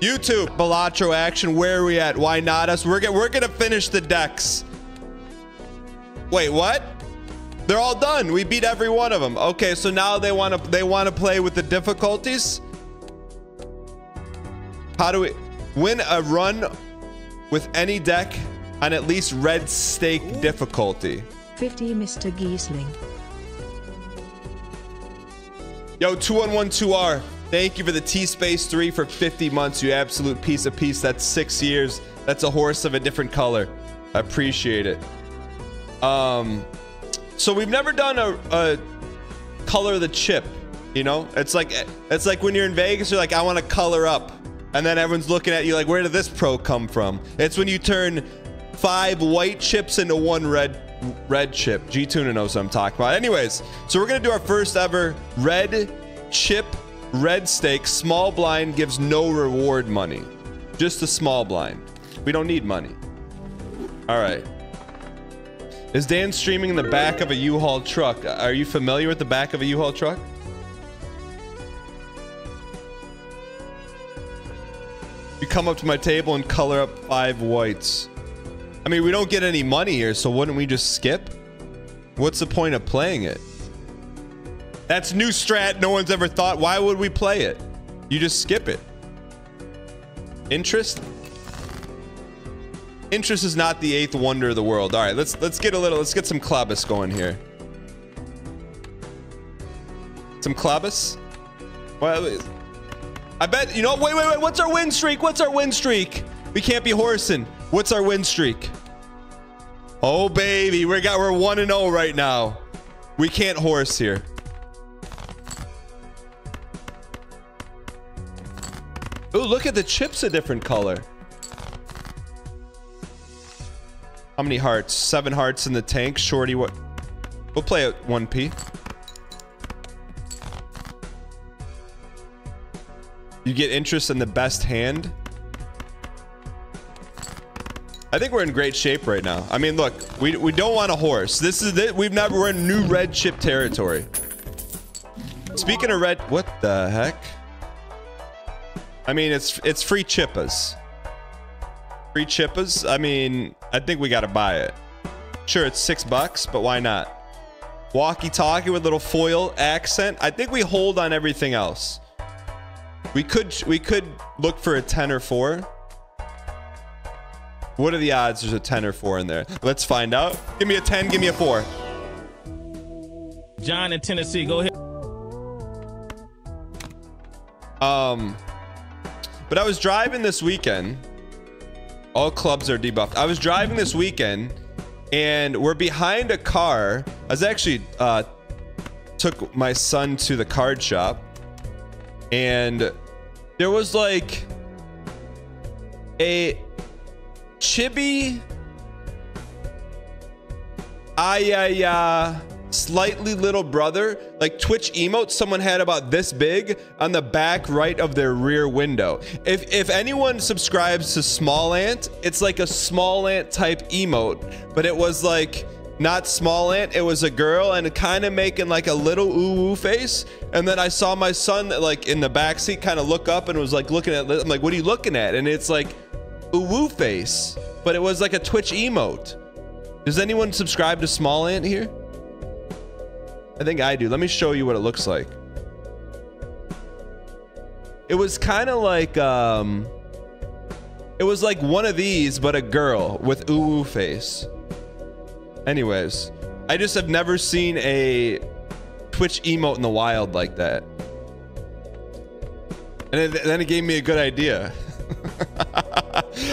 YouTube, Balatro action. Where are we at? Why not us? We're, we're gonna finish the decks. Wait, what? They're all done. We beat every one of them. Okay, so now they want to they want to play with the difficulties. How do we win a run with any deck on at least red stake difficulty? 50 Mr. Gheesling. Yo, 2112R, thank you for the T Space 3 for 50 months. You absolute piece of piece. That's six years. That's a horse of a different color. I appreciate it. Um, so we've never done a, a color the chip. You know, it's like it's like when you're in Vegas, you're like, I want to color up, and then everyone's looking at you like, where did this pro come from? It's when you turn five white chips into one red red chip. G Tuna knows what I'm talking about. Anyways, so we're gonna do our first ever red chip red stake. Small blind gives no reward money, just a small blind. We don't need money. All right. Is Dan streaming in the back of a U-Haul truck? Are you familiar with the back of a U-Haul truck? You come up to my table and color up five whites. I mean, we don't get any money here, so wouldn't we just skip? What's the point of playing it? That's new strat. No one's ever thought. Why would we play it? You just skip it. Interest? Interest is not the eighth wonder of the world. All right, let's let's get a little. Let's get some Klabus going here. Some Klabus. Well, I bet you know. Wait, wait, wait. What's our win streak? What's our win streak? We can't be horsing. What's our win streak? Oh baby, we got we're one and zero right now. We can't horse here. Oh, look at the chips a different color. How many hearts? Seven hearts in the tank. Shorty, what? We'll play at 1p. You get interest in the best hand. I think we're in great shape right now. I mean, look, we, we don't want a horse. This is it. We've never, we're in new red chip territory. Speaking of red, what the heck? I mean, it's it's free chippas. Free chippas. I mean, I think we got to buy it. Sure, it's six bucks, but why not? Walkie-talkie with little foil accent. I think we hold on everything else. We could we could look for a 10 or 4. What are the odds there's a 10 or 4 in there? Let's find out. Give me a 10, give me a 4. John in Tennessee, go ahead. Um but I was driving this weekend. All clubs are debuffed. I was driving this weekend and we're behind a car. I was actually uh took my son to the card shop and there was like a chibi ayaya slightly little brother like twitch emote someone had about this big on the back right of their rear window. If if anyone subscribes to small ant it's like a small ant type emote but it was like not small ant it was a girl and kind of making like a little ooh, ooh face. And then i saw my son like in the back seat kind of look up and was like looking at i'm like what are you looking at? And it's like ooh, ooh face but it was like a twitch emote. Does anyone subscribe to small ant here i think i do let me show you what it looks like it was kind of like um it was like one of these but a girl with ooh, face Anyways, I just have never seen a Twitch emote in the wild like that. And then it gave me a good idea.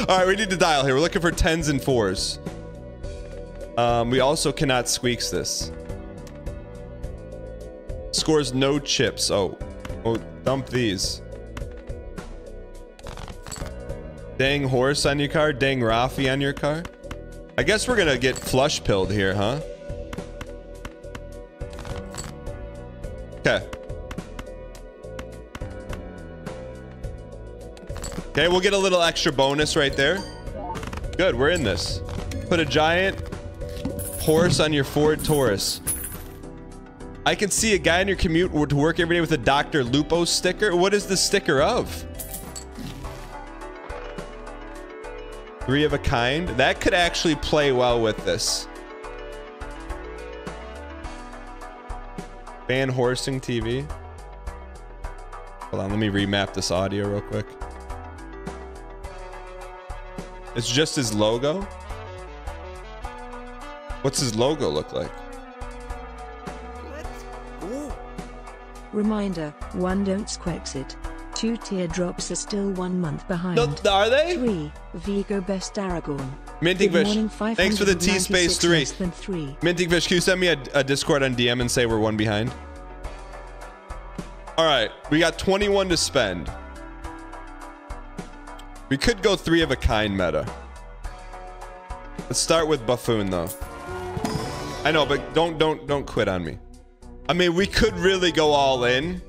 All right, we need to dial here. We're looking for tens and fours. Um, we also cannot squeaks this. Scores no chips. Oh, oh, dump these. Dang horse on your car. Dang Rafi on your car. I guess we're gonna get flush pilled here, huh? Okay. Okay, we'll get a little extra bonus right there. Good, we're in this. Put a giant horse on your Ford Taurus. I can see a guy in your commute to work every day with a Dr. Lupo sticker. What is the sticker of? Three of a kind. That could actually play well with this. Van Horsing TV. Hold on, let me remap this audio real quick. It's just his logo. What's his logo look like? Reminder, 1 don't squexit. 2 teardrops are still 1 month behind. No, are they? 3, Vigo Best Aragorn. Minting Good Fish, thanks for the T space 3. less than 3. Minting Fish, can you send me a, a Discord on DM and say we're one behind? All right, we got 21 to spend. We could go three of a kind meta. Let's start with Buffoon though. I know, but don't don't don't quit on me. I mean, we could really go all in.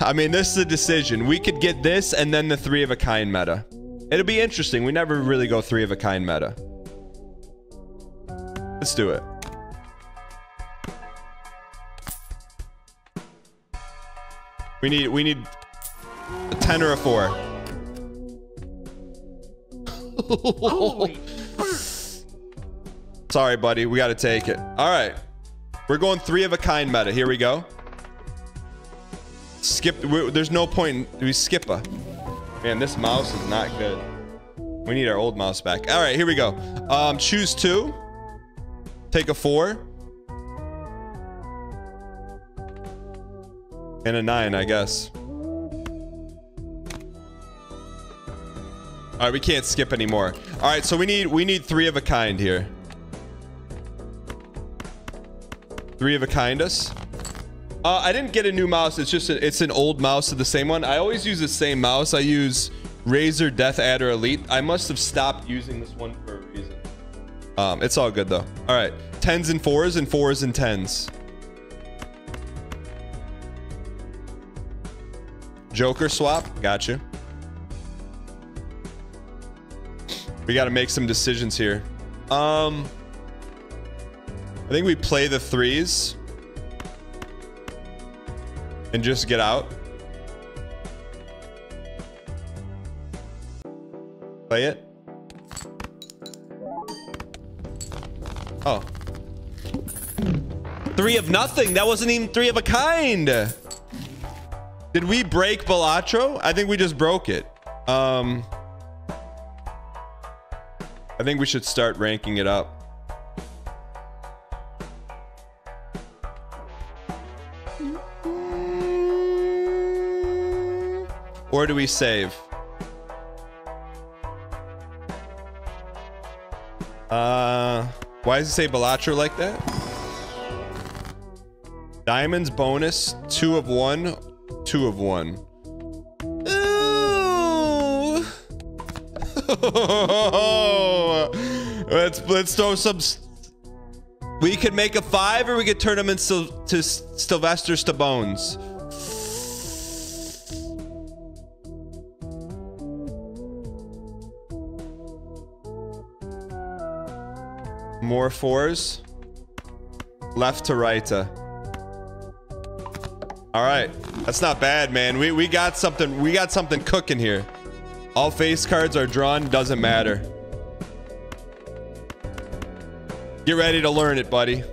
I mean, this is a decision. We could get this and then the three of a kind meta. It'll be interesting. We never really go three of a kind meta. Let's do it. We need we need a 10 or a 4. Sorry, buddy. We got to take it. All right. We're going three of a kind meta. Here we go. Skip. There's no point. in- We skip a. Man, this mouse is not good. We need our old mouse back. All right, here we go. Um, choose two. Take a four. And a nine, I guess. All right, we can't skip anymore. All right, so we need we need three of a kind here. Three of a kind us. Uh, I didn't get a new mouse. It's just a, it's an old mouse of the same one. I always use the same mouse. I use Razer DeathAdder Elite. I must have stopped using this one for a reason. Um, it's all good though. All right, tens and fours and fours and tens. Joker swap. Got you. We got to make some decisions here. Um, I think we play the threes and just get out. Play it. Oh. Three of nothing. That wasn't even three of a kind. Did we break Balatro? I think we just broke it. Um, I think we should start ranking it up. Or do we save? Uh, why does it say Balatro like that? Diamonds bonus, two of one, two of one. Ooh. let's let's throw some. We could make a five, or we could turn them into to Sylvester Stabbones. More fours. Left to right. uh. All right, that's not bad, man. We we got something. We got something cooking here. All face cards are drawn. Doesn't matter. Get ready to learn it, buddy.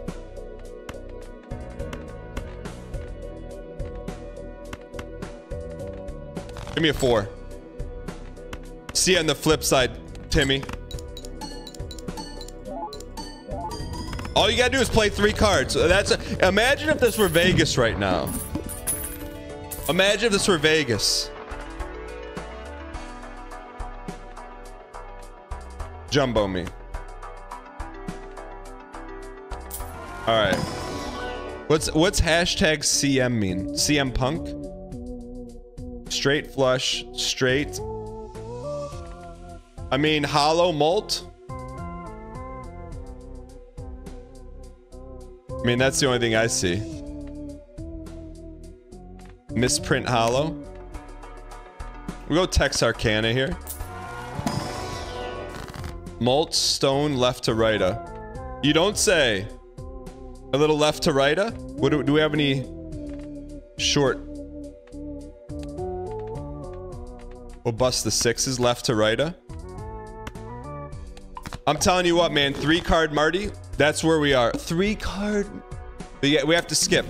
Give me a four. See you on the flip side, Timmy. All you gotta do is play three cards. That's imagine if this were Vegas right now. Imagine if this were Vegas. Jumbo me. All right. What's what's hashtag CM mean? CM Punk? Straight flush, straight. I mean hollow mult. I mean that's the only thing I see. Misprint hollow. We go Texarkana here. Malt stone left to right. You don't say. A little left to right. What do, do we have any short? We'll bust the sixes left to right. I'm telling you what, man. Three card Marty. That's where we are. Three card. Yeah, we have to skip.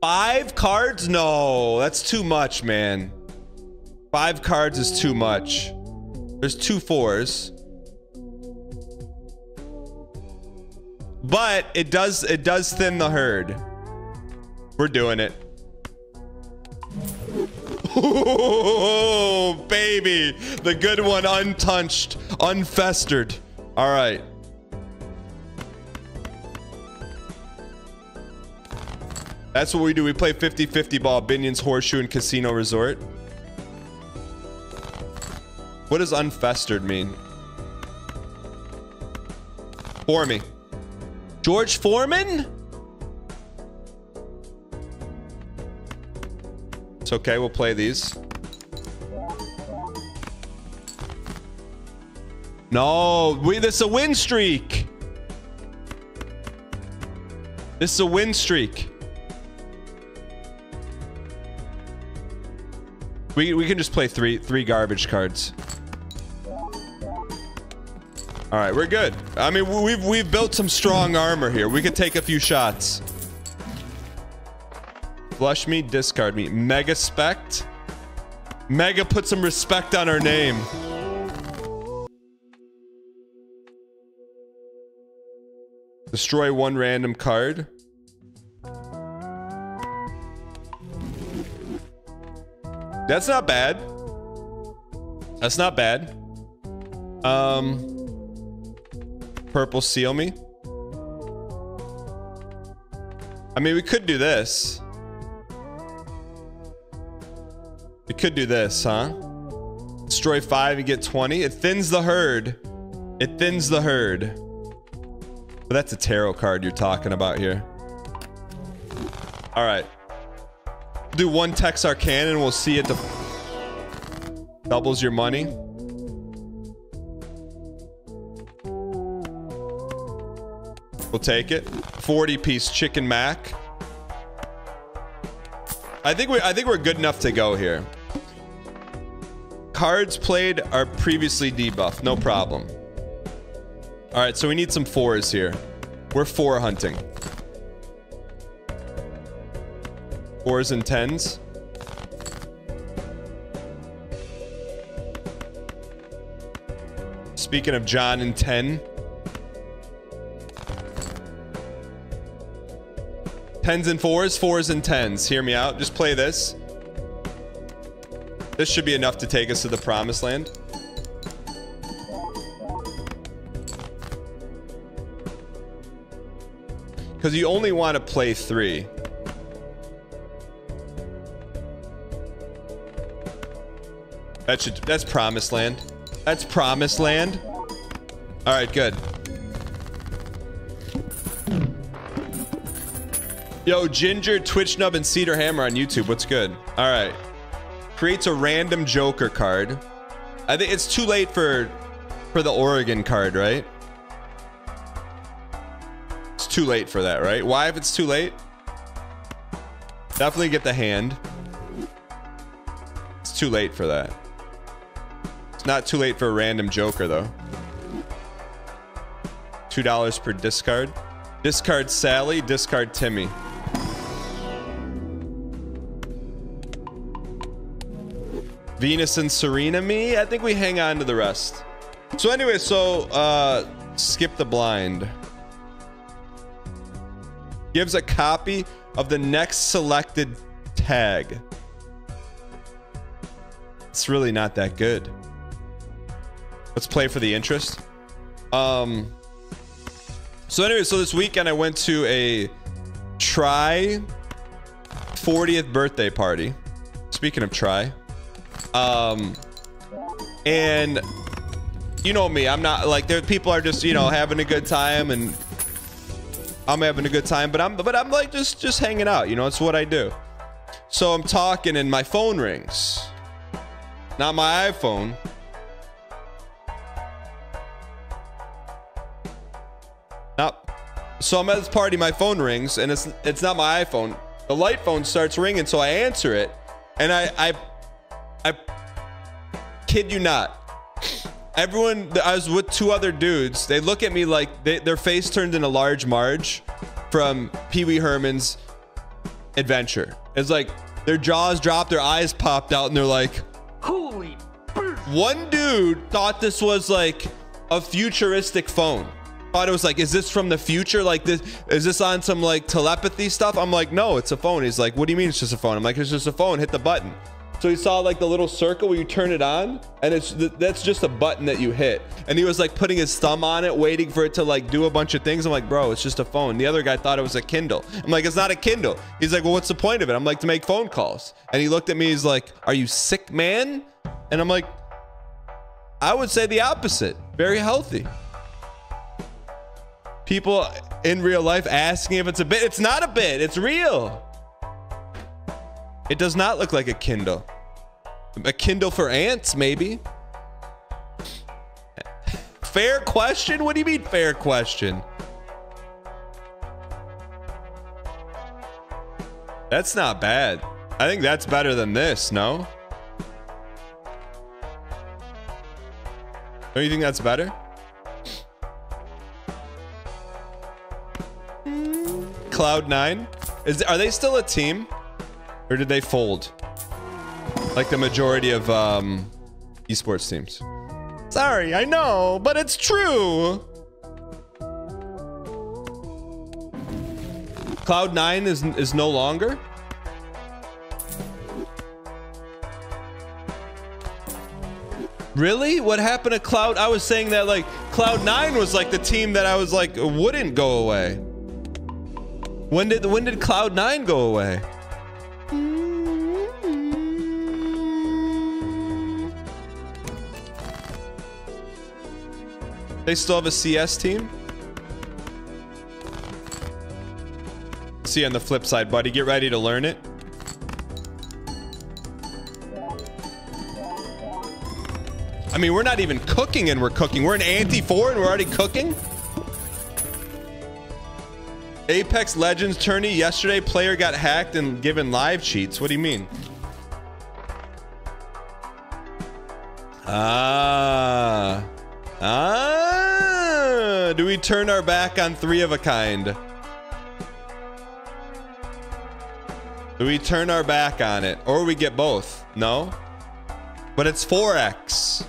Five cards? No, that's too much, man. Five cards is too much. There's two fours. But it does it does thin the herd. We're doing it. Oh, baby. The good one untouched, unfestered. All right. That's what we do. We play 50-50 ball, Binion's Horseshoe and Casino Resort. What does unfestered mean? For me. George Foreman? It's okay. We'll play these. No, we this is a win streak. This is a win streak. We we can just play three three garbage cards. All right, we're good. I mean, we've we've built some strong armor here. We could take a few shots. Flush me, discard me. Mega spect. Mega put some respect on our name. Destroy one random card. That's not bad. That's not bad. Um, purple seal me. I mean, we could do this. We could do this, huh? Destroy five and get 20. It thins the herd. It thins the herd. But that's a tarot card you're talking about here. All right. Do one Texarkana and we'll see it the doubles your money. We'll take it. 40 piece chicken mac. I think we I think we're good enough to go here. Cards played are previously debuffed, no problem. All right, so we need some fours here. We're four hunting. Fours and tens. Speaking of John and 10. Tens and fours, fours and tens. Hear me out. Just play this. This should be enough to take us to the promised land. Because you only want to play three. That should that's promised land. That's promised land. All right, good. Yo, Ginger, Twitch Nub, and Cedar Hammer on YouTube. What's good? All right. Creates a random Joker card. I think it's too late for for the Oregon card, right? It's too late for that, right? Why if it's too late? Definitely get the hand. It's too late for that. It's not too late for a random Joker, though. $2 per discard. Discard Sally, discard Timmy. Venus and Serena me? I think we hang on to the rest. So anyway, so uh skip the blind. Gives a copy of the next selected tag. It's really not that good. Let's play for the interest. Um so anyway, so this weekend I went to a try 40th birthday party. Speaking of try, um, and you know me, I'm not like there. People are just you know having a good time, and I'm having a good time. But I'm but I'm like just just hanging out. You know, it's what I do. So I'm talking, and my phone rings. Not my iPhone. Not. So I'm at this party. My phone rings, and it's it's not my iPhone. The light phone starts ringing, so I answer it And I, I, I kid you not. Everyone, I was with two other dudes. They look at me like they, their face turned into large Marge from Pee Wee Herman's adventure. It's like their jaws dropped, their eyes popped out, and they're like, Holy one dude thought this was like a futuristic phone. Thought it was like, is this from the future? Like this, is this on some like telepathy stuff? I'm like, no, it's a phone. He's like, what do you mean it's just a phone? I'm like, it's just a phone. Hit the button. So he saw like the little circle where you turn it on, and it's that's just a button that you hit. And he was like putting his thumb on it, waiting for it to like do a bunch of things. I'm like, bro, it's just a phone. The other guy thought it was a Kindle. I'm like, it's not a Kindle. He's like, well, what's the point of it? I'm like, to make phone calls. And he looked at me. He's like, are you sick, man? And I'm like, I would say the opposite. Very healthy. People in real life asking if it's a bit. It's not a bit. It's real. It does not look like a Kindle. A Kindle for ants, maybe. Fair question? What do you mean fair question? That's not bad. I think that's better than this, no? Don't you think that's better? Cloud9? Is are they still a team? Or did they fold? Like the majority of um, esports teams. Sorry, I know, but it's true. Cloud9 is is no longer. Really? What happened to Cloud? I was saying that like Cloud9 was like the team that I was like wouldn't go away. When did when did Cloud9 go away? They still have a CS team? See you on the flip side, buddy. Get ready to learn it. I mean, we're not even cooking and we're cooking. We're an anti 4 and we're already cooking? Apex Legends tourney yesterday, player got hacked and given live cheats. What do you mean? Ah. Ah. Do we turn our back on three of a kind? Do we turn our back on it? Or we get both? No? But it's 4x.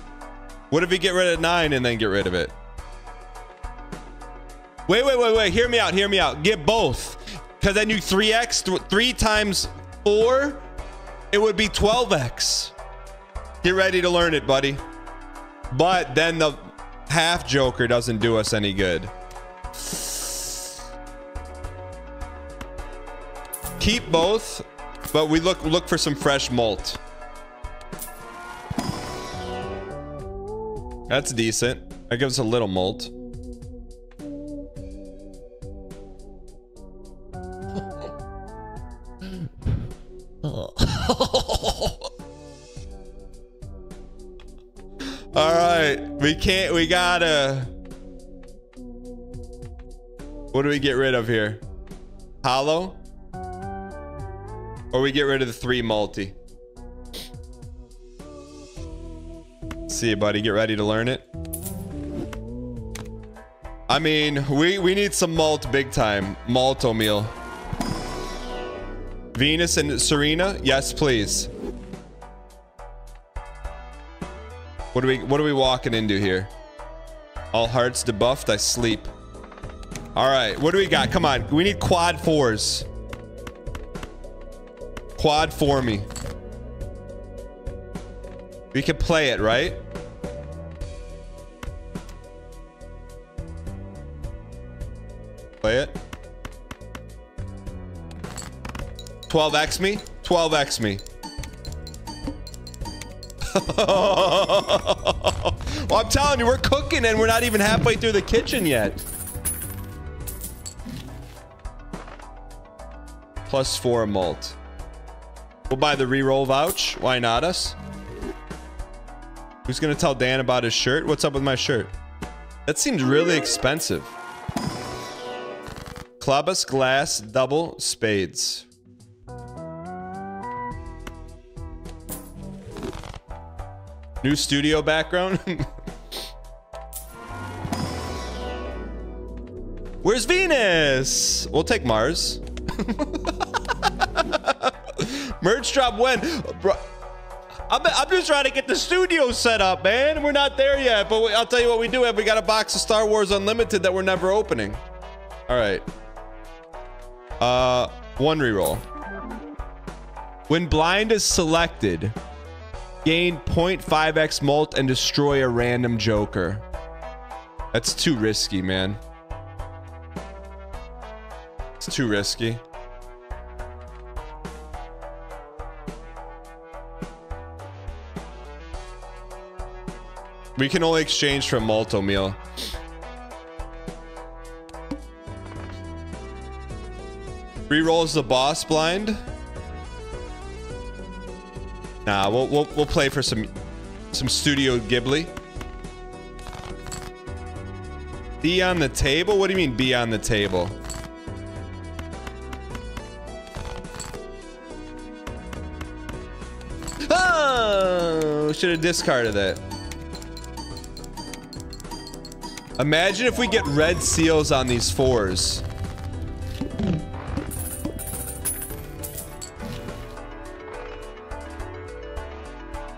What if we get rid of 9 and then get rid of it? Wait, wait, wait, wait. Hear me out. Hear me out. Get both. Because then you 3x, th 3 times 4, it would be 12x. Get ready to learn it, buddy. But then the half Joker doesn't do us any good. Keep both, but we look look for some fresh malt. That's decent. That gives us a little malt. All right, we can't. We gotta. What do we get rid of here? Hollow, or we get rid of the three multi. See you, buddy. Get ready to learn it. I mean, we we need some malt big time. Malto meal. Venus and Serena, yes, please. What are we what are we walking into here? All hearts debuffed, I sleep. All right, what do we got? Come on, we need quad fours. Quad for me. We can play it, right? Play it. 12x me? 12x me. well, I'm telling you, we're cooking and we're not even halfway through the kitchen yet. Plus four malt. We'll buy the reroll vouch. Why not us? Who's gonna tell Dan about his shirt? What's up with my shirt? That seems really expensive. Clubus glass double spades. New studio background. Where's Venus? We'll take Mars. Merch drop when? Bro, I'm, I'm just trying to get the studio set up, man. We're not there yet, but we, I'll tell you what we do have. We got a box of Star Wars Unlimited that we're never opening. All right. Uh, one reroll. When blind is selected, gain 0.5x mult and destroy a random joker. That's too risky, man. It's too risky. We can only exchange for multo meal. Rerolls the boss blind. Nah, we'll, we'll we'll play for some some Studio Ghibli. Be on the table? What do you mean be on the table? Oh, should have discarded that. Imagine if we get red seals on these fours.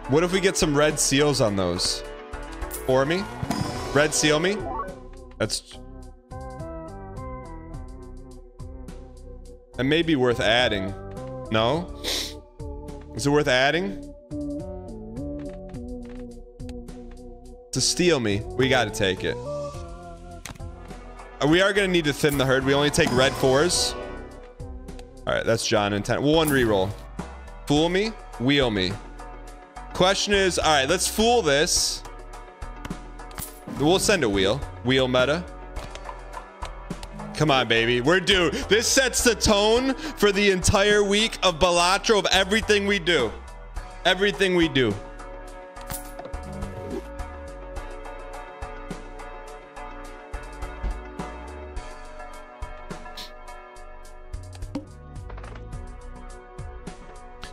What if we get some red seals on those? For me? Red seal me? That's... That may be worth adding. No? Is it worth adding? To steal me, we gotta take it. Uh, we are gonna need to thin the herd. We only take red fours. All right, that's John and 10. One reroll. Fool me, wheel me. Question is, all right, let's fool this. We'll send a wheel. Wheel meta. Come on, baby. We're due. This sets the tone for the entire week of Balatro of everything we do. Everything we do.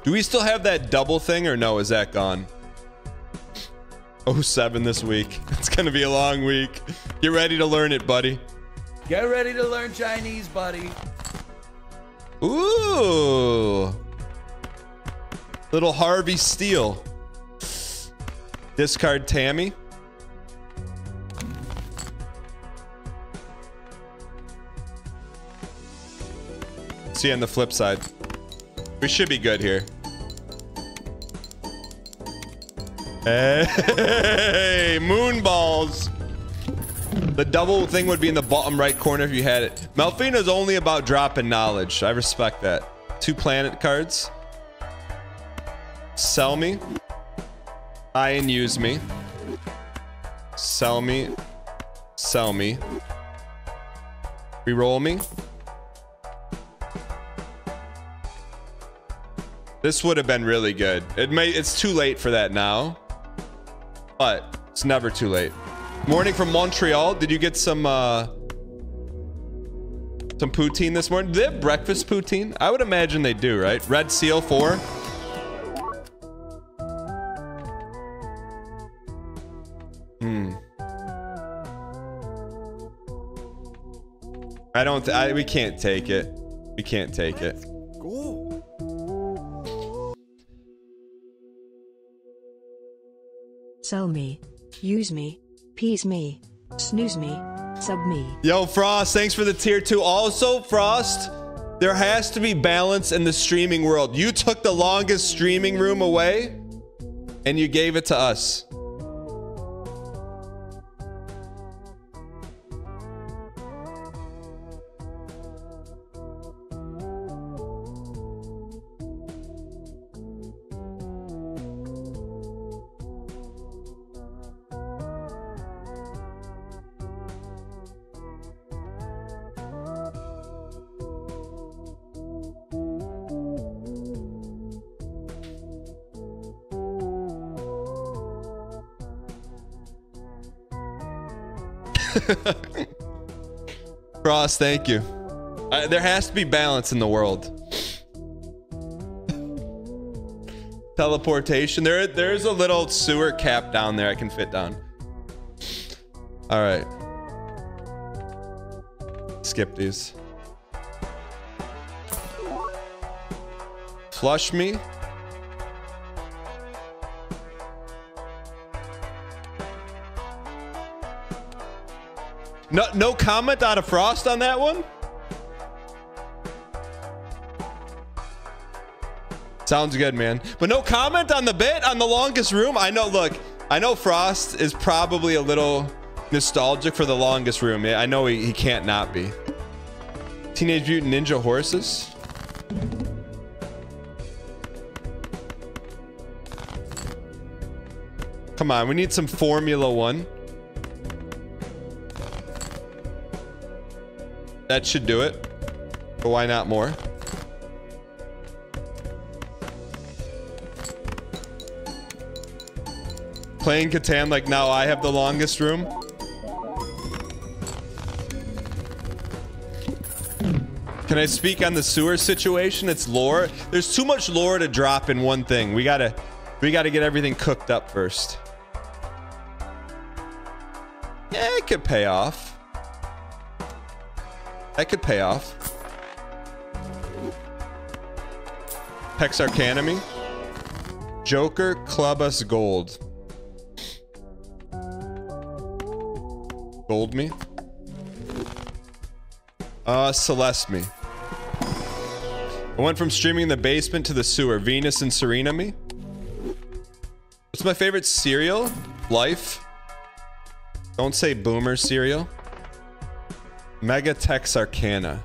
Do we still have that double thing or no? Is that gone? 07 this week. It's going to be a long week. Get ready to learn it, buddy. Get ready to learn Chinese, buddy. Ooh. Little Harvey Steele. Discard Tammy. See you on the flip side. We should be good here. Hey, moonballs. The double thing would be in the bottom right corner if you had it. Malfina's only about dropping knowledge. I respect that. Two planet cards. Sell me. Buy and use me. Sell me. Sell me. Reroll me. This would have been really good. It may it's too late for that now. But it's never too late. Morning from Montreal. Did you get some uh some poutine this morning? Do they have breakfast poutine? I would imagine they do, right? Red Seal 4. Hmm. I don't I, we can't take it. We can't take it. Go. Sell me. Use me. Pease me. Snooze me. Sub me. Yo, Frost, thanks for the tier two. Also, Frost, there has to be balance in the streaming world. You took the longest streaming room away and you gave it to us. Frost, thank you. Uh, there has to be balance in the world. teleportation. There, there's a little sewer cap down there I can fit down. All right. Skip these. Flush me. No, no comment out of Frost on that one? Sounds good, man. But no comment on the bit on the longest room. I know, look, I know Frost is probably a little nostalgic for the longest room. I know he, he can't not be. Teenage Mutant Ninja Horses. Come on, we need some Formula One. That should do it. But why not more? Playing Catan like now I have the longest room. Can I speak on the sewer situation? It's lore. There's too much lore to drop in one thing. We gotta, we gotta get everything cooked up first. Yeah, it could pay off. That could pay off. Hex Arcanemy. Joker, club us gold. Gold me. Uh, Celeste me. I went from streaming in the basement to the sewer. Venus and Serena me. What's my favorite cereal? Life. Don't say boomer cereal. Mega Tex Arcana.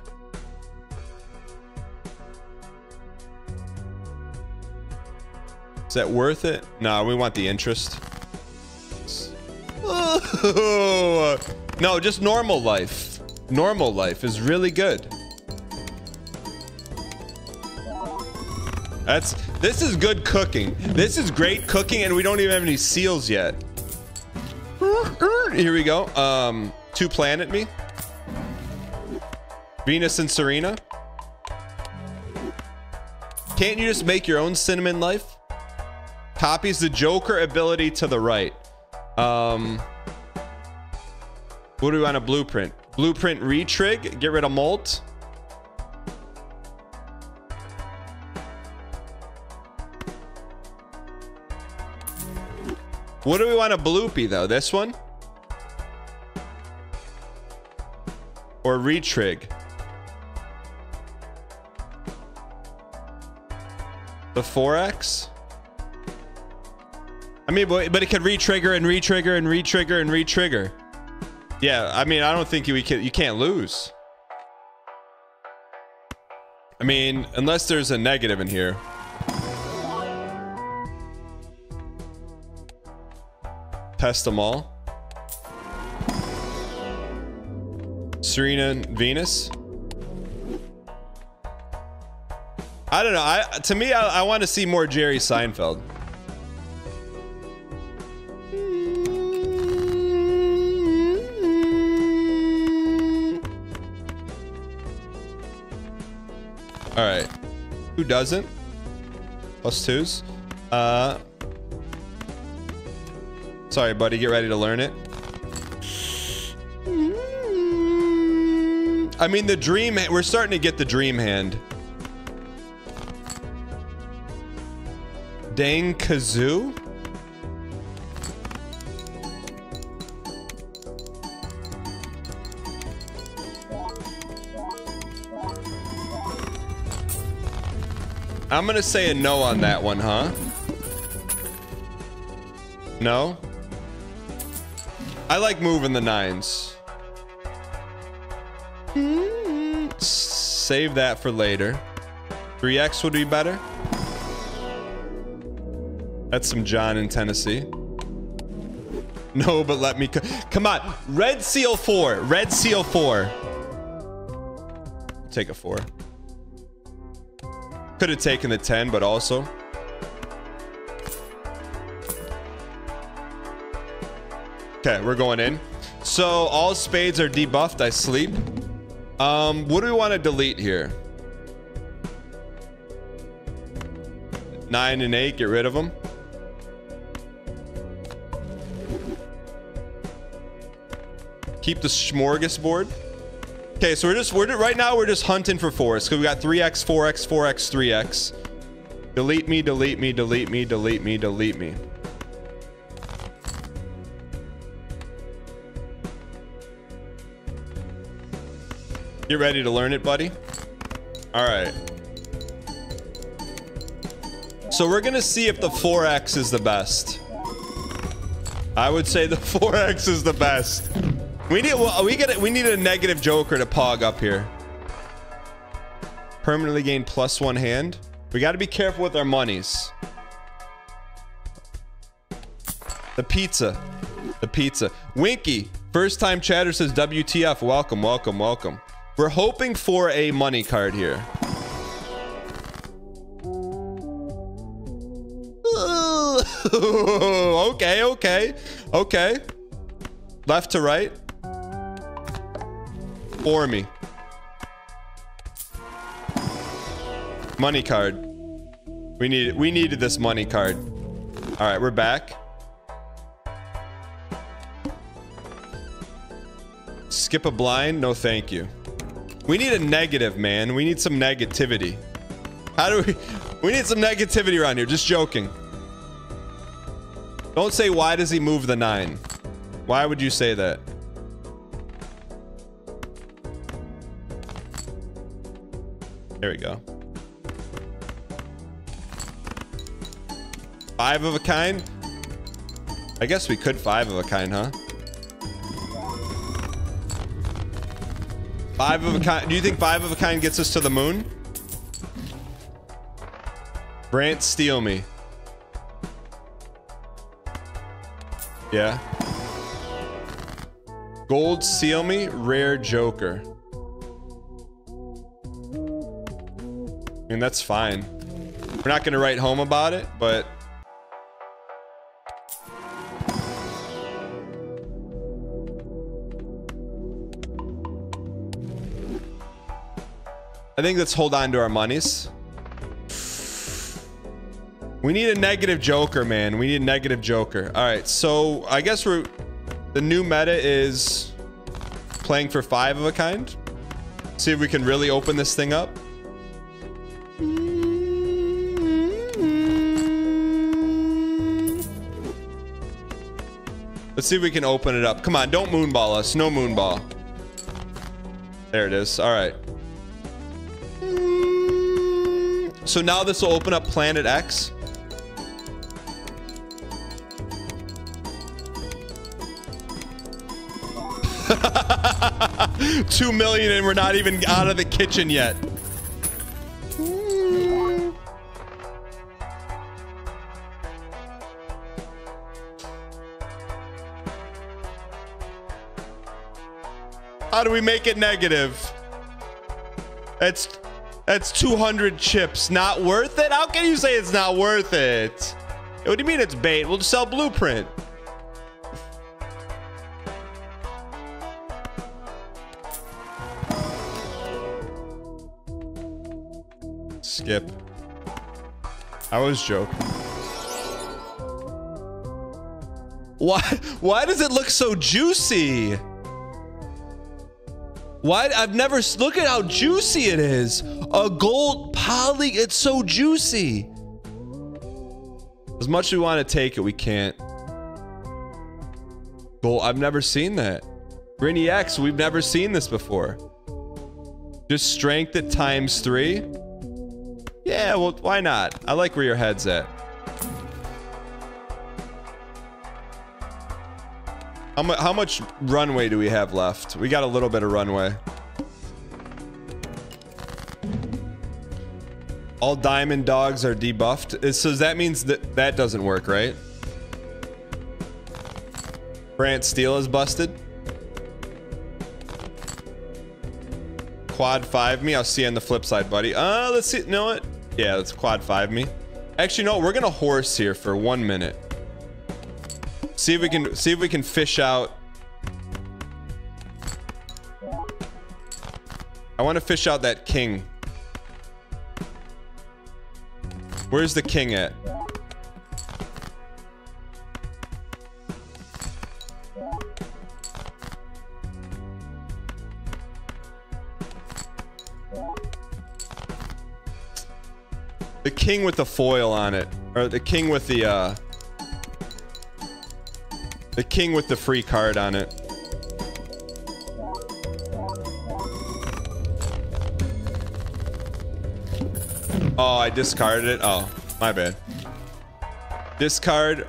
Is that worth it? No, we want the interest. no, just normal life. Normal life is really good. That's this is good cooking. This is great cooking, and we don't even have any seals yet. Here we go. Um, two planet me. Venus and Serena. Can't you just make your own cinnamon life? Copies the Joker ability to the right. Um, what do we want a blueprint? Blueprint retrig. Get rid of molt. What do we want a bloopy though? This one? Or retrig? The 4X? I mean, but, it could re-trigger and re-trigger and re-trigger and re-trigger. Yeah, I mean, I don't think you can you can't lose. I mean, unless there's a negative in here. Test them all. Serena Venus. I don't know. I to me, I, I want to see more Jerry Seinfeld. All right. Who doesn't? Plus twos. Uh. Sorry, buddy. Get ready to learn it. I mean, the dream. We're starting to get the dream hand. Dang kazoo. I'm gonna say a no on that one, huh? No? I like moving the nines. Hmm, save that for later. 3x would be better. That's some John in Tennessee. No, but let me... Come on. Red Seal 4. Red Seal 4. Take a 4. Could have taken the 10, but also. Okay, we're going in. So all spades are debuffed. I sleep. Um, what do we want to delete here? Nine and eight, get rid of them. Keep the smorgasbord. Okay, so we're just we're right now we're just hunting for fours because we got 3x, 4x, 4x, 3x. Delete me, delete me, delete me, delete me, delete me. You ready to learn it, buddy? All right. So we're gonna see if the 4x is the best. I would say the 4x is the best. We need well, we get. We need a negative joker to pog up here. Permanently gain plus one hand. We got to be careful with our monies. The pizza. The pizza. Winky. First time chatter says WTF. Welcome, welcome, welcome. We're hoping for a money card here. okay, okay, okay. Left to right. For me. Money card. We need we needed this money card. All right, we're back. Skip a blind? No, thank you. We need a negative, man. We need some negativity. How do we... We need some negativity around here. Just joking. Don't say, why does he move the nine? Why would you say that? There we go. Five of a kind? I guess we could five of a kind, huh? Five of a kind. Do you think five of a kind gets us to the moon? Brant, steal me. Yeah. Gold seal me, rare joker. Mean, that's fine. We're not going to write home about it, but... I think let's hold on to our monies. We need a negative joker, man. We need a negative joker. All right, so I guess we're... The new meta is playing for five of a kind. See if we can really open this thing up. Let's see if we can open it up. Come on, don't moonball us. No moonball. There it is. All right. So now this will open up Planet X. Two million and we're not even out of the kitchen yet. How do we make it negative? That's that's 200 chips. Not worth it? How can you say it's not worth it? What do you mean it's bait? We'll just sell blueprint. Skip. I was joking. Why why does it look so juicy? Why I've never look at how juicy it is. A gold poly, it's so juicy. As much as we want to take it, we can't. Gold, I've never seen that. Grinny X, we've never seen this before. Just strength at times three. Yeah, well, why not? I like where your head's at. How, mu how much runway do we have left? We got a little bit of runway. All diamond dogs are debuffed. So that means that that doesn't work, right? Brant Steel is busted. Quad 5 me. I'll see you on the flip side, buddy. Uh, let's see. You know what? Yeah, let's quad 5 me. Actually, no, we're going to horse here for one minute. See if we can see if we can fish out. I want to fish out that king. Where's the king at? The king with the foil on it. Or the king with the, uh... The king with the free card on it. Oh, I discarded it. Oh, my bad. Discard.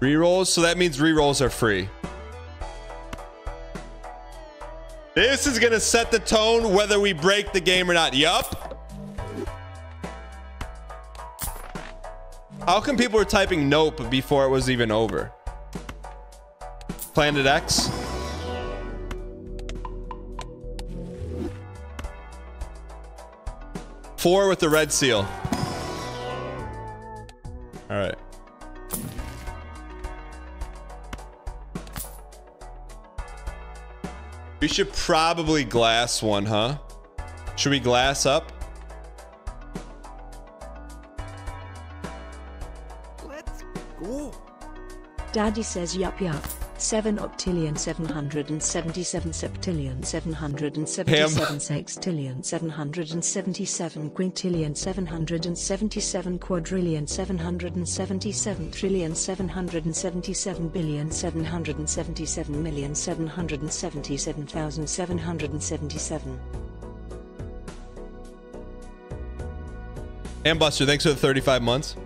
Rerolls. So that means rerolls are free. This is going to set the tone whether we break the game or not. Yup. How come people were typing nope before it was even over? Planet X? Four with the red seal. All right. We should probably glass one, huh? Should we glass up? Let's go. Daddy says yup yup. 7 octillion 777 septillion 777 sextillion 777 quintillion 777 quadrillion 777 trillion 777 billion 777 million 777,777 And Buster, thanks for the 35 months.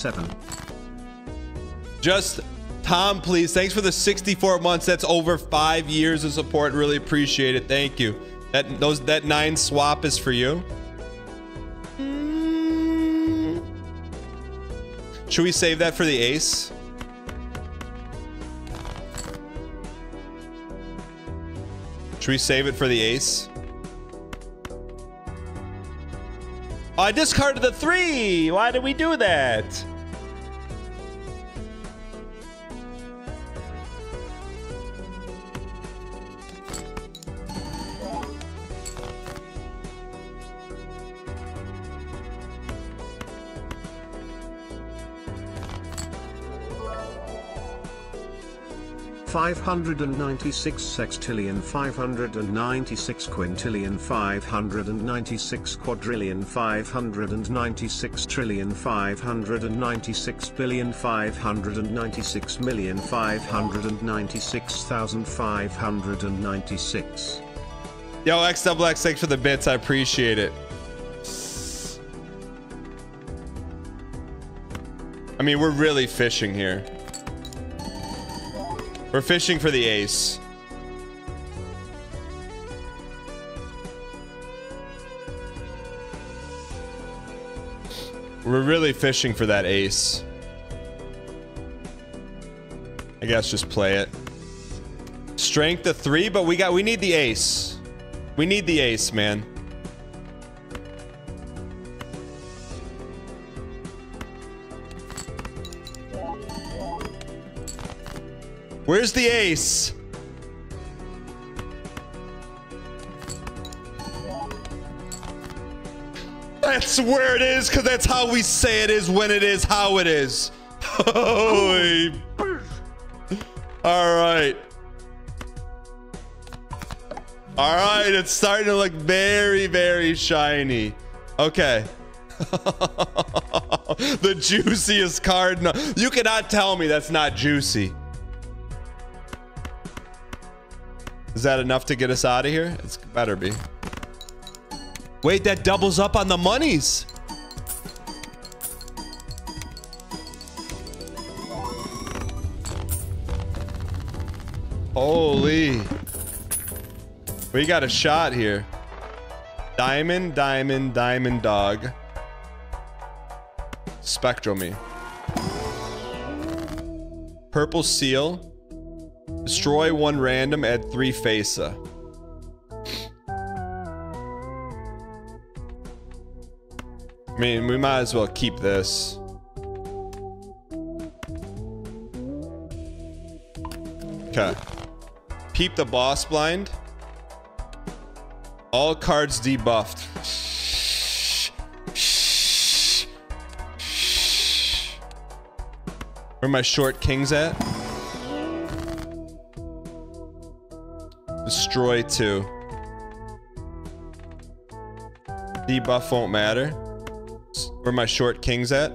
7. Just Tom, please. Thanks for the 64 months. That's over five years of support. Really appreciate it. Thank you. That those that nine swap is for you. Should we save that for the ace? Should we save it for the ace? Oh, I discarded the three. Why did we do that? Five hundred and ninety-six sextillion, five hundred and ninety-six quintillion, five hundred and ninety-six quadrillion, five hundred and ninety-six trillion, five hundred and ninety-six billion, five hundred and ninety-six million, five hundred and ninety-six thousand, five hundred and ninety-six. Yo, XXX, thanks for the bits. I appreciate it. I mean, we're really fishing here. We're fishing for the ace. We're really fishing for that ace. I guess just play it. Strength of three, but we got we need the ace. We need the ace, man. Where's the ace? That's where it is, because that's how we say it is when it is how it is. Holy. All right. All right, it's starting to look very, very shiny. Okay. the juiciest card. No, you cannot tell me that's not juicy. Is that enough to get us out of here? It's better be. Wait, that doubles up on the monies. Holy. We got a shot here. Diamond, diamond, diamond dog. Spectromy. Purple seal. Destroy one random, add three FASA. I mean, we might as well keep this. Okay. Peep the boss blind. All cards debuffed. Where my short kings at? Destroy two. Debuff won't matter. Where my short kings at?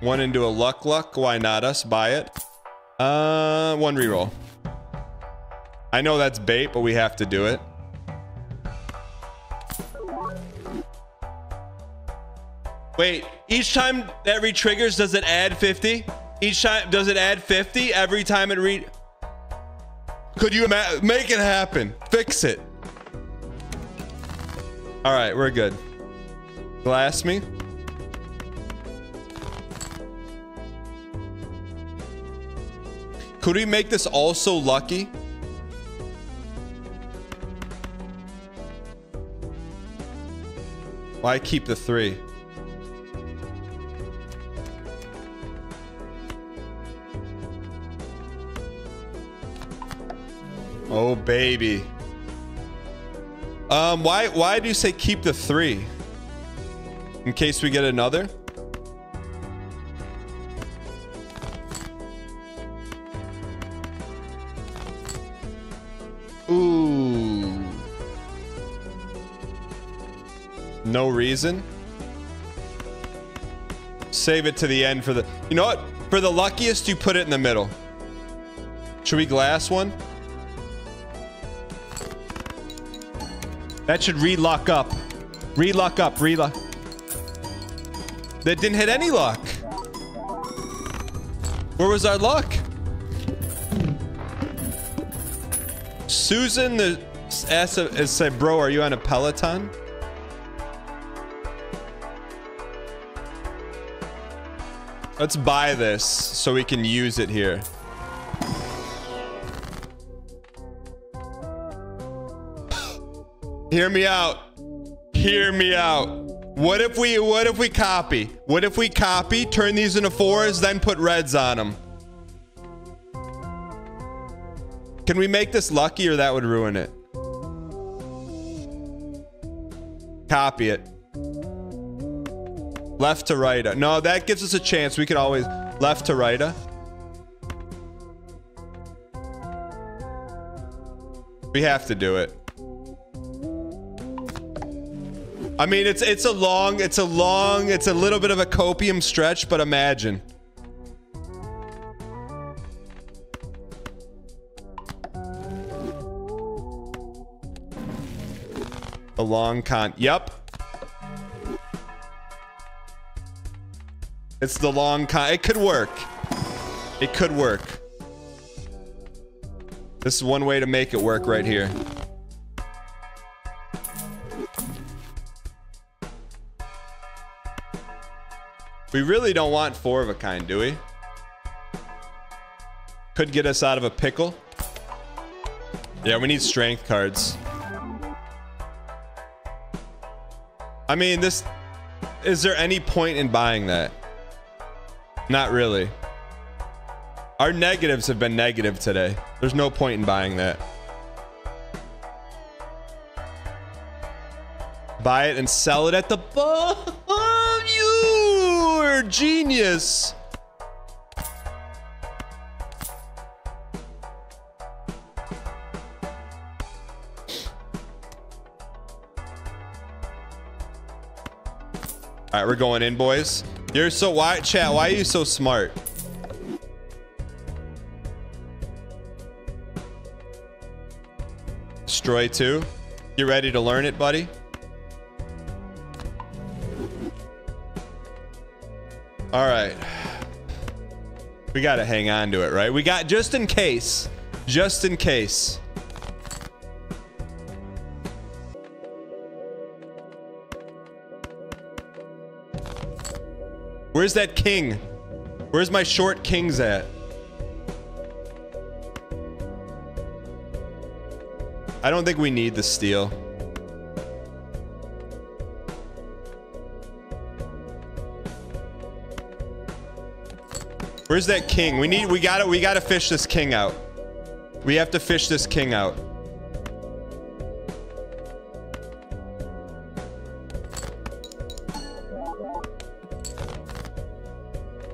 One into a luck luck. Why not us? Buy it. Uh, one reroll. I know that's bait, but we have to do it. Wait, each time that re-triggers, does it add 50? Each time, does it add 50 every time it read? Could you make it happen? Fix it. All right, we're good. Glass me. Could we make this also lucky? Why keep the three? Oh baby. Um, why why do you say keep the three? In case we get another? Ooh. No reason. Save it to the end for the... You know what? For the luckiest, you put it in the middle. Should we glass one? That should reluck up. Reluck up. Reluck. That didn't hit any luck. Where was our luck? Susan the S has said, bro, are you on a Peloton? Let's buy this so we can use it here. Hear me out. Hear me out. What if we what if we copy? What if we copy, turn these into fours, then put reds on them? Can we make this lucky or that would ruin it? Copy it. Left to right. No, that gives us a chance. We can always left to right. We have to do it. I mean, it's it's a long, it's a long, it's a little bit of a copium stretch, but imagine. A long con. Yep. It's the long con. It could work. It could work. This is one way to make it work right here. We really don't want four of a kind, do we? Could get us out of a pickle. Yeah, we need strength cards. I mean, this... Is there any point in buying that? Not really. Our negatives have been negative today. There's no point in buying that. Buy it and sell it at the... You're genius. All right, we're going in, boys. You're so why chat? Why are you so smart? Destroy two. You ready to learn it, buddy? All right. We got to hang on to it, right? We got just in case. Just in case. Where's that king? Where's my short kings at? I don't think we need the steal. Where's that king? We need, we gotta, we gotta fish this king out. We have to fish this king out.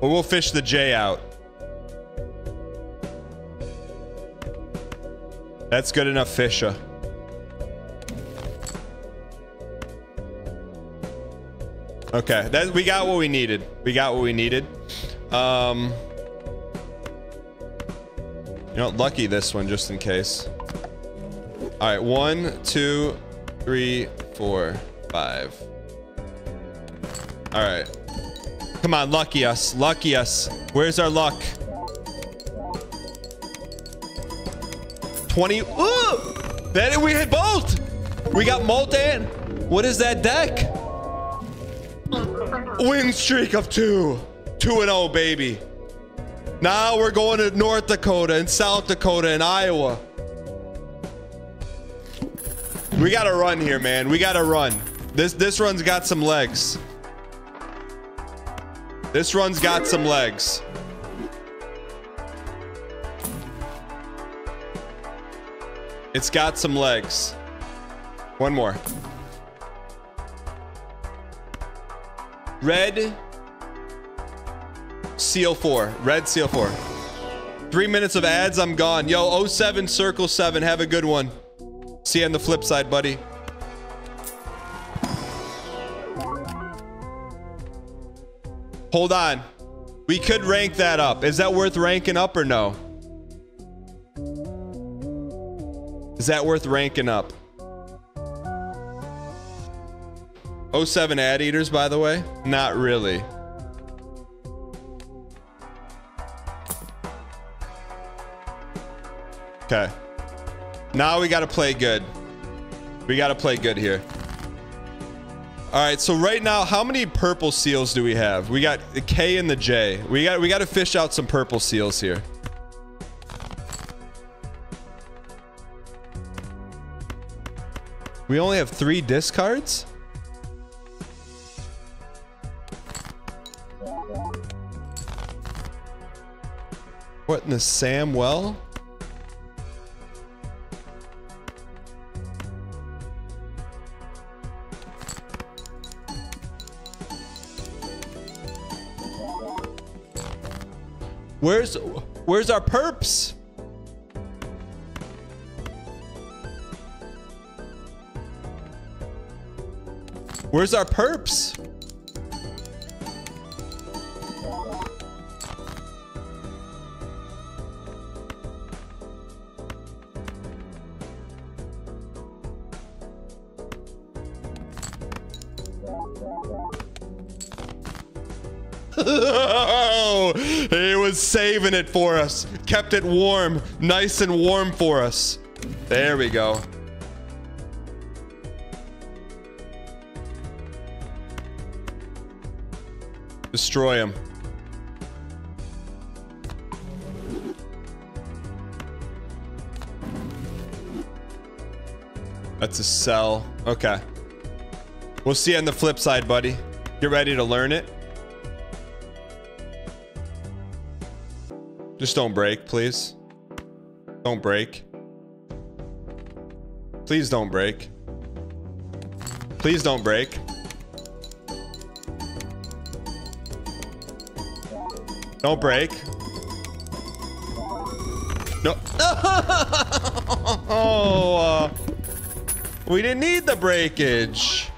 Or we'll fish the J out. That's good enough fisher. Okay, that we got what we needed. We got what we needed. Um, you know, lucky this one just in case. All right, one, two, three, four, five. All right. Come on, lucky us, lucky us. Where's our luck? 20. Ooh! That we hit both. We got Molten. What is that deck? Win streak of two. 2 and 0, baby. Now we're going to North Dakota and South Dakota and Iowa. We got to run here, man. We got to run. This this run's got some legs. This run's got some legs. It's got some legs. One more. Red Seal 4. Red CO4. Three minutes of ads, I'm gone. Yo, 07 Circle 7. Have a good one. See you on the flip side, buddy. Hold on. We could rank that up. Is that worth ranking up or no? Is that worth ranking up? 07 ad eaters, by the way? Not really. Okay. Now we got to play good. We got to play good here. All right, so right now, how many purple seals do we have? We got the K and the J. We got we got to fish out some purple seals here. We only have three discards? What in the Samwell? Where's where's our perps? Where's our perps? he was saving it for us. Kept it warm, nice and warm for us. There we go. Destroy him. That's a sell. Okay. We'll see you on the flip side, buddy. Get ready to learn it. Just don't break, please. Don't break. Please don't break. Please don't break. Don't break. No. oh, uh, we didn't need the breakage.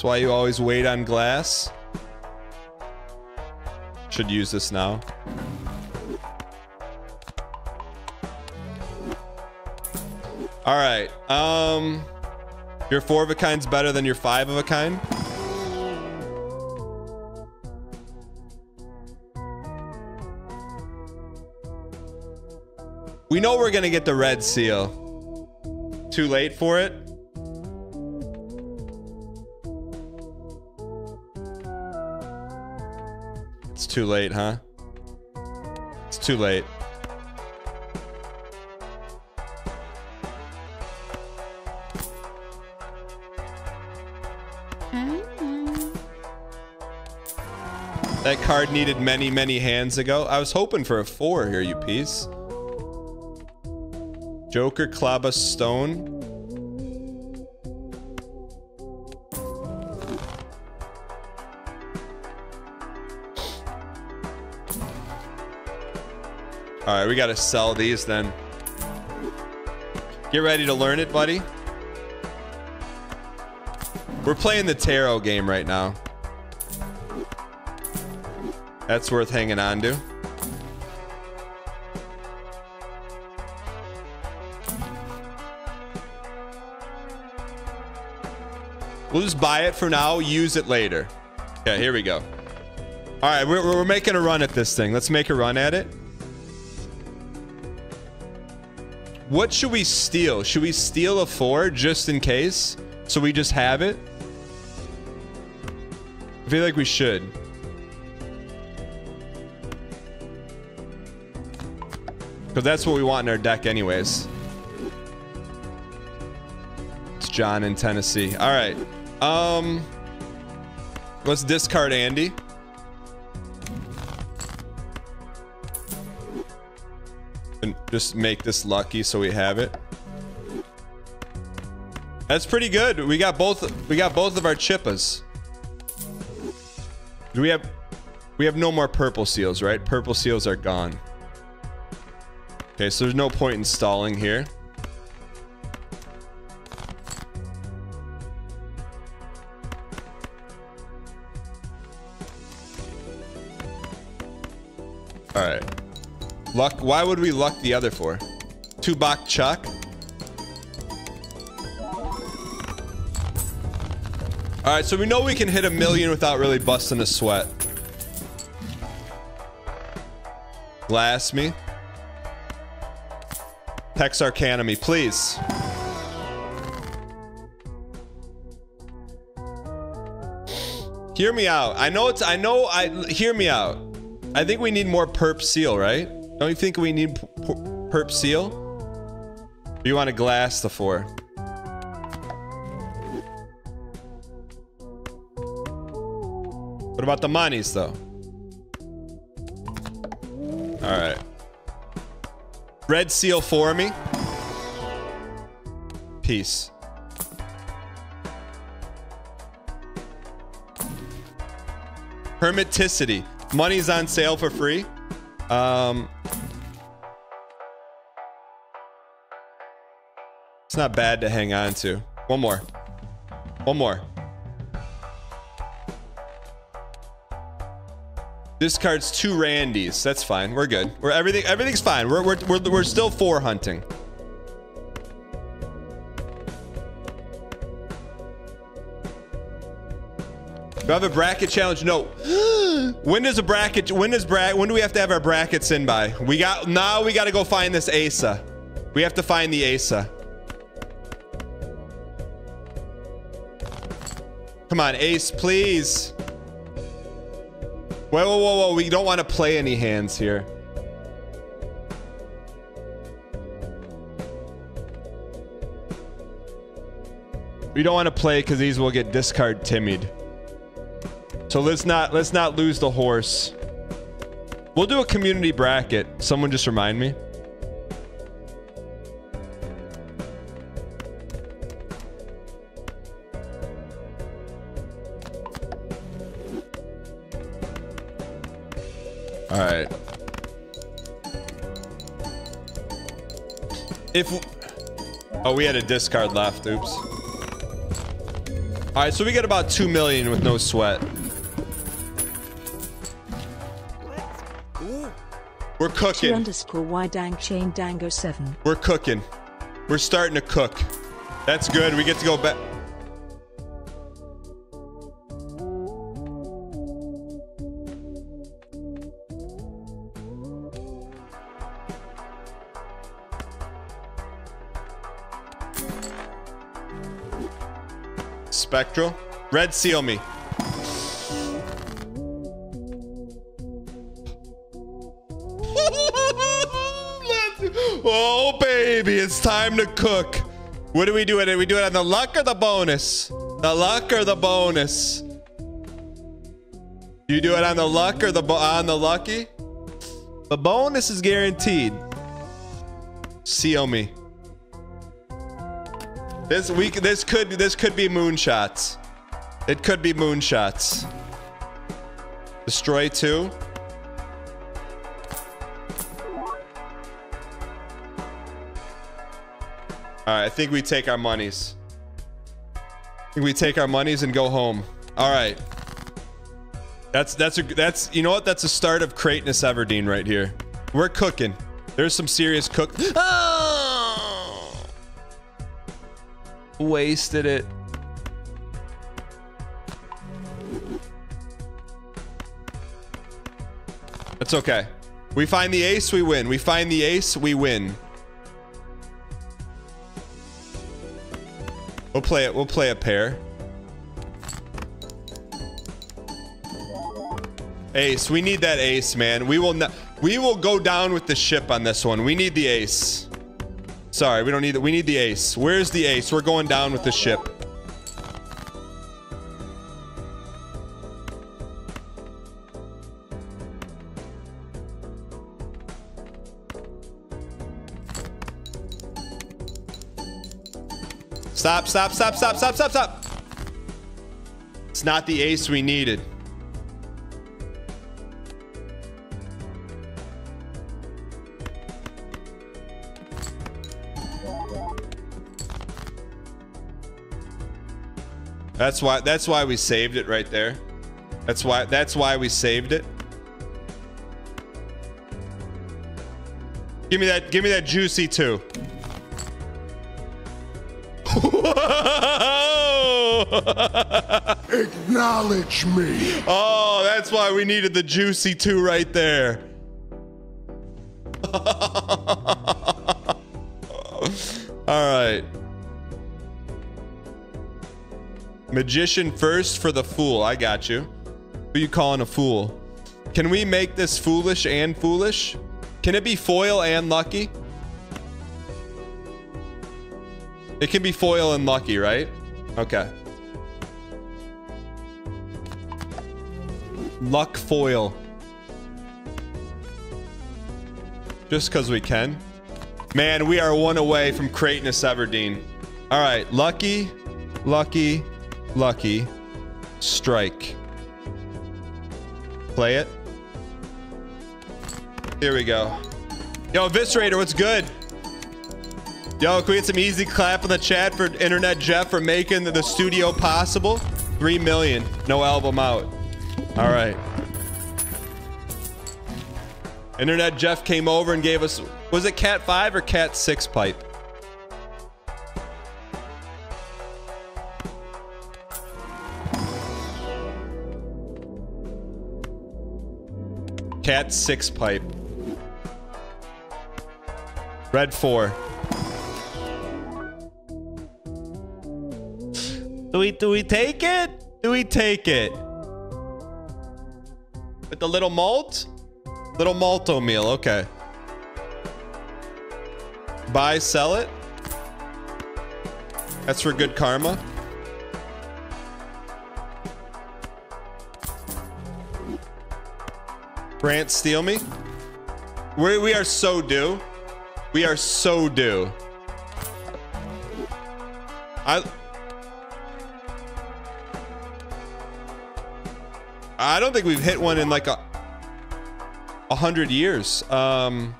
That's why you always wait on glass. Should use this now. All right. Um, your four of a kind's better than your five of a kind. We know we're gonna get the red seal. Too late for it. Too late, huh? It's too late. That card needed many, many hands ago. I was hoping for a four here, you piece. Joker, Klaba, Stone. All right, we got to sell these then. Get ready to learn it, buddy. We're playing the tarot game right now. That's worth hanging on to. We'll just buy it for now, use it later. Okay, here we go. All right, we're, we're making a run at this thing. Let's make a run at it. What should we steal? Should we steal a four just in case? So we just have it? I feel like we should. Because that's what we want in our deck anyways. It's John in Tennessee. All right. Um, let's discard Andy. And just make this lucky so we have it. That's pretty good. We got both we got both of our chippas. Do we have we have no more purple seals, right? Purple seals are gone. Okay, so there's no point in stalling here. Luck. Why would we luck the other for? Tubak Chuck. All right, so we know we can hit a million without really busting a sweat. Glass me. Hex Arcana me, please. Hear me out. I know it's. I know. I hear me out. I think we need more perp seal, right? Don't you think we need perp seal? Or you want to glass the four? What about the monies, though? All right. Red seal for me. Peace. Hermeticity. Money's on sale for free. Um, it's not bad to hang on to. One more. One more. This card's two Randys. That's fine. We're good. We're everything. Everything's fine. We're we're we're, we're still four hunting. Do I have a bracket challenge? No. when does a bracket? When does bra? When do we have to have our brackets in by? We got now. We got to go find this Asa. We have to find the Asa. Come on, Ace, please. Whoa, whoa, whoa, whoa. We don't want to play any hands here. We don't want to play because these will get discard timid. So let's not let's not lose the horse. We'll do a community bracket. Someone just remind me. If oh, we had a discard left. Oops. All right, so we get about two million with no sweat. We're T cooking. underscore Y dang chain dango 7. We're cooking. We're starting to cook. That's good. We get to go back. Spectral. Red seal me. oh baby, it's time to cook. What do we do? Do we do it on the luck or the bonus? The luck or the bonus? You do it on the luck or the on the lucky? The bonus is guaranteed. Seal me. This week, this could this could be moonshots. It could be moonshots. Destroy two. All right, I think we take our monies. I think we take our monies and go home. All right. That's that's a that's you know what? That's a start of Creightonus Everdeen right here. We're cooking. There's some serious cook. Oh! Wasted it. That's okay. We find the ace, we win. We find the ace, we win. We'll play it. We'll play a pair. Ace. We need that ace, man. We will not. We will go down with the ship on this one. We need the ace. Sorry, we don't need it. We need the ace. Where's the ace? We're going down with the ship. Stop, stop, stop, stop, stop, stop, stop. It's not the ace we needed. That's why that's why we saved it right there. That's why that's why we saved it. Give me that give me that juicy two. Acknowledge me. Oh, that's why we needed the juicy two right there. All right. Magician first for the fool. I got you. Who you calling a fool? Can we make this foolish and foolish? Can it be foil and lucky? It can be foil and lucky, right? Okay. Luck foil. Just because we can. Man, we are one away from Creightonus Everdeen. All right, lucky, lucky, lucky, strike. Play it. Here we go. Yo, Eviscerator, what's good? Yo, can we get some easy clap in the chat for Internet Jeff for making the, studio possible? Three million, no album out. All right. Internet Jeff came over and gave us, was it Cat 5 or Cat 6 pipe? Cat 6 pipe. Red 4. Do we do we take it? Do we take it? With the little malt? Little malto meal, okay. Buy, sell it. That's for good karma. Brant, steal me. We, we are so due. We are so due. I... I don't think we've hit one in like a a hundred years. Um,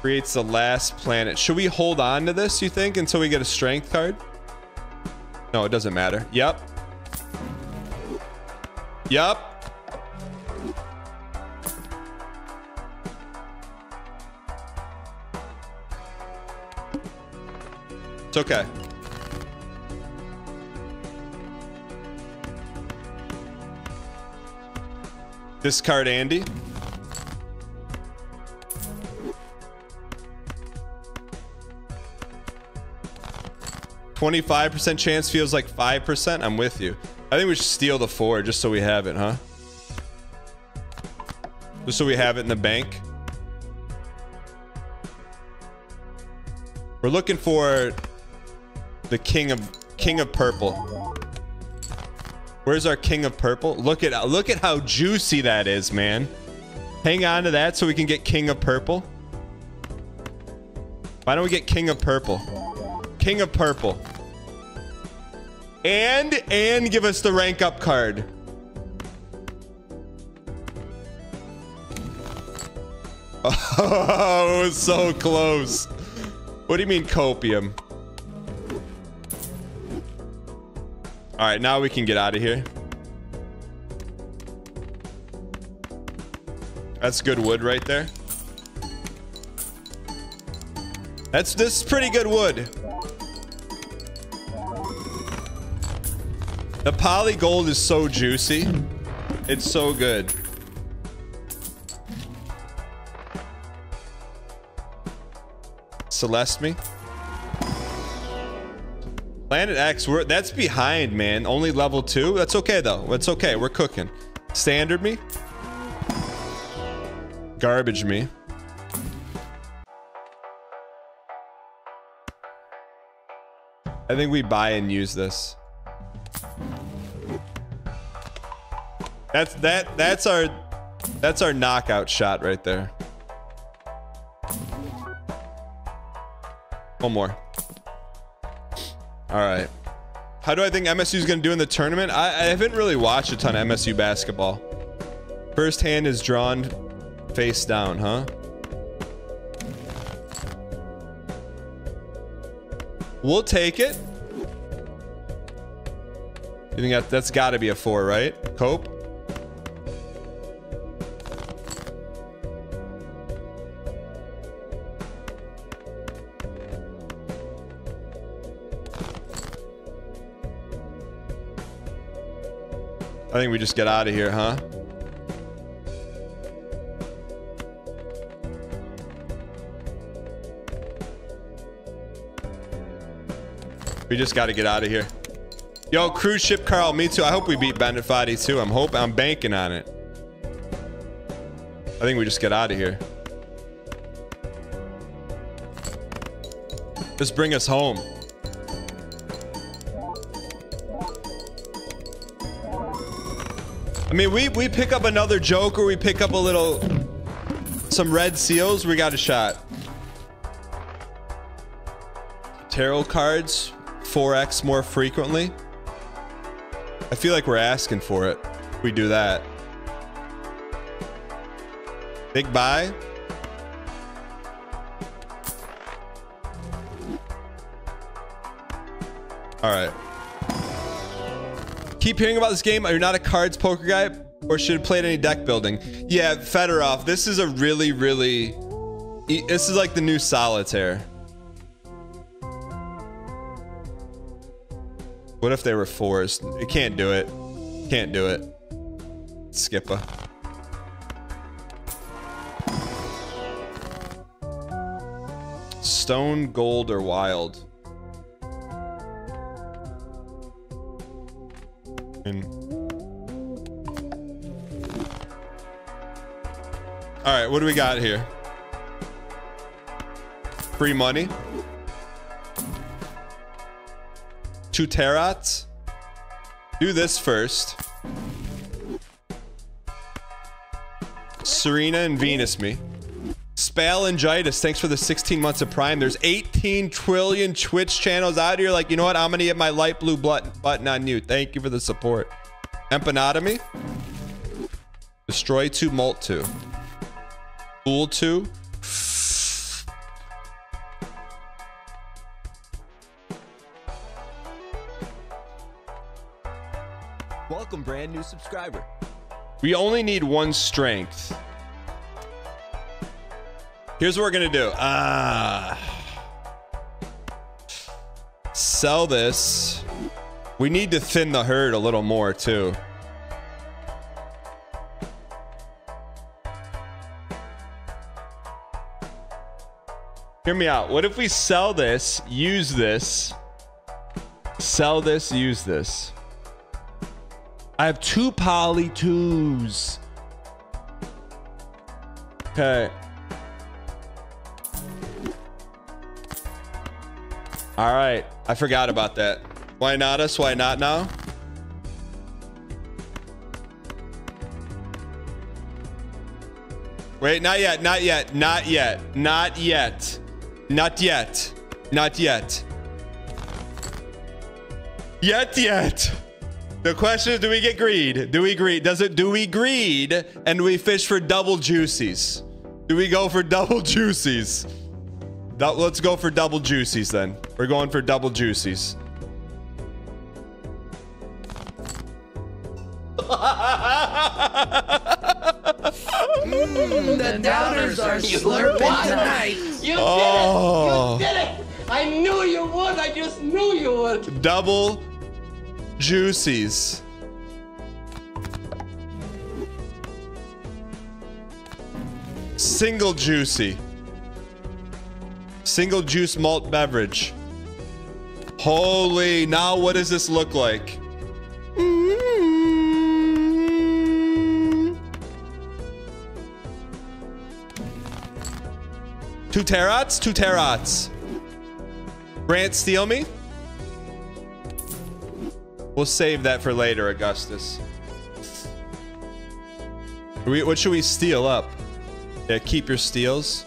creates the last planet. Should we hold on to this? You think until we get a strength card? No, it doesn't matter. Yep. Yep. It's okay. Discard Andy. Twenty-five percent chance feels like five percent. I'm with you. I think we should steal the four just so we have it, huh? Just so we have it in the bank. We're looking for the king of king of purple? Where's our king of purple? Look at look at how juicy that is, man. Hang on to that so we can get king of purple. Why don't we get king of purple? King of purple. And and give us the rank up card. Oh, it was so close. What do you mean copium? All right, now we can get out of here. That's good wood right there. That's this is pretty good wood. The poly gold is so juicy. It's so good. Celeste me. Planet X, we're that's behind, man. Only level two. That's okay though. That's okay. We're cooking. Standard me. Garbage me. I think we buy and use this. That's that that's our that's our knockout shot right there. One more. All right. How do I think MSU is going to do in the tournament? I, I haven't really watched a ton of MSU basketball. First hand is drawn face down, huh? We'll take it. You think that that's got to be a four, right? Cope. Think we just get out of here, huh? We just got to get out of here. Yo, cruise ship Carl, me too. I hope we beat Bandit too. I'm hope I'm banking on it. I think we just get out of here. Just bring us home. I mean, we we pick up another Joker, we pick up a little some red seals, we got a shot. Tarot cards, 4x more frequently. I feel like we're asking for it. We do that. Big buy. All right. Keep hearing about this game. Are you not a cards poker guy? Or should have played any deck building? Yeah, Fedorov, this is a really, really... This is like the new Solitaire. What if they were fours? You can't do it. Can't do it. Skippa. Stone, gold, or wild? And all right, what do we got here? Free money. Two tarats. Do this first. Serena and Venus me. Spalangitis, thanks for the 16 months of Prime. There's 18 trillion Twitch channels out here. Like, you know what? I'm gonna get my light blue button on you. Thank you for the support. Empanotomy. Destroy 2, Molt 2. Fool 2. Welcome, brand new subscriber. We only need one strength. Here's what we're gonna do. Ah. Sell this. We need to thin the herd a little more too. Hear me out. What if we sell this, use this, sell this, use this? I have two poly twos. Okay. All right. I forgot about that. Why not us? Why not now? Wait, not yet, not yet, not yet, not yet, not yet, not yet. Yet, yet. The question is, do we get greed? Do we greed? Does it, do we greed and we fish for double juicies? Do we go for double juicies? Let's go for double juicies then. We're going for double juicies. Mm, the doubters are slurping tonight. You Oh. did it! You did it! I knew you would! I just knew you would! Double juicies. Single juicy. Single juice malt beverage. Holy, now what does this look like? Two terats? Two terats. Grant, steal me? We'll save that for later, Augustus. We, what should we steal up? Yeah, keep your steels.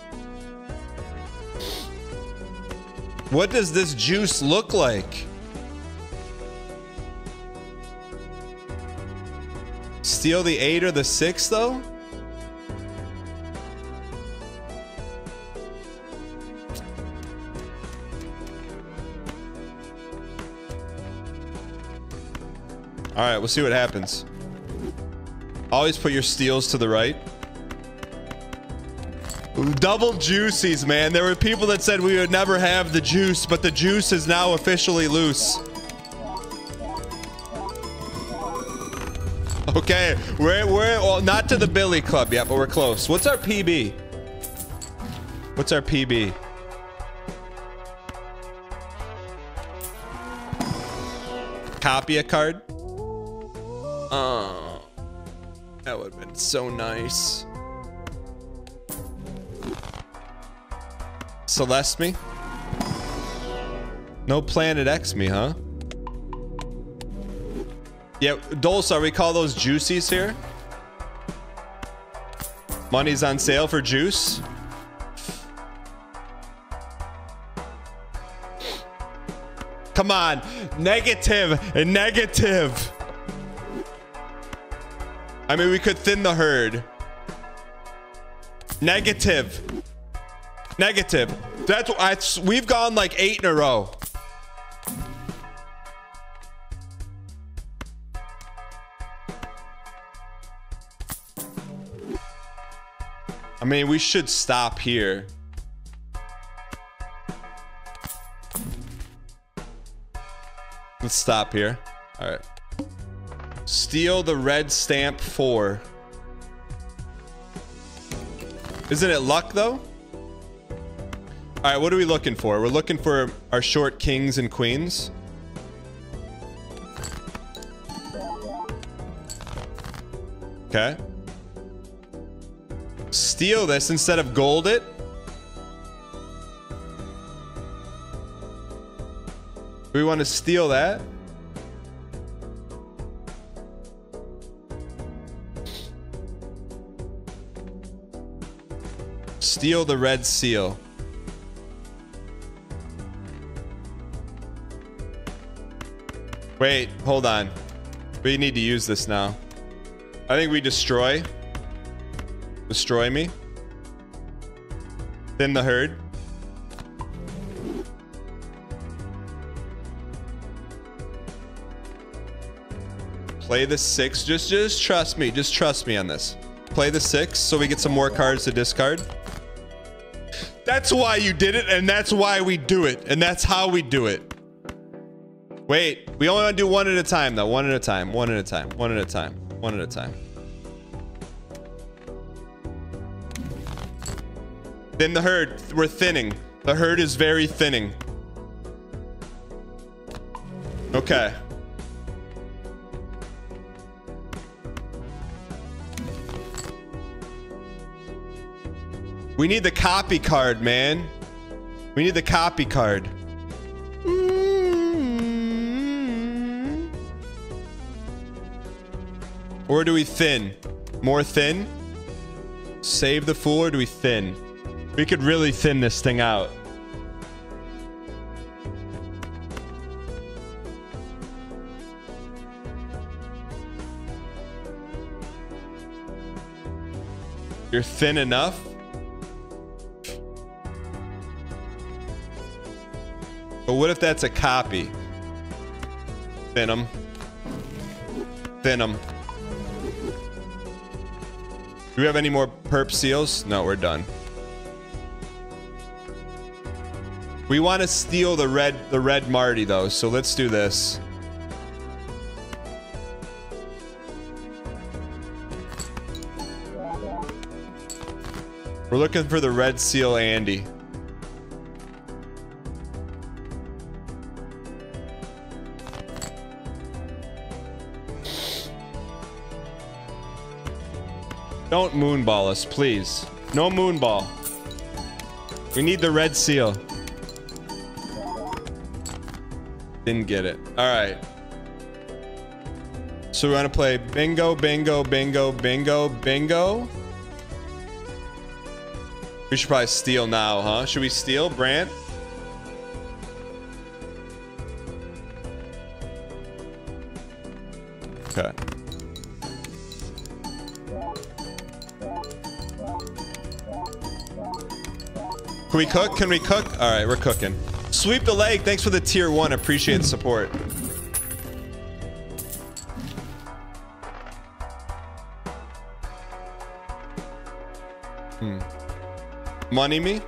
What does this juice look like? Steal the eight or the six, though? All right, we'll see what happens. Always put your steels to the right. Double juicies, man. There were people that said we would never have the juice, but the juice is now officially loose. Okay, we're we're well, not to the Billy Club yet, but we're close. What's our PB? What's our PB? Copy a card. Oh, that would have been so nice. Celeste me? No Planet X me, huh? Yeah, Dolsar, we call those juicies here. Money's on sale for juice. Come on, negative. I mean, we could thin the herd. Negative. Negative. That's I, we've gone like eight in a row. I mean, we should stop here. Let's stop here. All right. Steal the red stamp four. Isn't it luck though? All right, what are we looking for? We're looking for our short kings and queens. Okay. Steal this instead of gold it. We want to steal that. Steal the red seal. Wait, hold on. We need to use this now. I think we destroy. Destroy me. Thin the herd. Play the six. Just, just trust me. Just trust me on this. Play the six so we get some more cards to discard. That's why you did it, and that's why we do it, and that's how we do it. Wait, we only want to do one at a time, though. One at a time. One at a time. One at a time. One at a time. Then the herd. We're thinning. The herd is very thinning. Okay. We need the copy card, man. We need the copy card. Or do we thin? More thin? Save the fool or do we thin? We could really thin this thing out. You're thin enough? But what if that's a copy? Thin them. Thin them. Do we have any more perp seals? No, we're done. We want to steal the red the red Marty though, so let's do this. We're looking for the red seal Andy. Don't moonball us, please. No moonball. We need the red seal. Didn't get it. All right. So we want to play bingo, bingo, bingo, bingo, bingo. We should probably steal now, huh? Should we steal, Brant? Okay. Can we cook? Can we cook? All right, we're cooking. Sweep the leg. Thanks for the tier one. Appreciate the support. Hmm. Money me?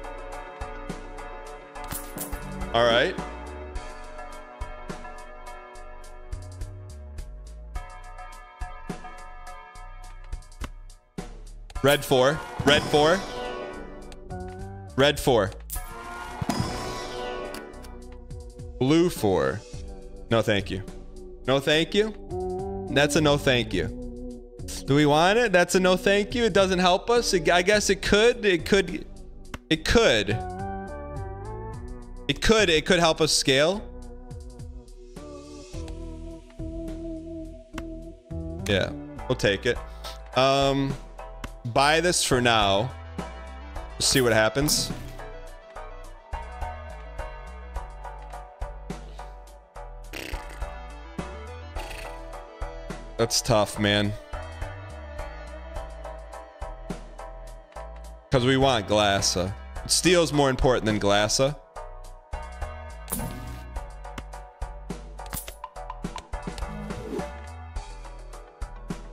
All right. Red four. Red four. Red four. Blue four. No, thank you. No, thank you. That's a no, thank you. Do we want it? That's a no, thank you. It doesn't help us. It, I guess it could. It could. It could. It could. It could help us scale. Yeah, we'll take it. Um, buy this for now. See what happens. That's tough, man. Because we want Glassa. Steel's more important than Glassa.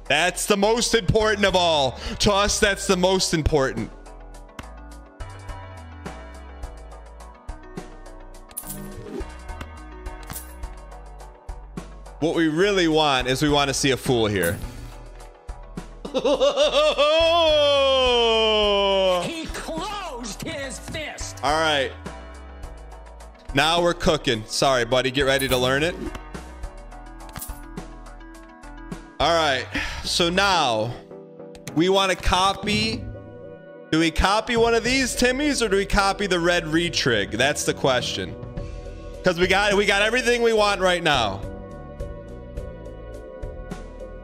That's the most important of all. To us, that's the most important. What we really want is we want to see a fool here. He closed his fist. All right. Now we're cooking. Sorry, buddy. Get ready to learn it. All right. So now we want to copy. Do we copy one of these Timmys or do we copy the red retrig? That's the question. Because we got we got everything we want right now.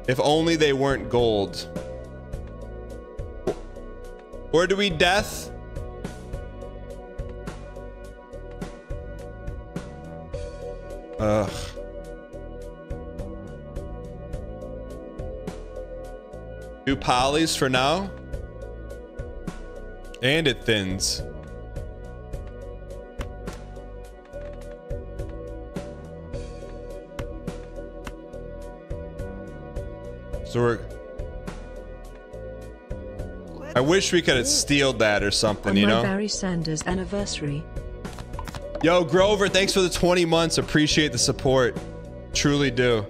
If only they weren't gold. Or do we death? Ugh. Do polys for now. And it thins. So we're. I wish we could have stealed that or something, you know? Barry Sanders anniversary. Yo, Grover, thanks for the 20 months. Appreciate the support. Truly do.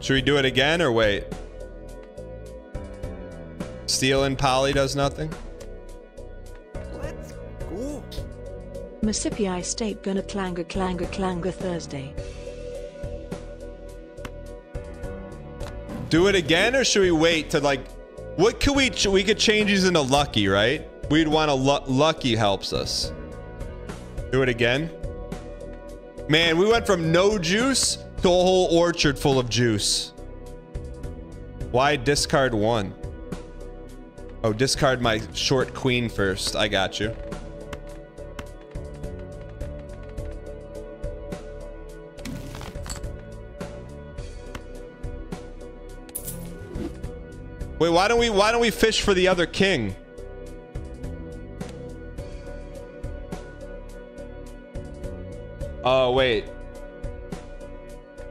Should we do it again or wait? Steal and poly does nothing? Let's go. Mississippi State gonna clanger clanger clanger Thursday. Do it again or should we wait to like what could we we could change these into lucky, right? We'd want a lu- lucky helps us. Do it again. Man, we went from no juice to a whole orchard full of juice. Why discard one? Oh, discard my short queen first. I got you. Wait, why don't we why don't we fish for the other king? Oh, wait.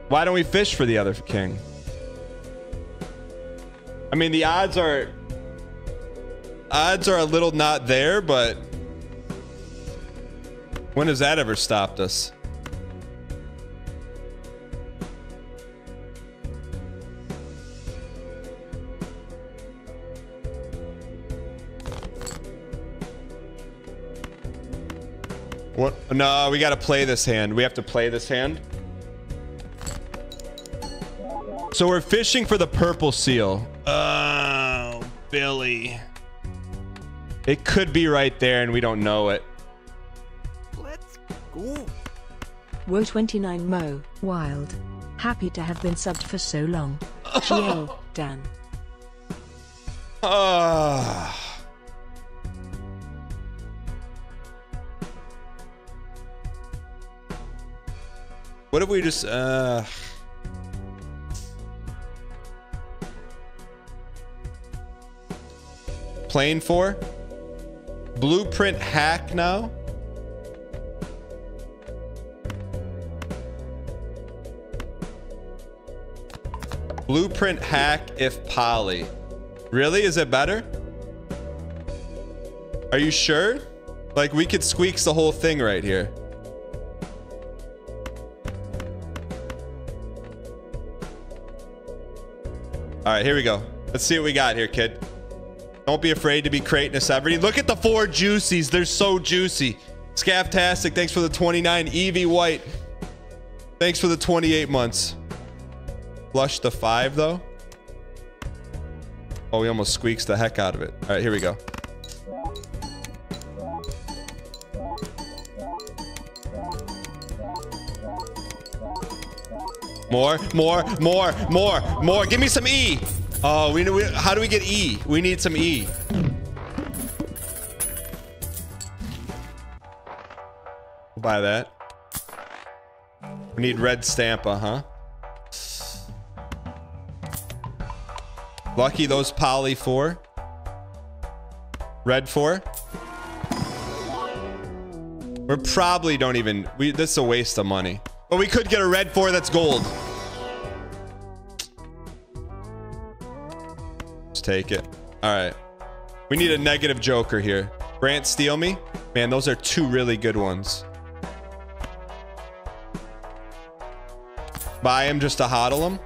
Why don't we fish for the other king? I mean, the odds are odds are a little not there, but when has that ever stopped us? What? No, we got to play this hand. We have to play this hand. So we're fishing for the purple seal. Oh, Billy. It could be right there and we don't know it. Let's go. Woe 29 Mo, Wild. Happy to have been subbed for so long. GL, Dan. Ah. What if we just uh Plane 4? Blueprint hack now? Blueprint hack if poly. Really? Is it better? Are you sure? Like we could squeaks the whole thing right here. All right, here we go. Let's see what we got here, kid. Don't be afraid to be a 70. Look at the four juicies. They're so juicy. Scaftastic, thanks for the 29. Evie White, thanks for the 28 months. Flush the five, though. Oh, he almost squeaks the heck out of it. All right, here we go. More, more, more, more, more. Give me some E. Oh, we, we how do we get E? We need some E. We'll buy that. We need red Stampa, huh? Lucky those poly four. Red four. We probably don't even. We this is a waste of money. But we could get a red four that's gold. Let's take it. All right. We need a negative joker here. Brant, steal me. Man, those are two really good ones. Buy him just to hodl him.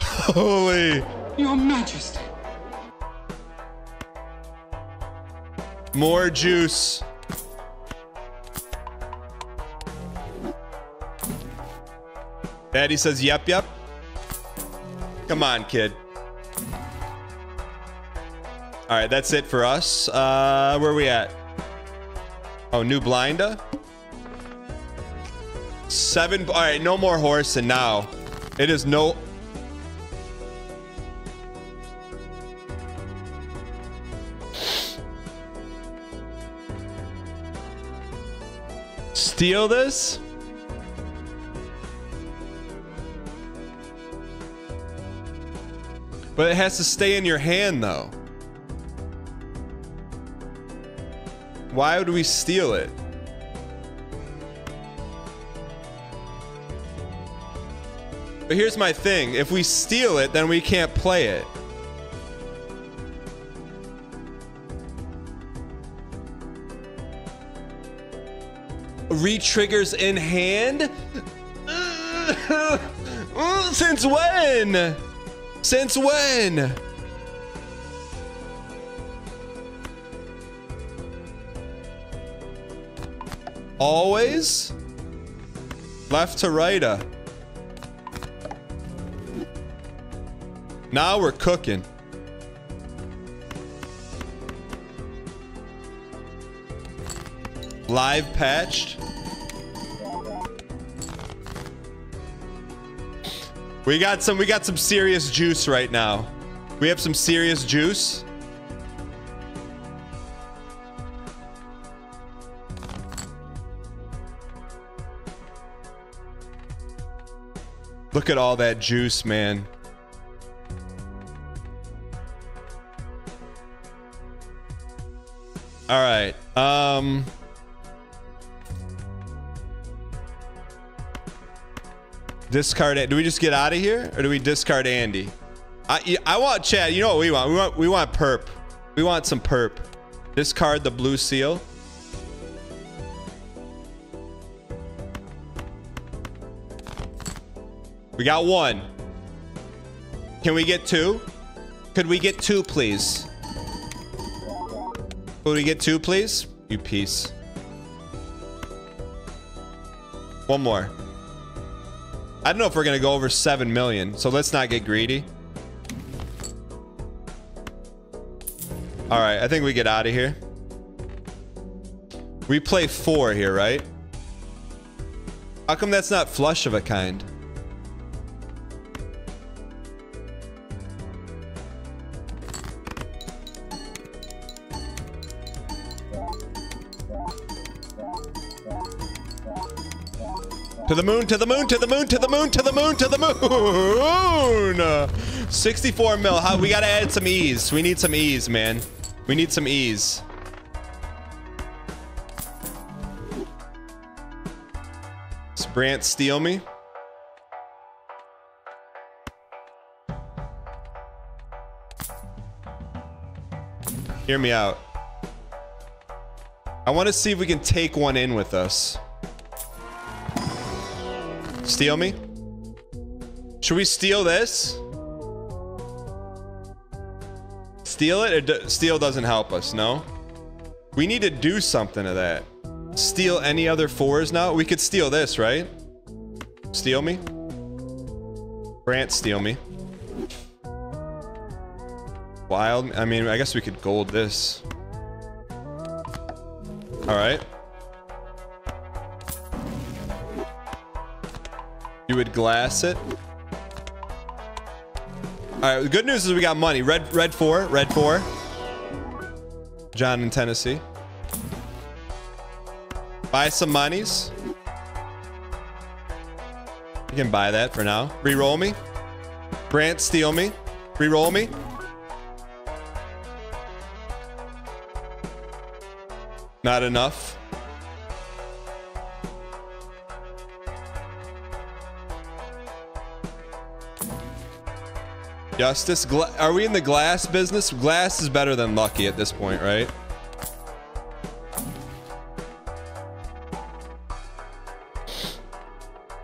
Holy. Your Majesty. More juice. Daddy says, yep, yep. Come on, kid. All right, that's it for us. Uh, where are we at? Oh, new blinda. Seven. All right, no more horse, and now it is no. Steal this? But it has to stay in your hand, though. Why would we steal it? But here's my thing. If we steal it, then we can't play it. Re-triggers in hand? Since when? Since when? Always? Left to right -a. Now we're cooking. Live patched. We got some we got some serious juice right now. We have some serious juice. Look at all that juice, man. All right. Um Discard it. Do we just get out of here or do we discard Andy? I I want Chad. You know what we want? We want we want perp. We want some perp. Discard the blue seal. We got one. Can we get two? Could we get two, please? Could we get two, please? You piece. One more. I don't know if we're going to go over 7 million, so let's not get greedy. All right, I think we get out of here. We play four here, right? How come that's not flush of a kind? To the moon, to the moon, to the moon, to the moon, to the moon, to the moon. 64 mil. How we gotta add some ease. We need some ease, man. We need some ease. Does Brant steal me? Hear me out. I want to see if we can take one in with us. Steal me? Should we steal this? Steal it? Steal doesn't help us, no? We need to do something to that. Steal any other fours now? We could steal this, right? Steal me? Brant, steal me. Wild? I mean, I guess we could gold this. Alright. You would glass it. All right. The good news is we got money. Red, red four, red four. John in Tennessee. Buy some monies. You can buy that for now. Reroll me. Grant, steal me. Reroll me. Not enough. Justice, are we in the glass business? Glass is better than lucky at this point, right?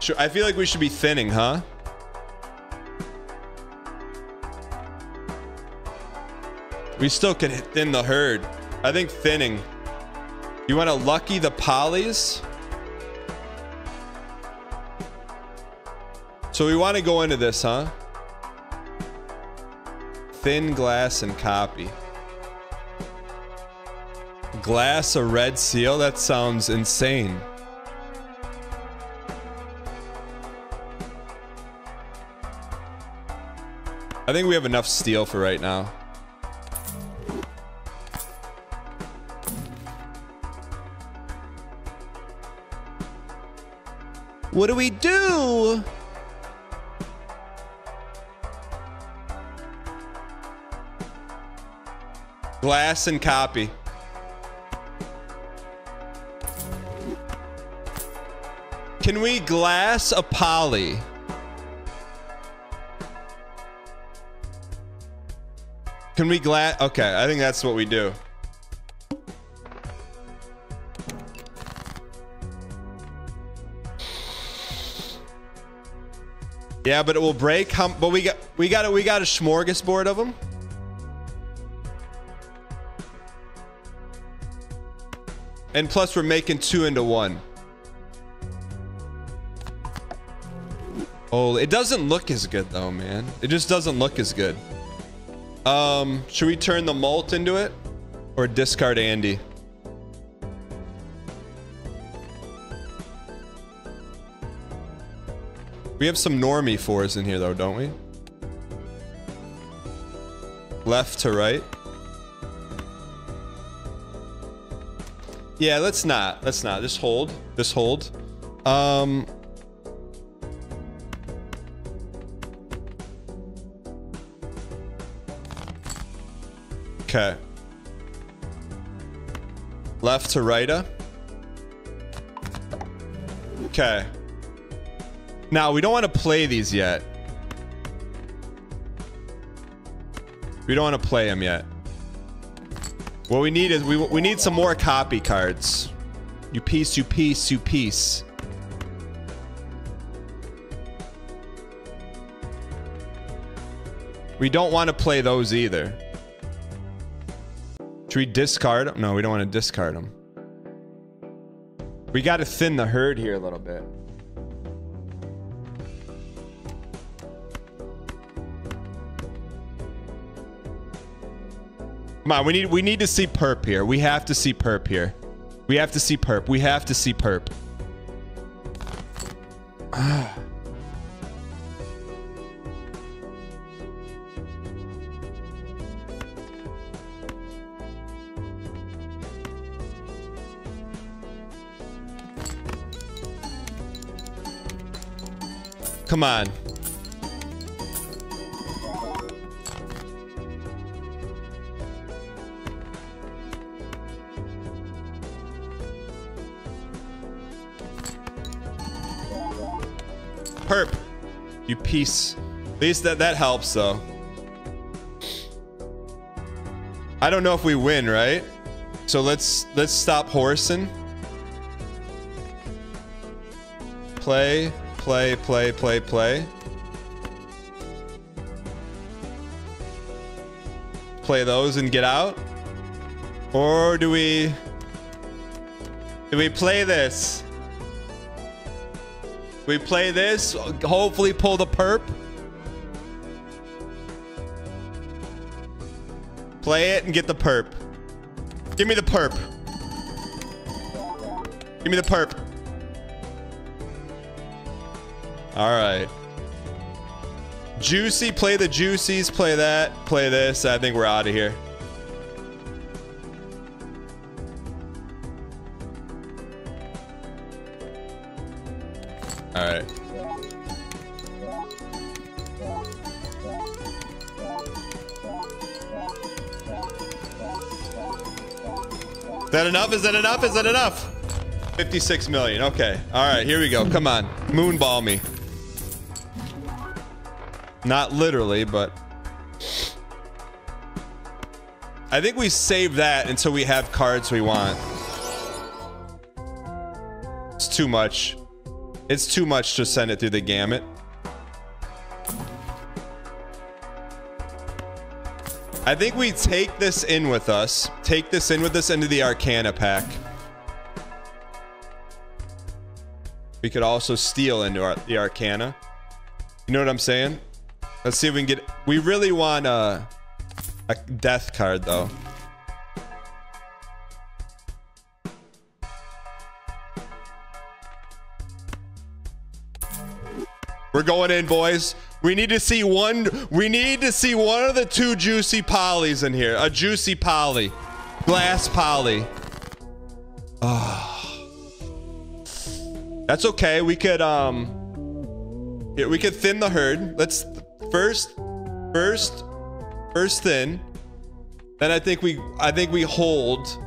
Sure, I feel like we should be thinning, huh? We still can thin the herd. I think thinning. You want to lucky the polys? So we want to go into this, huh? Thin glass and copy. Glass a red seal? That sounds insane. I think we have enough steel for right now. What do we do? Glass and copy. Can we glass a poly? Can we glass? Okay, I think that's what we do. Yeah, but it will break. How, but we got we got a, we got a smorgasbord of them. And plus, we're making two into one. Oh, it doesn't look as good though, man. It just doesn't look as good. Um, should we turn the malt into it? Or discard Andy? We have some normie fours in here though, don't we? Left to right. Yeah, let's not. Let's not. Just hold. Just hold. Um. Okay. Left to righta. Okay. Now, we don't want to play these yet. We don't want to play them yet. What we need is we we need some more copy cards. You piece, you piece, you piece. We don't want to play those either. Should we discard them? No, we don't want to discard them. We got to thin the herd here a little bit. Come on, we need we need to see perp here. We have to see perp here. We have to see perp. We have to see perp. Come on. Perp. You piece. At least that, that helps, though. I don't know if we win, right? So let's let's stop horsing. Play, play, play, play, play. Play those and get out? Or do we... Do we play this? We play this, hopefully pull the perp. Play it and get the perp. Give me the perp. Give me the perp. All right. Juicy, play the juicies, play that, play this. I think we're out of here. All right. Is that enough? Is that enough? Is that enough? 56 million. Okay. All right, here we go. Come on. Moonball me. Not literally, but I think we save that until we have cards we want. It's too much. It's too much to send it through the gamut. I think we take this in with us. Take this in with us into the Arcana pack. We could also steal into our, the Arcana. You know what I'm saying? Let's see if we can get... We really want a, a death card, though. We're going in, boys. We need to see one. We need to see one of the two juicy polys in here. A juicy poly. Glass poly. Ah. That's okay. We could um here, we could thin the herd. Let's first first first thin. Then I think we I think we hold.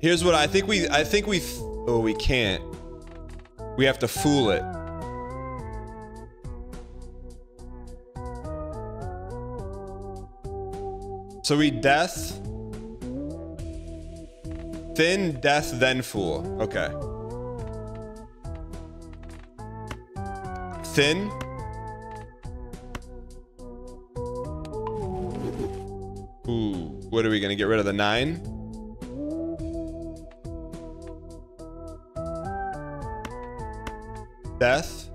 Here's what I think we I think we oh we can't. We have to fool it. So we death Thin, death, then fool. Okay. Thin. Ooh, what are we gonna get rid of the nine? Death.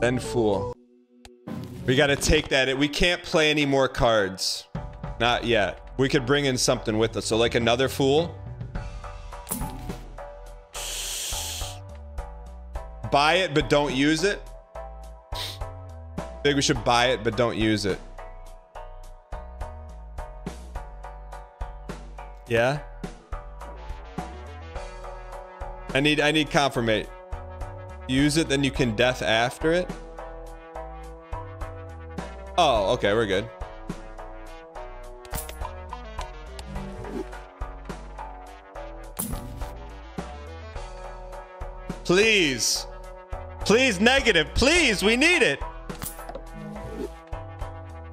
Then fool. We got to take that. We can't play any more cards. Not yet. We could bring in something with us. So like another fool. Buy it, but don't use it. I think we should buy it, but don't use it. Yeah. I need I need confirmate. Use it, then you can death after it. Oh, okay, we're good. Please. Please, negative. Please, we need it.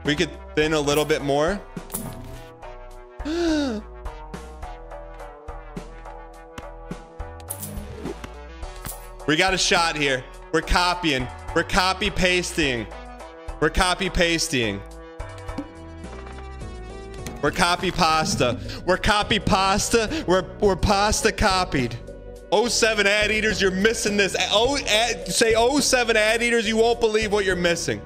We could thin a little bit more. We got a shot here. We're copying. We're copy pasting. We're copy pasting. We're copy pasta. We're copy pasta. We're we're pasta copied. 07 ad eaters, you're missing this. Oh, ad, say 07 ad eaters, you won't believe what you're missing.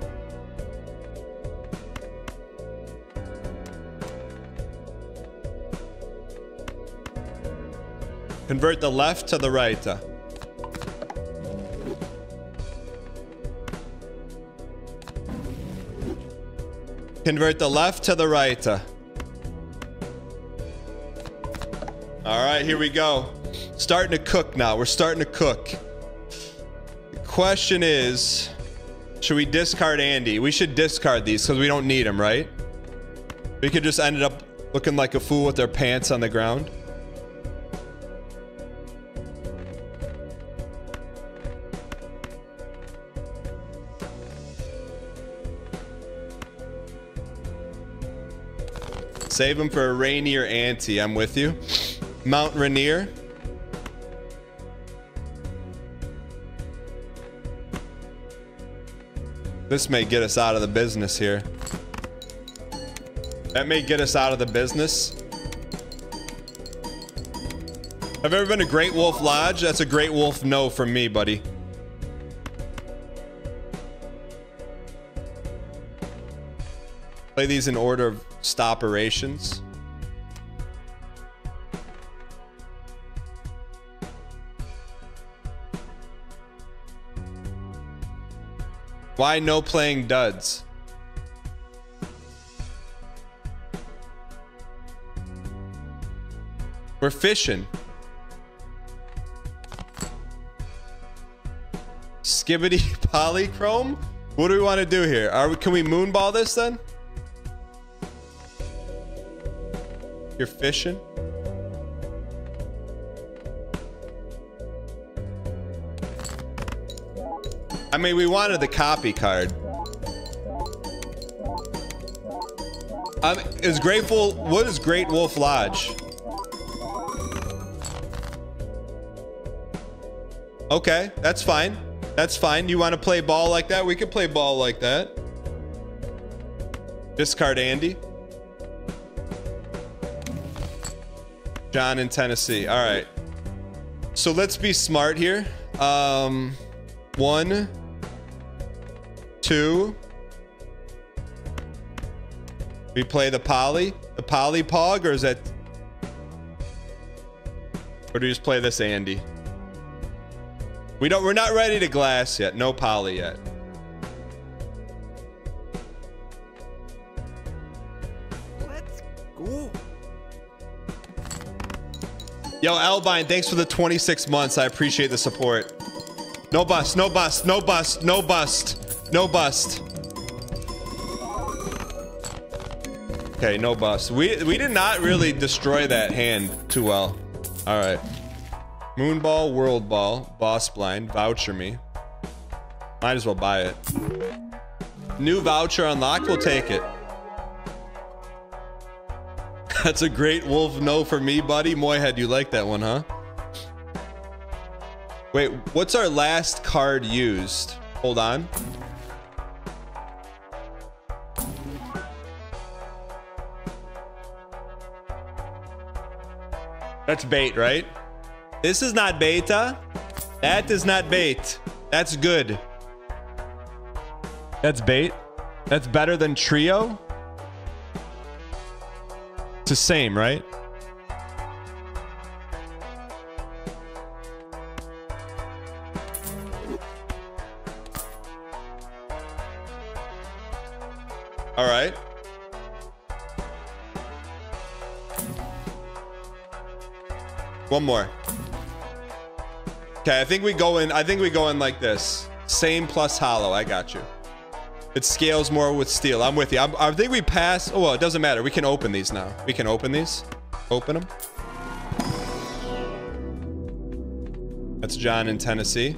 Convert the left to the right. Uh. Convert the left to the right. All right, here we go. Starting to cook now. We're starting to cook. The question is, should we discard Andy? We should discard these because we don't need them, right? We could just end up looking like a fool with their pants on the ground. Save him for a Rainier Ante. I'm with you. Mount Rainier. This may get us out of the business here. That may get us out of the business. Have you ever been to Great Wolf Lodge? That's a Great Wolf no from me, buddy. Play these in order of stoperations. Why no playing duds? We're fishing. Skibbity polychrome? What do we want to do here? Are we, can we moonball this then? You're fishing? I mean, we wanted the copy card. Um, is Grateful, what is Great Wolf Lodge? Okay, that's fine. That's fine. You want to play ball like that? We can play ball like that. Discard Andy. John in Tennessee. All right. So let's be smart here. Um, one, two. We play the poly, the poly pog, or is that, or do we just play this Andy? We don't. We're not ready to glass yet. No poly yet. Let's go. Yo, Albine, thanks for the 26 months. I appreciate the support. No bust, no bust, no bust, no bust, no bust. Okay, no bust. We we did not really destroy that hand too well. All right. Moonball, World Ball, Boss Blind, Voucher Me. Might as well buy it. New voucher unlocked, we'll take it. That's a great wolf no for me, buddy. Moyhead, you like that one, huh? Wait, what's our last card used? Hold on. That's bait, right? This is not beta. That is not bait. That's good. That's bait. That's better than trio? The same, right? All right. One more. Okay, I think we go in. I think we go in like this. Same plus hollow. I got you. It scales more with steel. I'm with you. I'm, I think we pass. Oh, well, it doesn't matter. We can open these now. We can open these. Open them. That's John in Tennessee.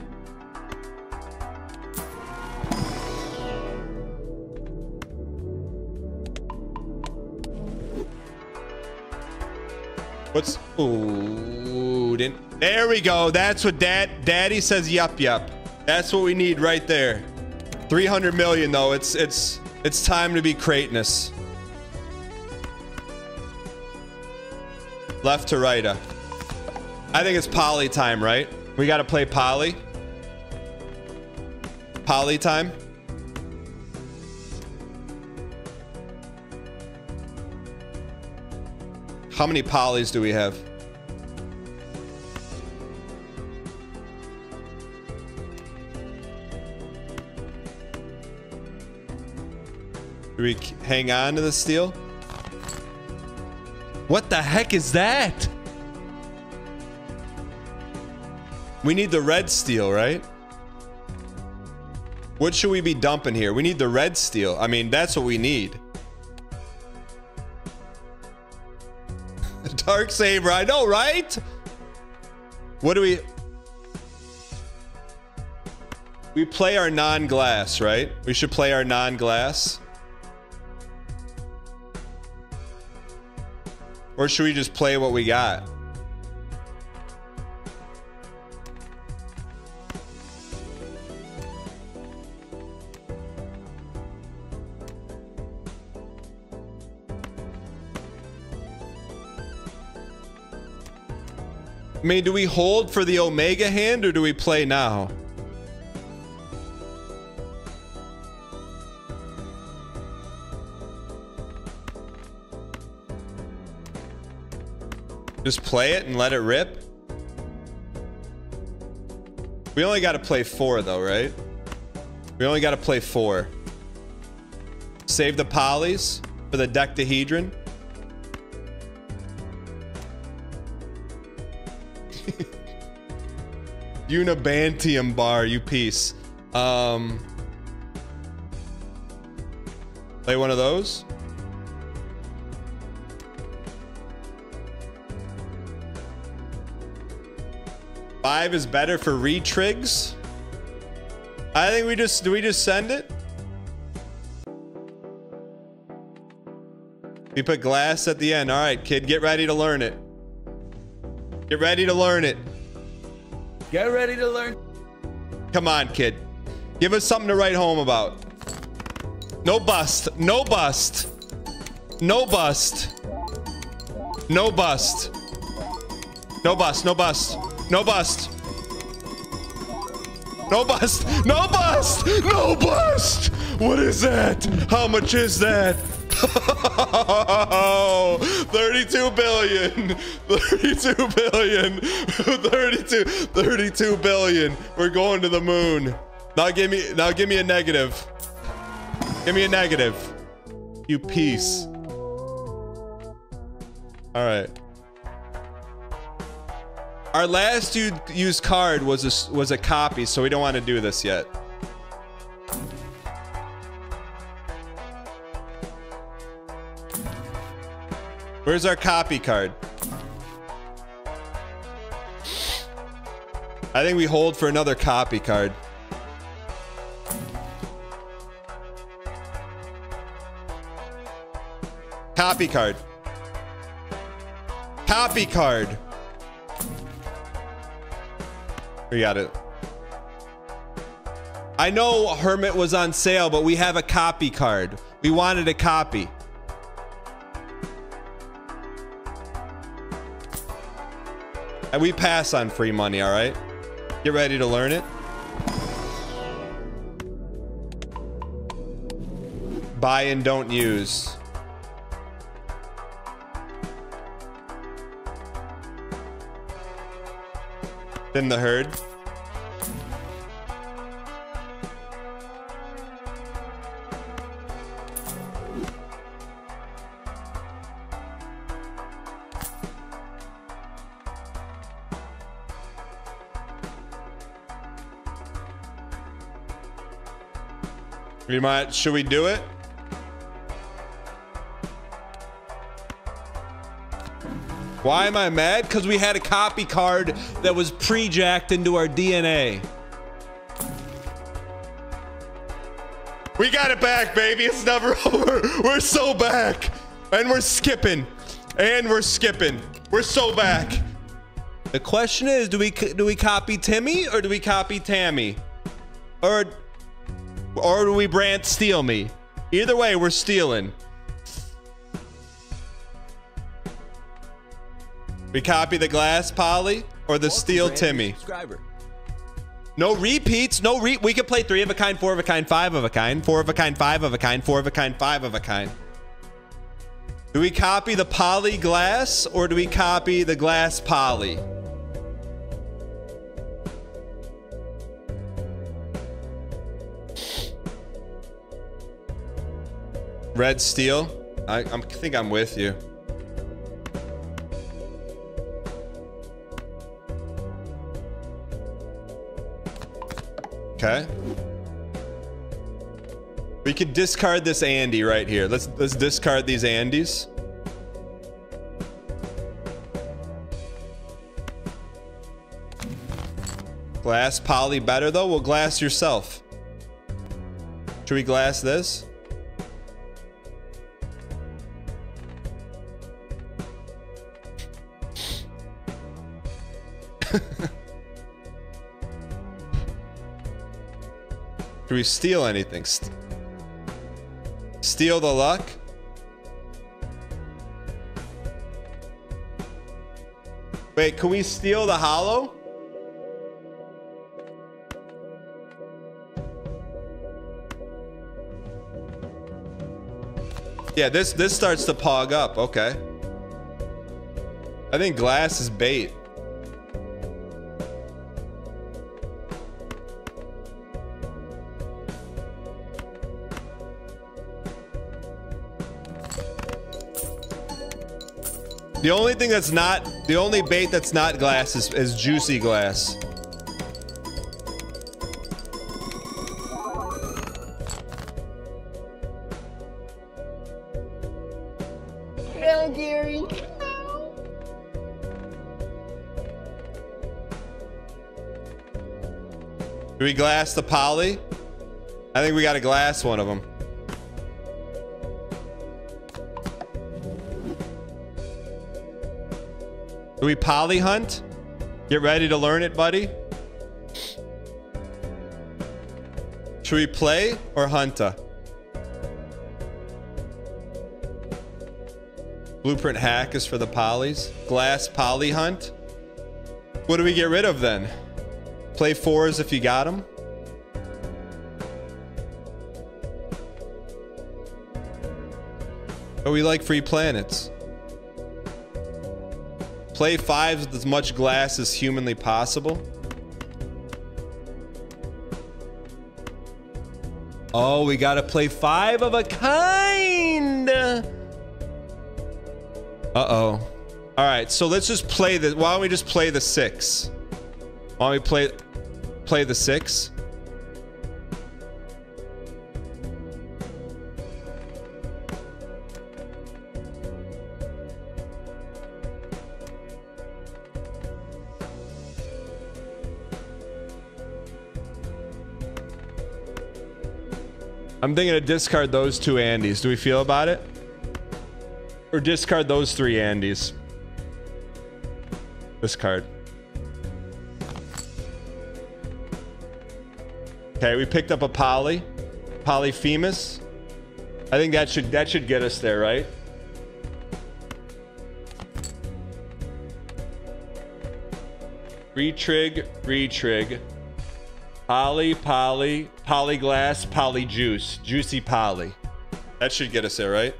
What's ooh didn't there we go. That's what dad daddy says yup yup. That's what we need right there. 300 million though. It's it's it's time to be greatness. Left to right. Uh. I think it's poly time, right? We got to play poly. Poly time. How many polys do we have? We hang on to the steel? What the heck is that? We need the red steel, right? What should we be dumping here? We need the red steel. I mean, that's what we need. Dark Saber, I know, right? What do we... We play our non-glass, right? We should play our non-glass. Or should we just play what we got? I mean, do we hold for the Omega hand or do we play now? Just play it and let it rip? We only got to play four though, right? We only got to play four. Save the polys for the dectahedron. Unibantium bar, you piece. Um, play one of those. Five is better for retrigs. I think we just do we just send it? We put glass at the end. All right, kid, get ready to learn it. Get ready to learn it. Get ready to learn. Come on, kid. Give us something to write home about. No bust. No bust. No bust. No bust. No bust. No bust. No bust. No bust. No bust. No bust. What is that? How much is that? 32 billion 32 billion 32 32 billion we're going to the moon now give me now give me a negative give me a negative you piece all right our last used card was a was a copy so we don't want to do this yet Where's our copy card? I think we hold for another copy card. Copy card. Copy card. We got it. I know Hermit was on sale, but we have a copy card. We wanted a copy. And we pass on free money, all right? Get ready to learn it. Buy and don't use. Then the herd. We might. Should we do it? Why am I mad? Because we had a copy card that was pre-jacked into our DNA. We got it back, baby. It's never over. We're so back. And we're skipping. And we're skipping. We're so back. The question is, do we do we copy Timmy or do we copy Tammy? Or or do we brand steal me? Either way, we're stealing. We copy the glass Polly or the steel Timmy. Subscriber. No repeats. No re. We could play three of a kind, four of a kind, five of a kind, four of a kind, five of a kind, four of a kind, five of a kind. Do we copy the poly glass or do we copy the glass poly? Red steel. I I'm, think I'm with you. Okay. We could discard this Andy right here. Let's let's discard these Andys. Glass poly better though. We'll glass yourself. Should we glass this? Do we steal anything? St steal the luck? Wait, can we steal the hollow? Yeah, this this starts to pog up. Okay. I think glass is bait. The only thing that's not, the only bait that's not glass is, is juicy glass. Gary. Do we glass the poly? I think we got to glass one of them. Do we poly hunt? Get ready to learn it, buddy. Should we play or hunta? Blueprint hack is for the polys. Glass poly hunt. What do we get rid of then? Play fours if you got them. Oh, we like free planets. Play fives with as much glass as humanly possible. Oh, we gotta play five of a kind. Uh-oh. All right, so let's just play the. Why don't we just play the six? Why don't we play play the six? I'm thinking to discard those two Andys. Do we feel about it? Or discard those three Andys. Discard. Okay, we picked up a poly. Polyphemus. I think that should that should get us there, right? Retrig, retrig. Poly, poly, polyglass, polyjuice, juicy poly. That should get us there, right?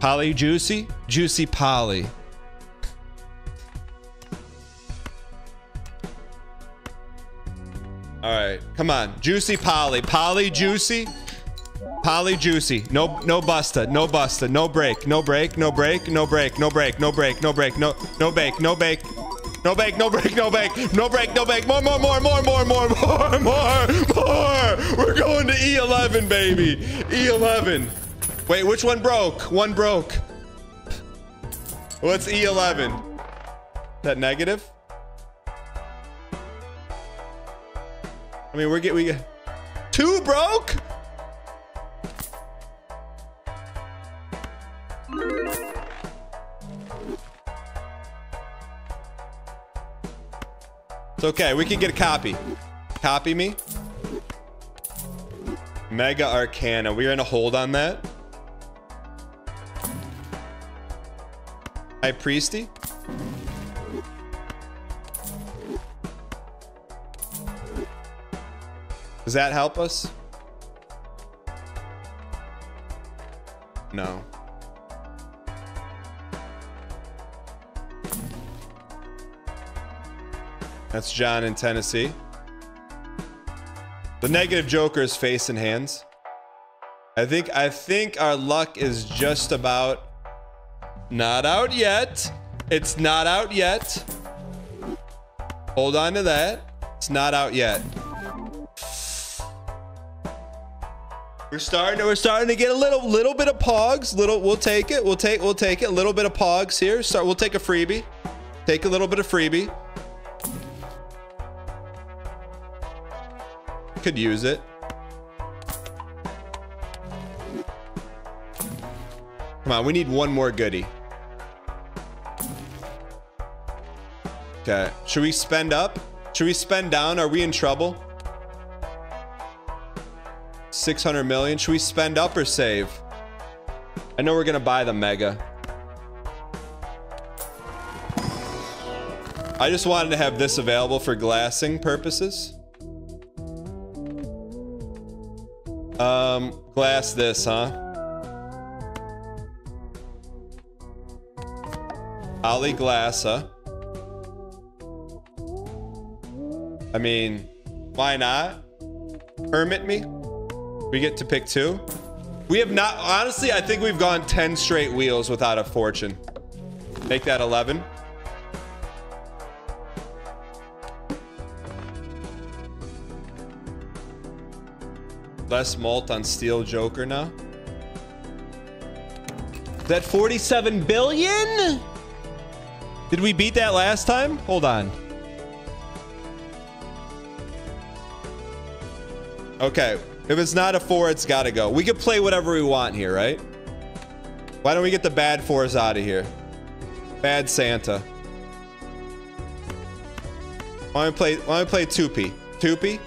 Polly Juicy? Juicy Polly. All right, come on. Juicy Poly, Poly Juicy. Polly Juicy. No no busta. No busta. No break. No break. No break. No break. No break. No break. No break. No no bake. No bake. No bake, no break, no bake, no break, no bake. More, more, more, more, more, more, more, more, more. We're going to E11, baby. E11. Wait, which one broke? One broke. What's E11? That negative? I mean, we're get we two broke. It's okay. We can get a copy. Copy me. Mega Arcana. We're in a hold on that. High Priesty. Does that help us? No. That's John in Tennessee. The negative Joker is face and hands. I think I think our luck is just about not out yet. It's not out yet. Hold on to that. It's not out yet. We're starting to, we're starting to get a little little bit of pogs. Little we'll take it. We'll take we'll take it. A little bit of pogs here. Start we'll take a freebie. Take a little bit of freebie. Could use it. Come on, we need one more goodie. Okay. Should we spend up? Should we spend down? Are we in trouble? 600 million. Should we spend up or save? I know we're going to buy the mega. I just wanted to have this available for glassing purposes. Um, glass this, huh? Ali Glassa. I mean, why not? Hermit me? We get to pick two? We have not, honestly, I think we've gone 10 straight wheels without a fortune. Make that 11. Less malt on Steel Joker now. That 47 billion? Did we beat that last time? Hold on. Okay. If it's not a four, it's got to go. We can play whatever we want here, right? Why don't we get the bad fours out of here? Bad Santa. Why don't we play, why don't we play 2P? 2P?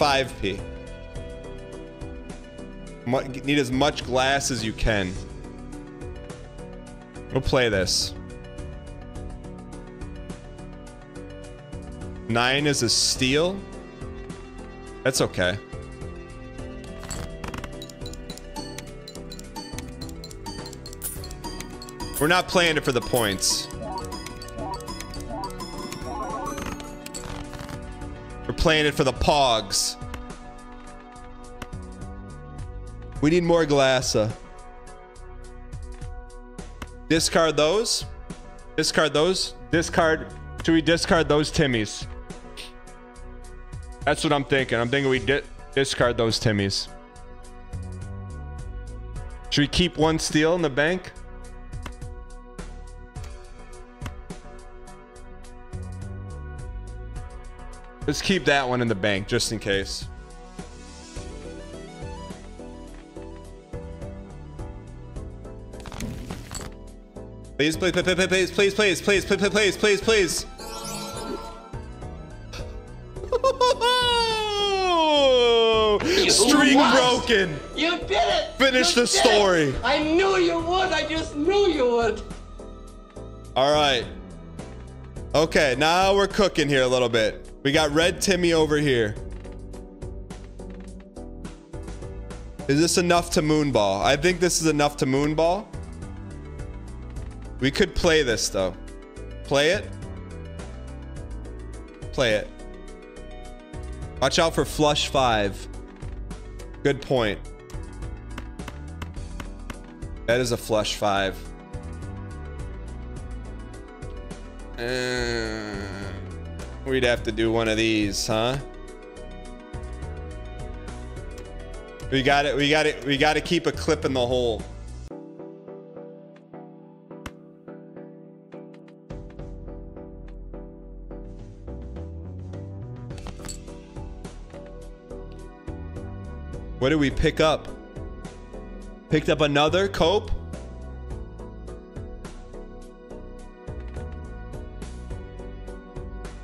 5P. Need as much glass as you can. We'll play this. Nine is a steal. That's okay. We're not playing it for the points. We're playing it for the pogs. We need more glassa. Discard those. Discard those. Discard. Should we discard those Timmies? That's what I'm thinking. I'm thinking we di discard those Timmies. Should we keep one steel in the bank? Let's keep that one in the bank just in case. Please, please, please, please, please, please, please, please, please, please, please. Streak broken. You did it! Finish the story. I knew you would! I just knew you would! All right. Okay, now we're cooking here a little bit. We got Red Timmy over here. Is this enough to moonball? I think this is enough to moonball. We could play this though. Play it. Play it. Watch out for flush five. Good point. That is a flush five. Uh, we'd have to do one of these, huh? We got it. We got it. We got to keep a clip in the hole. What did we pick up? Picked up another cope.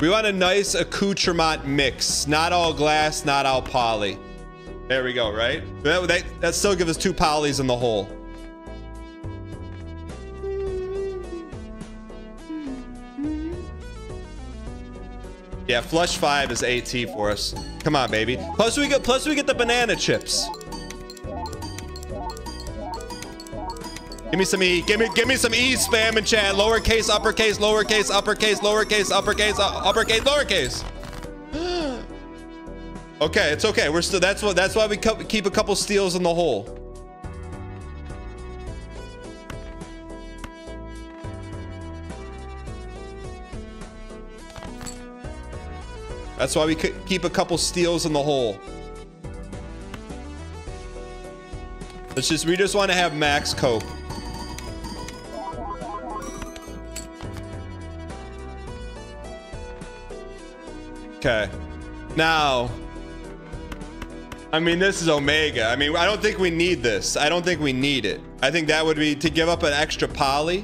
We want a nice accoutrement mix. Not all glass, not all poly. There we go, right? That, that, that still gives us two polys in the hole. Yeah, flush five is AT for us. Come on, baby. Plus we get plus we get the banana chips. Give me some E. Give me give me some E spam in chat. Lowercase, uppercase, lowercase, uppercase, lowercase, uppercase, uh, uppercase, lowercase. okay, it's okay. We're still that's what that's why we keep a couple steals in the hole. That's why we keep a couple steals in the hole. Let's just, we just want to have max cope. Okay. Now, I mean, this is Omega. I mean, I don't think we need this. I don't think we need it. I think that would be to give up an extra poly.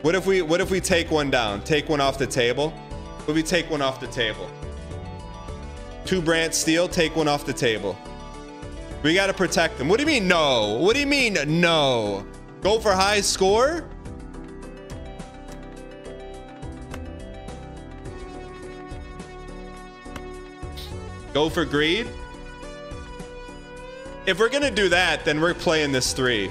What if we, what if we take one down? Take one off the table? But we take one off the table. Two Brant Steel, take one off the table. We got to protect them. What do you mean no? What do you mean no? Go for high score? Go for greed? If we're to do that, then we're playing this three.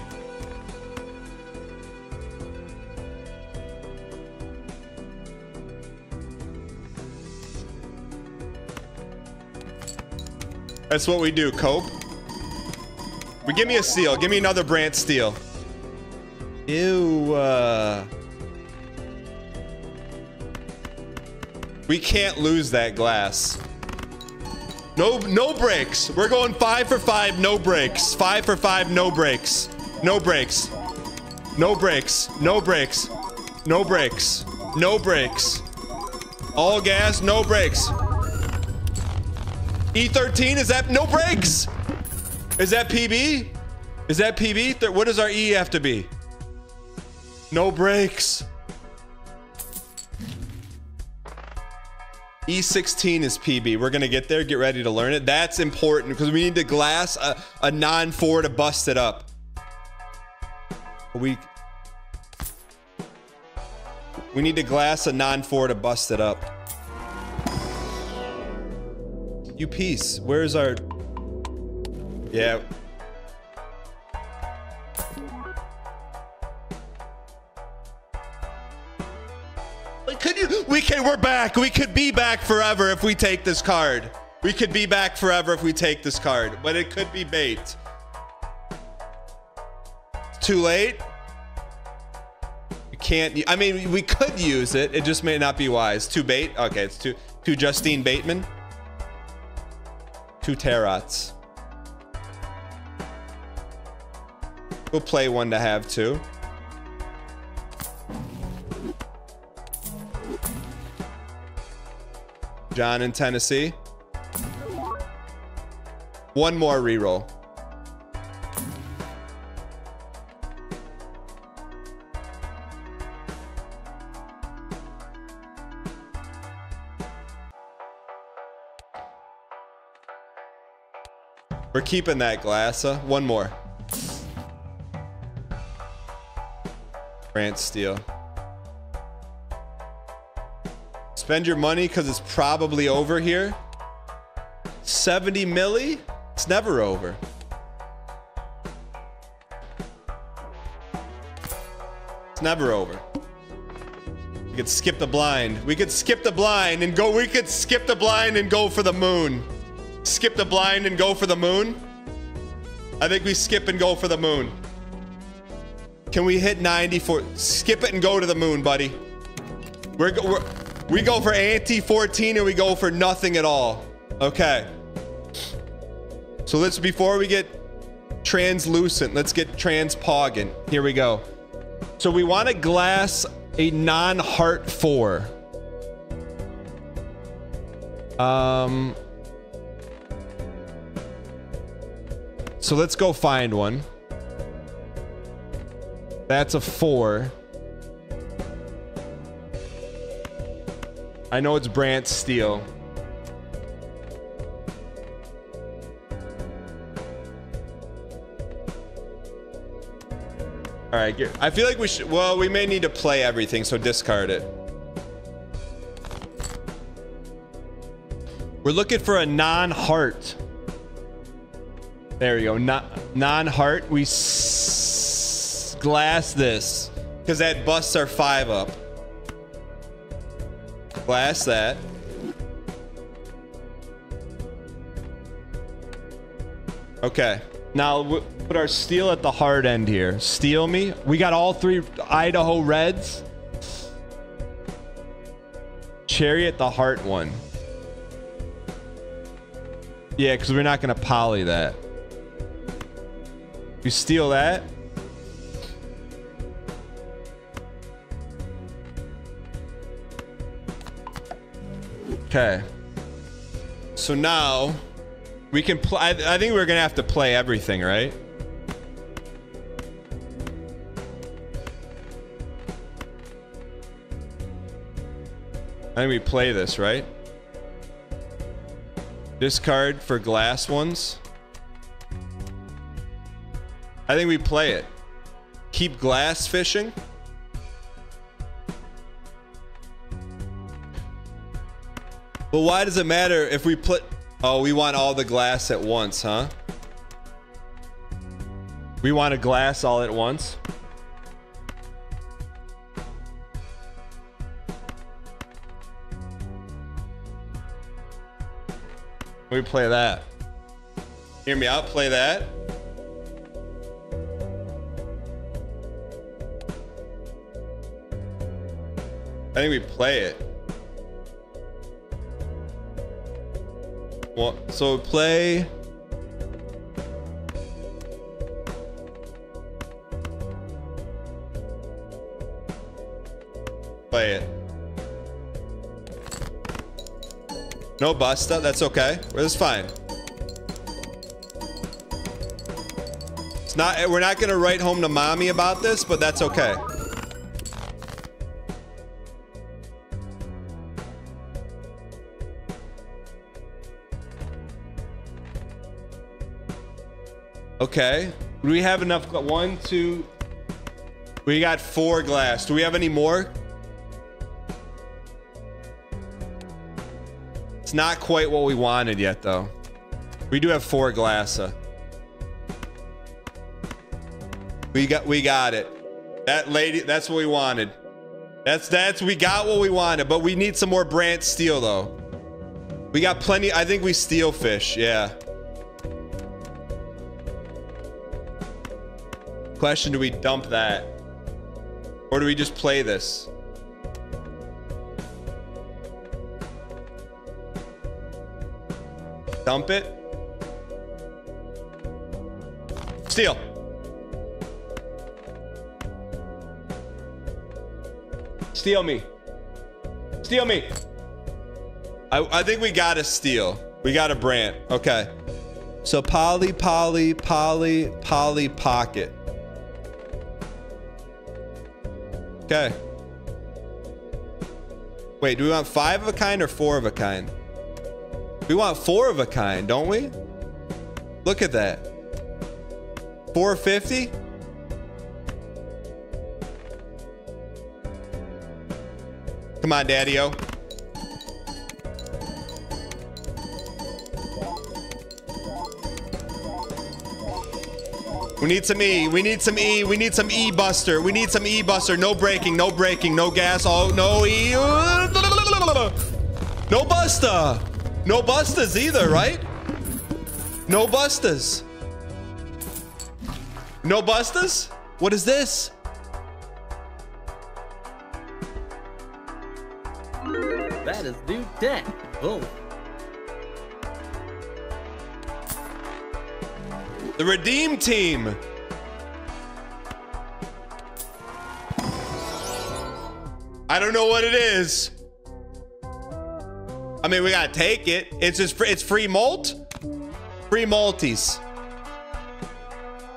That's what we do, Cope. We give me a seal. Give me another Brant steel. Ew. Uh... We can't lose that glass. No, no breaks. We're going five for five, no breaks. Five for five, no breaks. No breaks. No breaks. No breaks. No breaks. No breaks. All gas, no breaks. E13, is that no brakes? Is that PB? Is that PB? What does our E have to be? No brakes. E16 is PB. We're going to get there. Get ready to learn it. That's important because we need to glass a, a non-4 to bust it up. We, we need to glass a 9-4 to bust it up. You piece. Where's our... Yeah. Could you... We can... We're back. We could be back forever if we take this card. We could be back forever if we take this card. But it could be bait. Too late? We can't... I mean, we could use it. It just may not be wise. Too bait? Okay, it's too... Too Justine Bateman? Two Tarots. We'll play one to have two. John in Tennessee. One more reroll. We're keeping that glass. Uh, one more. Brant Steel. Spend your money because it's probably over here. 70 milli? It's never over. It's never over. We could skip the blind. We could skip the blind and go. We could skip the blind and go for the moon. Skip the blind and go for the moon. I think we skip and go for the moon. Can we hit 90 for skip it and go to the moon, buddy? We're, we're we go for ante 14 and we go for nothing at all. Okay. So let's before we get translucent, let's get transpogging. Here we go. So we want to glass a non-heart four. Um. So let's go find one. That's a four. I know it's Brant Steel. All right, I feel like we should. Well, we may need to play everything, so discard it. We're looking for a non-heart. There we go. Non non-heart. We glass this because that busts our five up. Glass that. Okay. Now put our steel at the hard end here. Steal me. We got all three Idaho Reds. Cherry at the heart one. Yeah, because we're not going to poly that. You steal that. Okay. So now we can play. I, I think we're gonna have to play everything, right? I think we play this, right? Discard for glass ones. I think we play it. Keep glass fishing. But why does it matter if we put... Oh, we want all the glass at once, huh? We want a glass all at once? We play that. Hear me out, play that. I think we play it. What? So play. Play it. No busta. That's okay. That's fine. It's not. We're not gonna write home to mommy about this, but that's okay. Okay. Do we have enough? One, two. We got four glass. Do we have any more? It's not quite what we wanted yet, though. We do have four glass. Uh. We got, we got it. That lady, that's what we wanted. That's that's we got what we wanted, but we need some more Brant steel though. We got plenty. I think we steel fish. Yeah. Question, do we dump that? Or do we just play this? Dump it? Steal. Steal me. Steal me. I, I think we got to steal. We got a Brant. Okay. So poly, poly, poly, poly pocket. Okay. Wait, do we want five of a kind or four of a kind? We want four of a kind, don't we? Look at that. 450? Come on, Daddy-O. We need some E. We need some E. We need some E buster. We need some E buster. No braking. No braking. No gas. Oh, no E. No buster. No busters either, right? No busters. No busters? What is this? That is new tech. Bull. The Redeem Team. I don't know what it is. I mean, we gotta take it. It's just free, it's free malt. Free malties.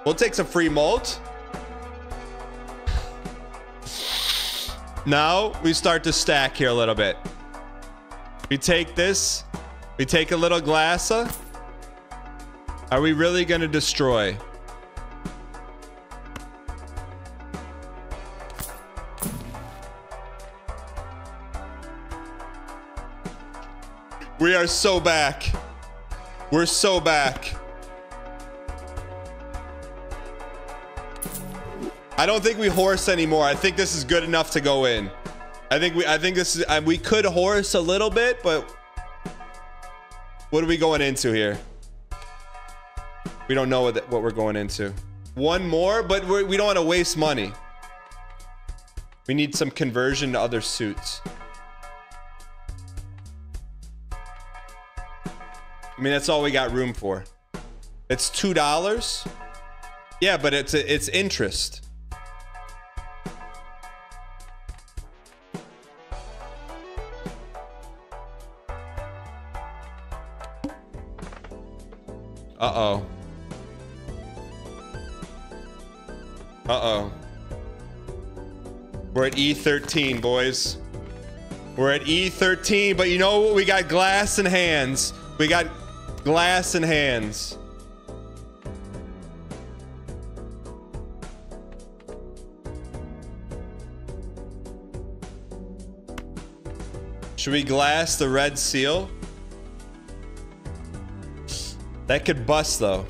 We'll take some free malt. Now we start to stack here a little bit. We take this. We take a little glassa. Are we really going to destroy? We are so back. We're so back. I don't think we horse anymore. I think this is good enough to go in. I think we I think this is uh, we could horse a little bit, but what are we going into here? We don't know what, what we're going into. One more, but we're, we do not want to waste money. We need some conversion to other suits. I mean, that's all we got room for. It's two dollars. Yeah, but it's it's interest. Uh oh. Uh oh. We're at E13, boys. We're at E13, but you know what? We got glass in hands. We got glass in hands. Should we glass the red seal? That could bust though.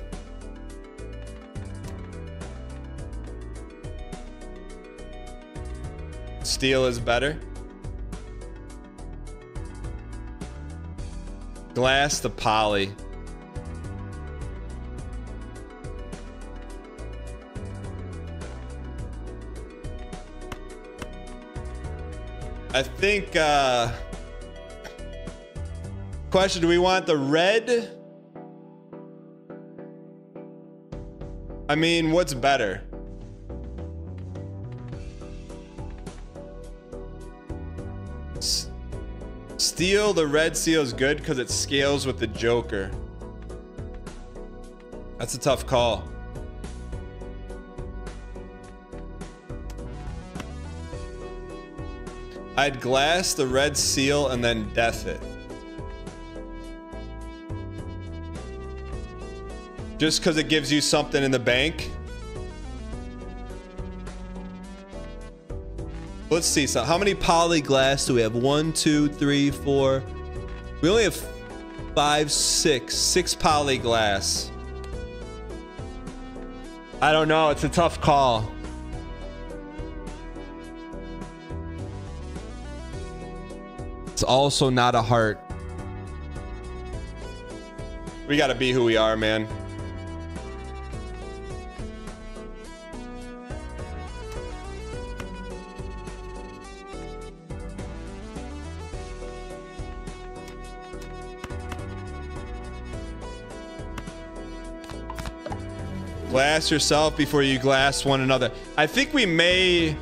Steel is better. Glass the poly. I think, uh, question, do we want the red? I mean, what's better? Steel, the red seal is good because it scales with the Joker. That's a tough call. I'd glass the red seal and then death it. Just because it gives you something in the bank. Let's see. So how many poly glass do we have? One, two, three, four. We only have five, six. Six poly glass. I don't know. It's a tough call. It's also not a heart. We gotta be who we are, man. Glass yourself before you glass one another. I think we may...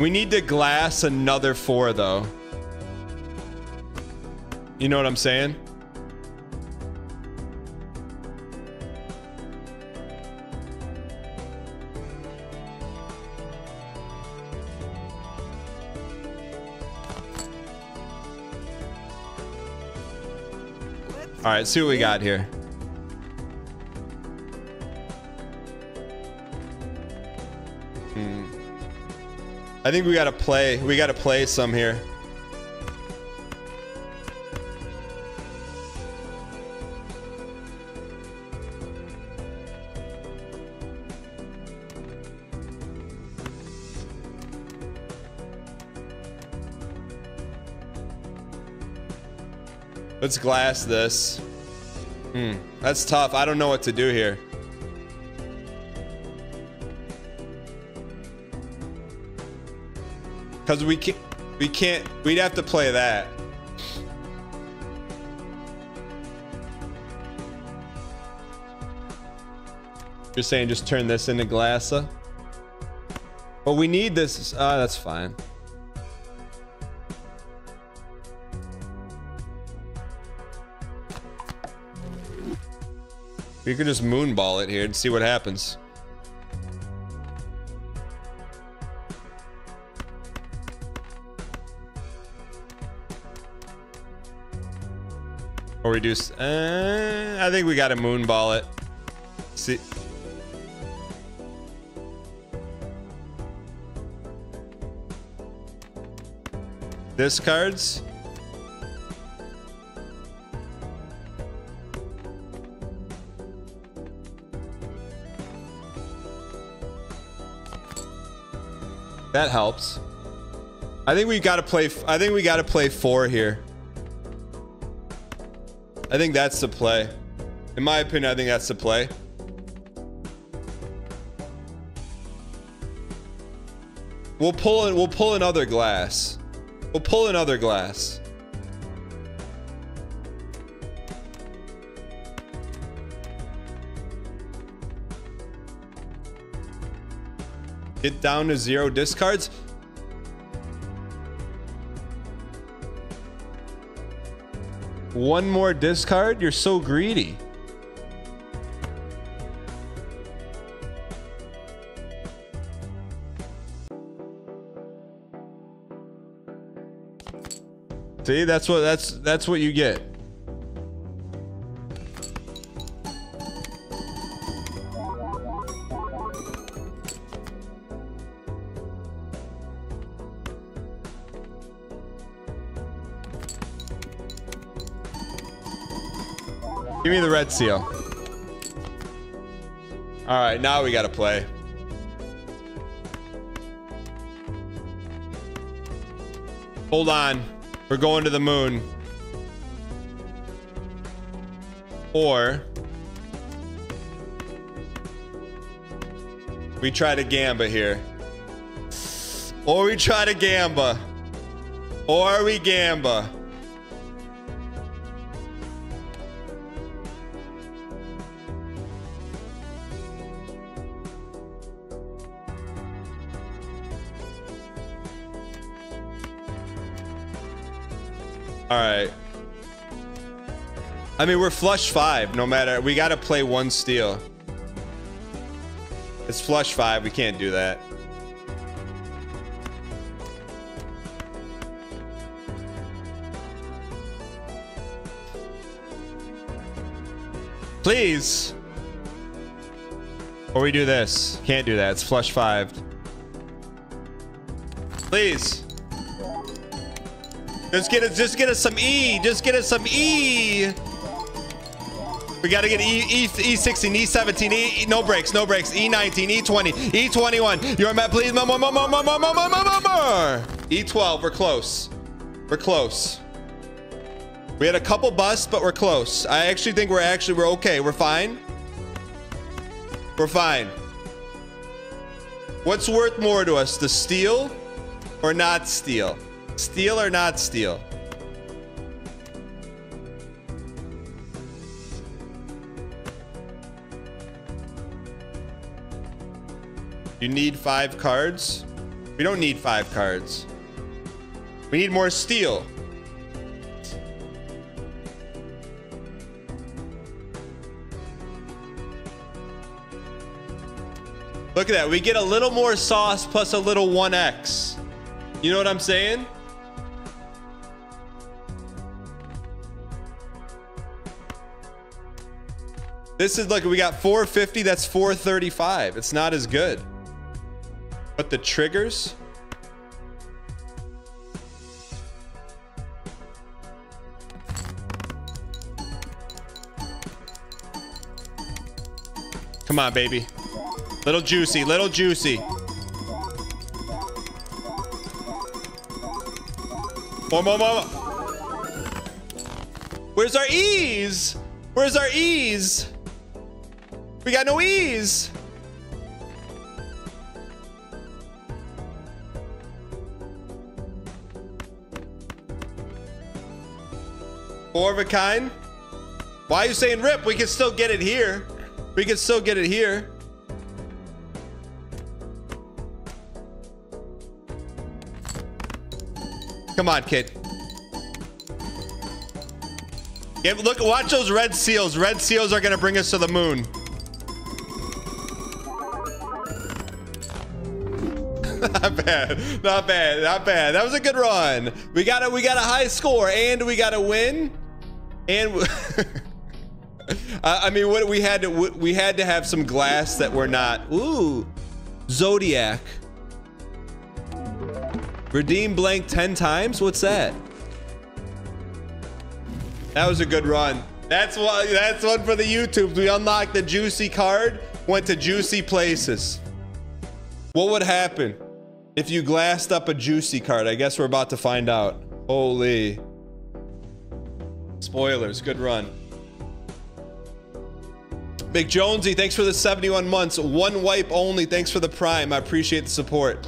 We need to glass another four, though. You know what I'm saying? All right, see what we got here. Hmm. I think we gotta play. We gotta play some here. Let's glass this. Hmm, that's tough. I don't know what to do here. Cause we can't, we can't, we'd have to play that. You're saying just turn this into glassa? But we need this, uh, that's fine. We could just moonball it here and see what happens. Or reduce. Uh, I think we got to moonball it. See. Discards. That helps. I think we got to play. I think we got to play four here. I think that's the play. In my opinion, I think that's the play. We'll pull it. We'll pull another glass. We'll pull another glass. Get down to zero discards. One more discard? You're so greedy. See, that's what that's that's what you get. Red seal. All right, now we got to play. Hold on. We're going to the moon. Or we try to gamba here. Or we try to gamba. Or we gamba. I mean, we're flush five. No matter, we got to play one steel. It's flush five. We can't do that. Please. Or we do this. Can't do that. It's flush five. Please. Just get us, just get us some E. Just get us some E. We gotta get E, E, E16, E17, E, no breaks, no breaks. E19, E20, E21. You're mad, please. More, more, more, more, more, more, more, more, more, more. E12, we're close. We're close. We had a couple busts, but we're close. I actually think we're actually, we're okay. We're fine. We're fine. What's worth more to us, the steel or not steel? Steel or not steel? You need five cards? We don't need five cards. We need more steel. Look at that. We get a little more sauce plus a little 1x. You know what I'm saying? This is like we got 450, that's 435. It's not as good. But the triggers? Come on, baby. Little juicy, little juicy. More, more. Where's our ease? Where's our ease? We got no ease. Four of a kind? Why are you saying rip? We can still get it here. We can still get it here. Come on, kid. Yeah, look, watch those red seals. Red seals are gonna bring us to the moon. not bad, not bad, not bad. That was a good run. We got a we got a high score, and we got a win. And I, mean, what we had to we had to have some glass that were not. Ooh, Zodiac. Redeem blank 10 times? What's that? That was a good run. That's one that's one for the YouTubes. We unlocked the juicy card, went to juicy places. What would happen if you glassed up a juicy card? I guess we're about to find out. Holy. Spoilers, good run. Big Jonesy, thanks for the 71 months. One wipe only. Thanks for the prime. I appreciate the support.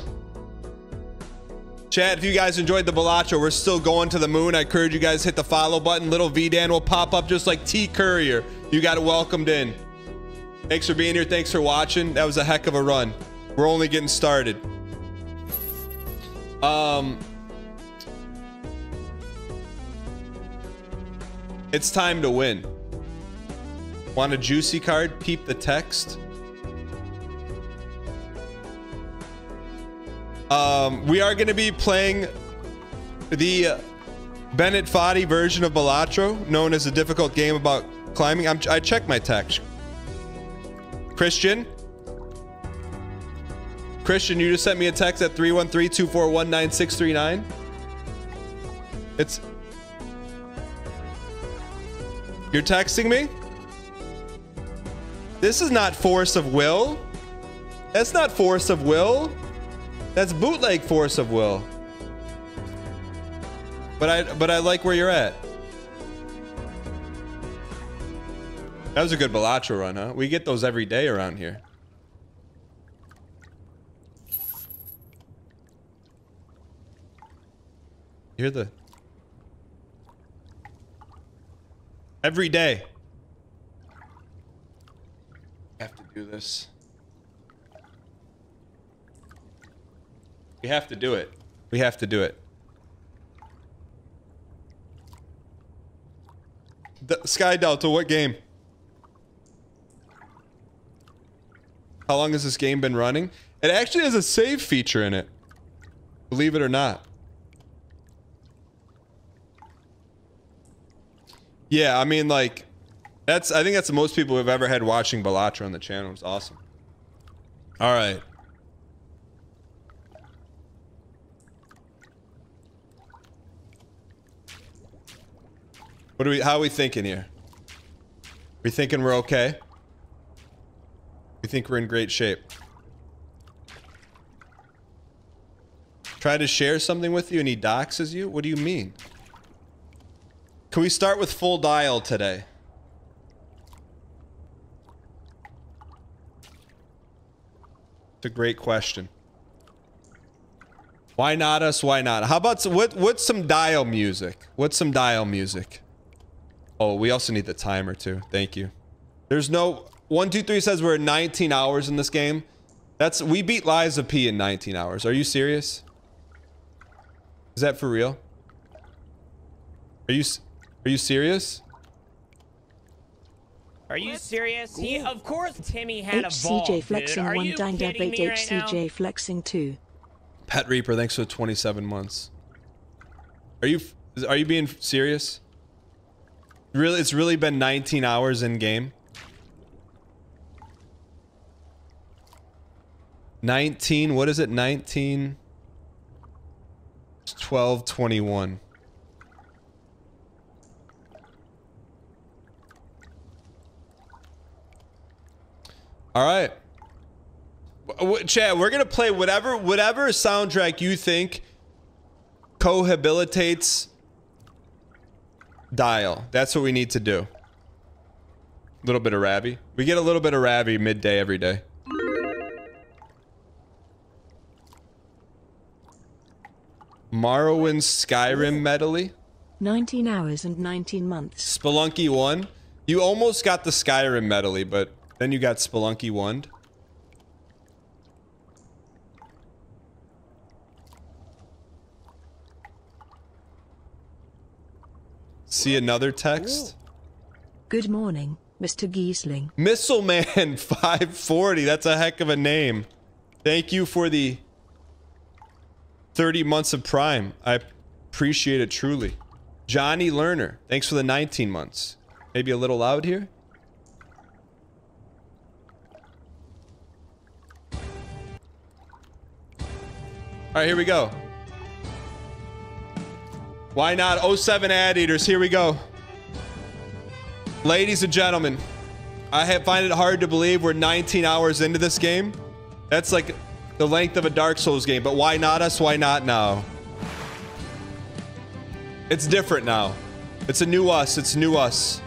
Chat, if you guys enjoyed the Balatro, we're still going to the moon. I encourage you guys hit the follow button. Little VDan will pop up just like T Courier. You got welcomed in. Thanks for being here. Thanks for watching. That was a heck of a run. We're only getting started. Um, it's time to win. Want a juicy card? Peep the text. Um, we are going to be playing the Bennett Foddy version of Balatro, known as a difficult game about climbing. I'm, I checked my text. Christian? Christian, you just sent me a text at 313-241-9639. It's... You're texting me? This is not force of will. That's not force of will. That's bootleg force of will. But I but I like where you're at. That was a good Balatro run, huh? We get those every day around here. You hear the every day. have to do this. We have to do it. We have to do it. The, Sky Delta, what game? How long has this game been running? It actually has a save feature in it. Believe it or not. Yeah, I mean, like, that's, I think that's the most people we've ever had watching Balatro on the channel. It's awesome. All right. What are we? How are we thinking here? We thinking we're okay? We think we're in great shape. Try to share something with you and he doxes you? What do you mean? Can we start with full dial today? It's a great question. Why not us? Why not? How about some, what? What's some dial music? What's some dial music? Oh, we also need the timer too. Thank you. There's no one, two, three says we're at 19 hours in this game. That's we beat of P in 19 hours. Are you serious? Is that for real? Are you are you serious? Are you serious? He, of course, Timmy had a ball. HCJ flexing dude. One you dang dab kidding eight me right now? HCJ flexing two. Pet Reaper, thanks for 27 months. Are you are you being serious? Really, it's really been 19 hours in game. 19, what is it? 19 12 21. All right. Chad, we're going to play whatever whatever soundtrack you think cohabilitates dial. That's what we need to do. A little bit of Ravi. We get a little bit of Ravi midday every day. Morrowind Skyrim medley. 19 hours and 19 months. Spelunky 1. You almost got the Skyrim medley, but then you got Spelunky 1. See another text? Good morning, Mr. Gheesling. Missile Man 540. That's a heck of a name. Thank you for the 30 months of Prime. I appreciate it truly. Johnny Lerner. Thanks for the 19 months. Maybe a little loud here? All right, here we go. Why not? 07 ad eaters, here we go. Ladies and gentlemen, I find it hard to believe we're 19 hours into this game. That's like the length of a Dark Souls game, but why not us? Why not now? It's different now. It's a new us. It's new us.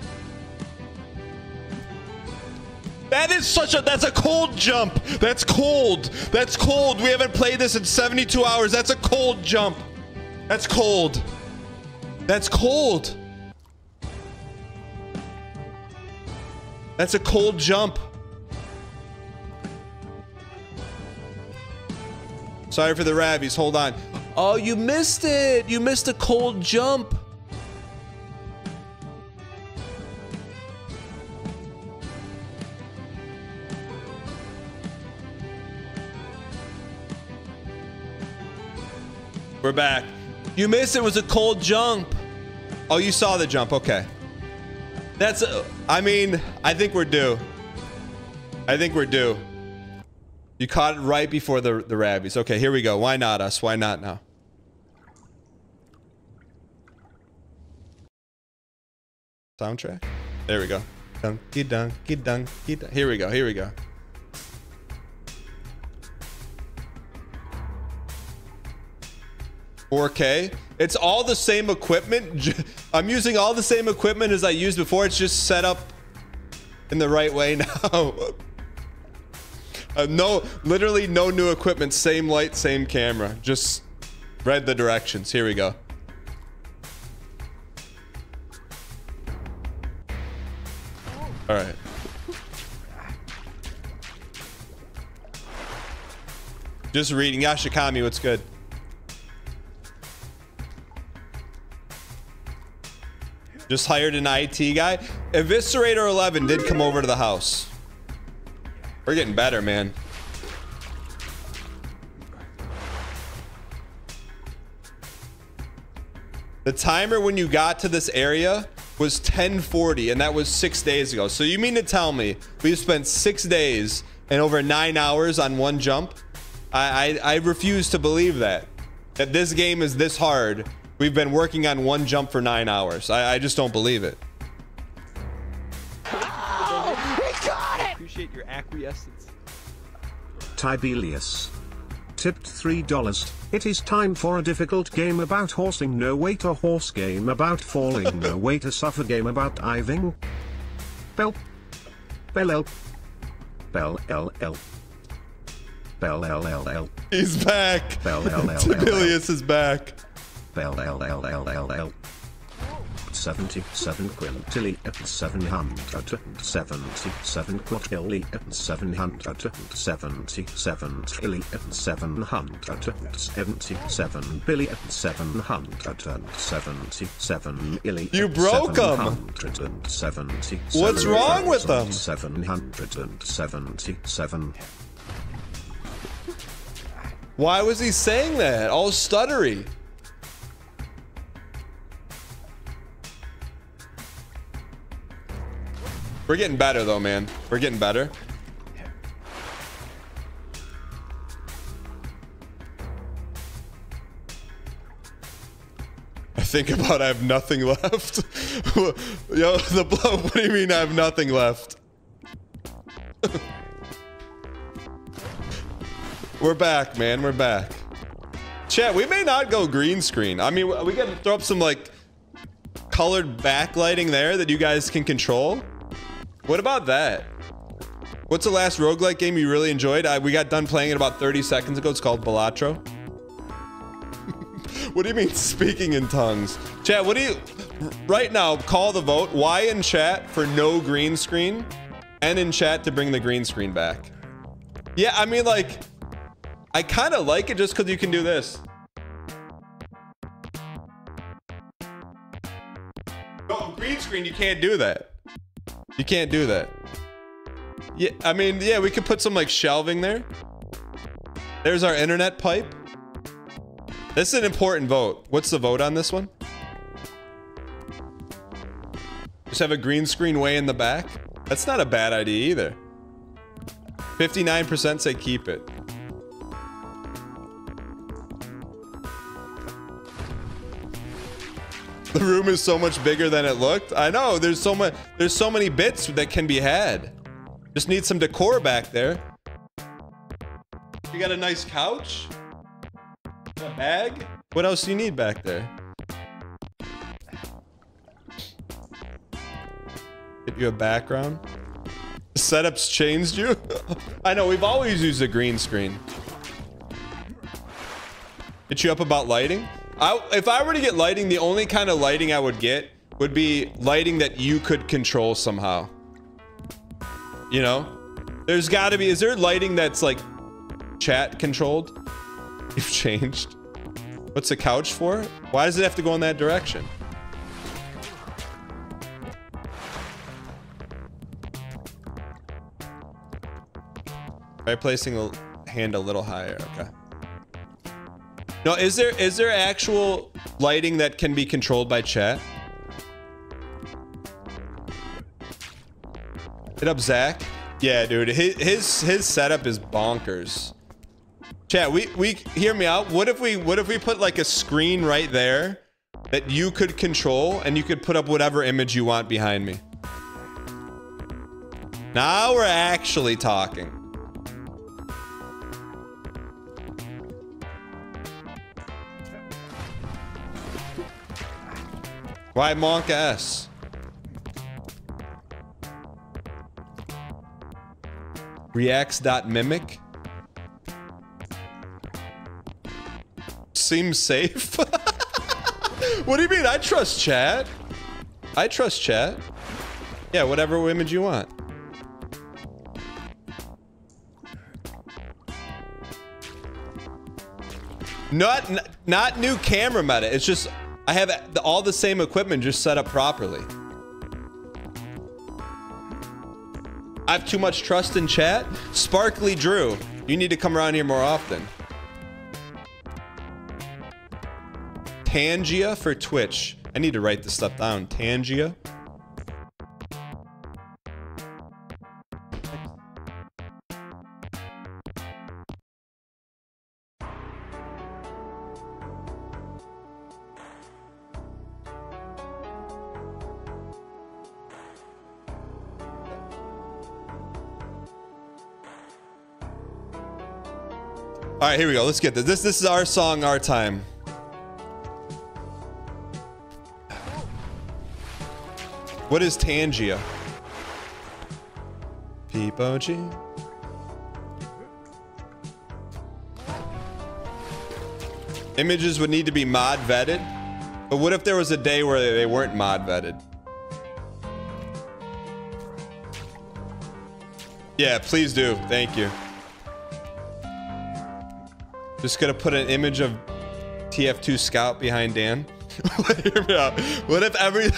That is such a that's a cold jump. That's cold. That's cold. We haven't played this in 72 hours. That's a cold jump. That's cold. That's cold. That's a cold jump. Sorry for the ravies. Hold on. Oh, you missed it. You missed a cold jump. We're back. You missed it. was a cold jump. Oh, you saw the jump. Okay. That's, uh, I mean, I think we're due. I think we're due. You caught it right before the, the Rabbies. Okay, here we go. Why not us? Why not now? Soundtrack? There we go. Dunky dunky dunky dunk. Here we go. Here we go. Four K. It's all the same equipment. I'm using all the same equipment as I used before. It's just set up in the right way now. uh, no, literally no new equipment. Same light, same camera. Just read the directions. Here we go. All right. Just reading. Yashikami, what's good? Just hired an IT guy. Eviscerator 11 did come over to the house. We're getting better, man. The timer when you got to this area was 1040 and that was six days ago. So you mean to tell me we've spent six days and over nine hours on one jump? I, I, I refuse to believe that. That this game is this hard We've been working on one jump for nine hours. I, I just don't believe it. Oh, we got it! Appreciate your acquiescence. Tibelius. Tipped $3. It is time for a difficult game about horsing, no way to horse game about falling, no way to suffer game about diving. Bell. Bell L. Bell L L. Bell L L L. He's back. Bell L L L. Tibelius is back. L L L L L L 77 quintillion 777 quadrillion 777 trillion 777 billion 777 million You broke them! What's wrong with them? 777 Why was he saying that? All stuttery. We're getting better though, man. We're getting better. I think about I have nothing left. Yo, the blow. What do you mean I have nothing left? We're back, man. We're back. Chat, we may not go green screen. I mean, we gotta throw up some like colored backlighting there that you guys can control. What about that? What's the last roguelike game you really enjoyed? I, we got done playing it about 30 seconds ago. It's called Balatro. what do you mean speaking in tongues? Chat, what do you... Right now, call the vote. Why in chat for no green screen? And in chat to bring the green screen back. Yeah, I mean, like... I kind of like it just because you can do this. No, green screen, you can't do that. You can't do that. Yeah, I mean, yeah, we could put some like shelving there. There's our internet pipe. This is an important vote. What's the vote on this one? Just have a green screen way in the back. That's not a bad idea either. 59% say keep it. The room is so much bigger than it looked. I know, there's so much there's so many bits that can be had. Just need some decor back there. You got a nice couch? A bag? What else do you need back there? Get you a background. Setups changed you? I know, we've always used a green screen. Hit you up about lighting? I, if I were to get lighting, the only kind of lighting I would get would be lighting that you could control somehow. You know? There's gotta be, is there lighting that's like chat controlled? You've changed. What's the couch for? Why does it have to go in that direction? By placing the hand a little higher, okay. No, is there is there actual lighting that can be controlled by chat? Hit up Zach. Yeah, dude. His his his setup is bonkers. Chat, we we hear me out. What if we what if we put like a screen right there that you could control and you could put up whatever image you want behind me? Now we're actually talking. Why Monk S? Reacts.mimic? Seems safe? what do you mean? I trust chat. I trust chat. Yeah, whatever image you want. Not, not new camera meta. It's just I have all the same equipment just set up properly. I have too much trust in chat. Sparkly Drew, you need to come around here more often. Tangia for Twitch. I need to write this stuff down. Tangia. All right, here we go. Let's get this. This this is our song, our time. What is Tangia? Peepoji. Images would need to be mod vetted. But what if there was a day where they weren't mod vetted? Yeah, please do. Thank you. Just gonna put an image of TF2 Scout behind Dan. What if every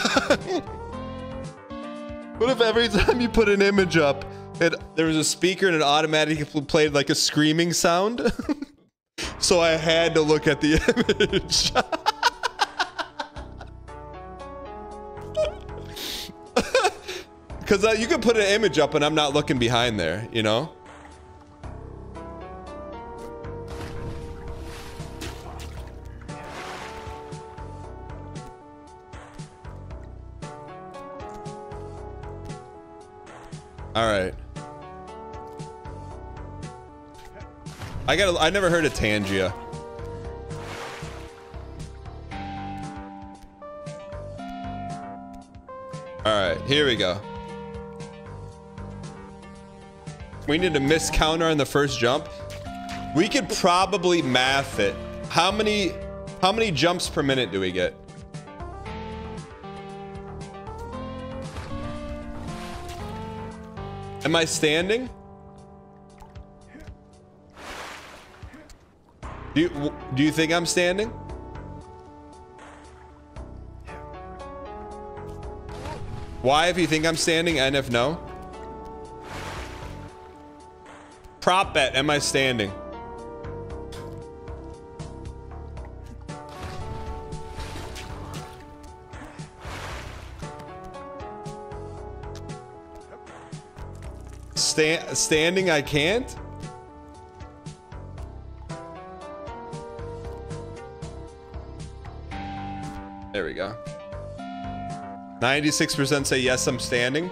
What if every time you put an image up, it there was a speaker and it automatically played like a screaming sound? so I had to look at the image. Because uh, you can put an image up and I'm not looking behind there, you know? All right. I got. I never heard of Tangia. All right, here we go. We need to miss counter on the first jump. We could probably math it. How many how many jumps per minute do we get? Am I standing? Do you, do you think I'm standing? Why if you think I'm standing and if no? Prop bet, am I standing? Sta standing I can't? There we go. 96% say yes, I'm standing.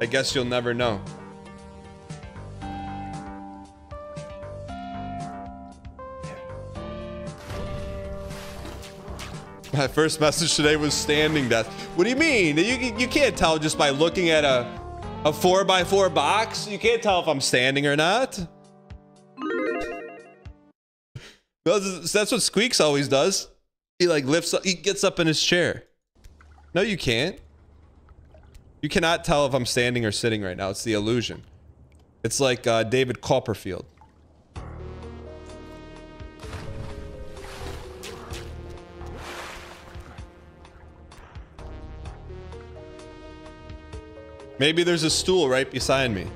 I guess you'll never know. My first message today was standing death. What do you mean? You, you can't tell just by looking at a, a 4x4 box. You can't tell if I'm standing or not. That's that's what Squeaks always does. He like lifts up, he gets up in his chair. No, you can't. You cannot tell if I'm standing or sitting right now. It's the illusion. It's like uh, David Copperfield. Maybe there's a stool right beside me.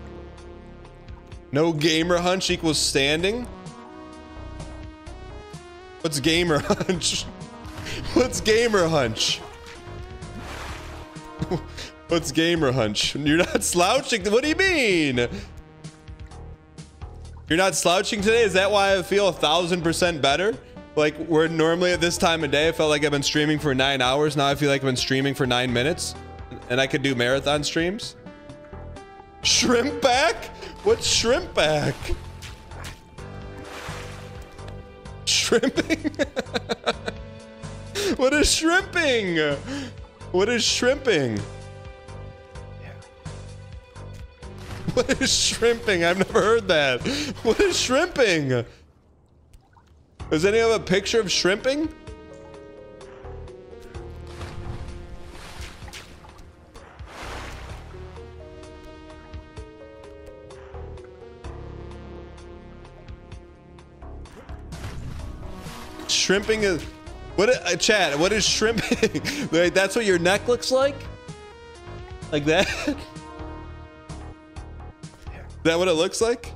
No gamer hunch equals standing? What's gamer hunch? What's gamer hunch? What's gamer hunch? You're not slouching. What do you mean? You're not slouching today? Is that why I feel a thousand percent better? Like we're normally at this time of day, I felt like I've been streaming for nine hours. Now I feel like I've been streaming for nine minutes and I could do marathon streams. Shrimp back? What's shrimp back? Shrimping? what is shrimping? What is shrimping? What is shrimping? I've never heard that. What is shrimping? Does anyone have a picture of shrimping? Shrimping is what? Uh, Chad, what is shrimping? Wait, that's what your neck looks like? Like that? is that what it looks like?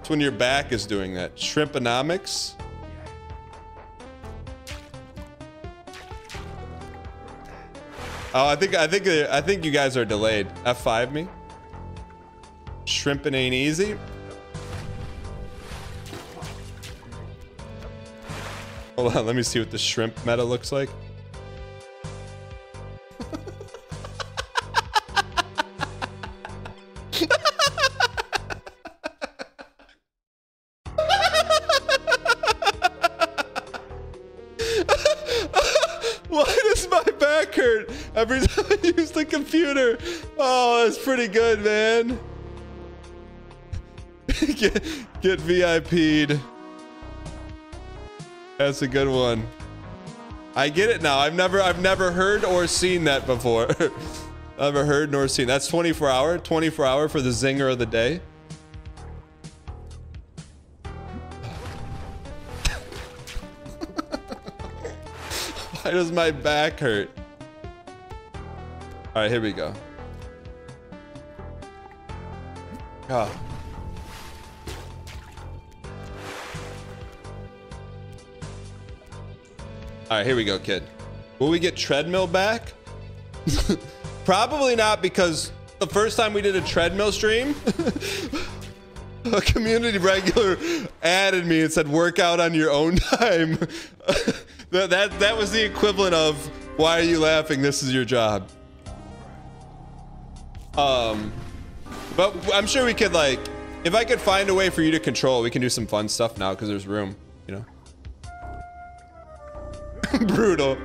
It's when your back is doing that. Shrimponomics. Oh, I think I think I think you guys are delayed. F5 me. Shrimping ain't easy. Hold on, let me see what the shrimp meta looks like. Why does my back hurt every time I use the computer? Oh, that's pretty good, man. get, get VIP'd. That's a good one. I get it now. I've never I've never heard or seen that before. never heard nor seen. That's 24 hour, 24 hour for the zinger of the day. Why does my back hurt? All right, here we go. Oh. All right, here we go, kid. Will we get treadmill back? Probably not because the first time we did a treadmill stream, a community regular added me and said, work out on your own time. that, that, that was the equivalent of, why are you laughing? This is your job. Um, but I'm sure we could like, if I could find a way for you to control, we can do some fun stuff now because there's room, you know? Brutal.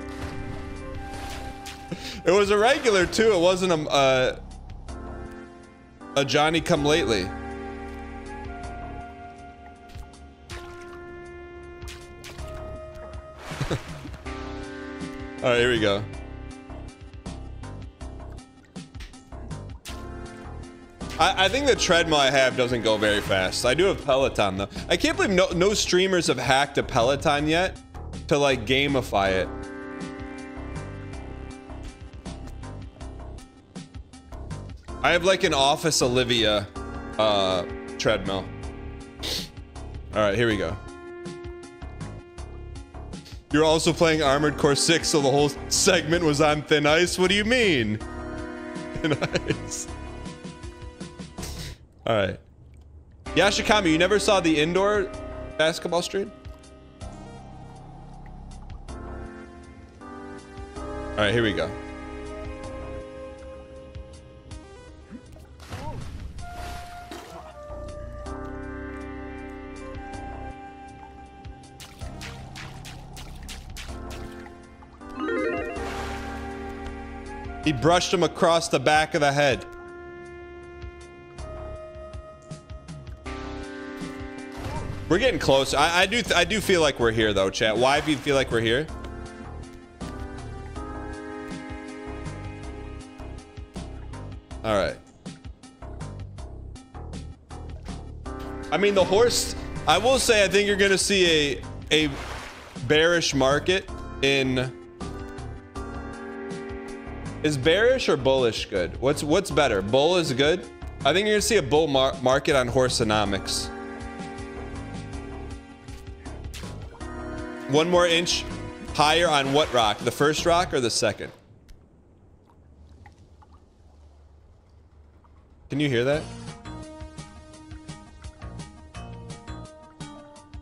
It was a regular too. It wasn't a uh, a Johnny come lately. All right, here we go. I, I, think the treadmill I have doesn't go very fast. I do have Peloton though. I can't believe no, no streamers have hacked a Peloton yet to like gamify it. I have like an Office Olivia uh, treadmill. All right, here we go. You're also playing Armored Core 6, so the whole segment was on thin ice? What do you mean? Thin ice. All right. Yashikami, you never saw the indoor basketball stream? All right, here we go. He brushed him across the back of the head. We're getting close. I, I do I do feel like we're here though, chat. Why do you feel like we're here? All right. I mean, the horse. I will say, I think you're going to see a a bearish market in is bearish or bullish good? What's what's better? Bull is good. I think you're gonna see a bull mar market on horseonomics. One more inch higher on what rock? The first rock or the second? Can you hear that?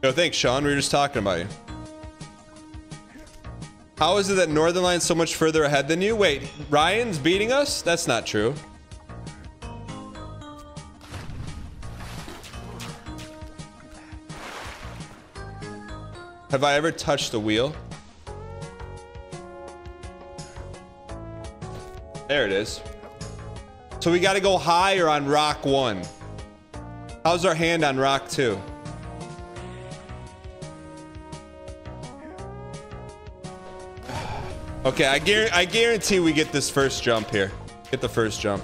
Yo, thanks, Sean. We were just talking about you. How is it that Northern Line's so much further ahead than you? Wait, Ryan's beating us? That's not true. Have I ever touched the wheel? There it is. So we got to go higher on rock one. How's our hand on rock two? Okay, I, guar I guarantee we get this first jump here. Get the first jump.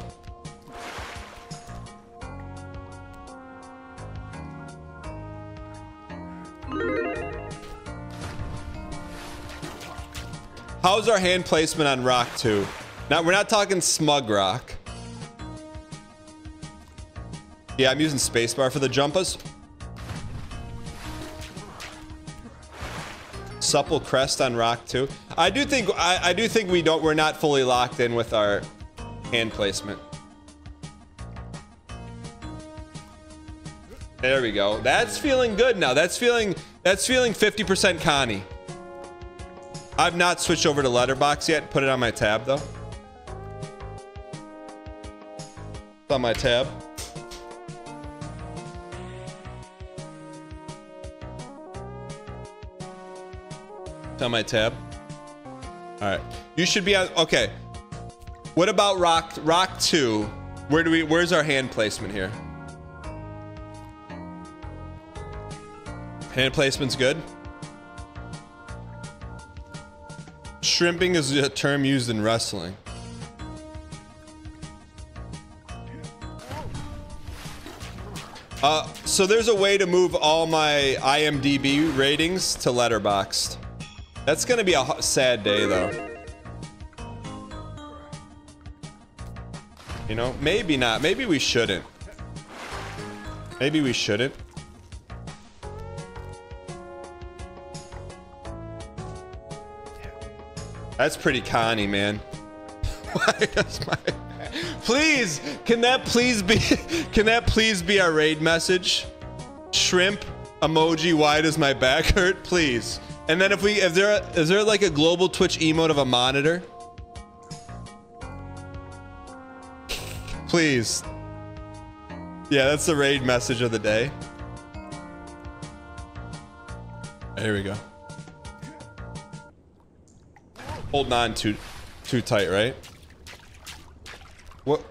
How's our hand placement on rock two? Now we're not talking smug rock. Yeah, I'm using spacebar for the jumpas. supple crest on rock too. I do think I, I do think we don't we're not fully locked in with our hand placement. There we go. That's feeling good now. That's feeling that's feeling 50% Connie. I've not switched over to Letterboxd yet. Put it on my tab though. It's on my tab. On my tab. All right. You should be on. Okay. What about rock rock two? Where do we? Where's our hand placement here? Hand placement's good. Shrimping is a term used in wrestling. Uh, so there's a way to move all my IMDb ratings to letterboxd. That's gonna be a sad day, though. You know, maybe not. Maybe we shouldn't. Maybe we shouldn't. That's pretty conny, man. Why does my... Please, can that please be... Can that please be our raid message? Shrimp emoji, why does my back hurt? Please. And then if we, if there, is there like a global Twitch emote of a monitor? Please. Yeah, that's the raid message of the day. Here we go. holding on too too tight, right? What?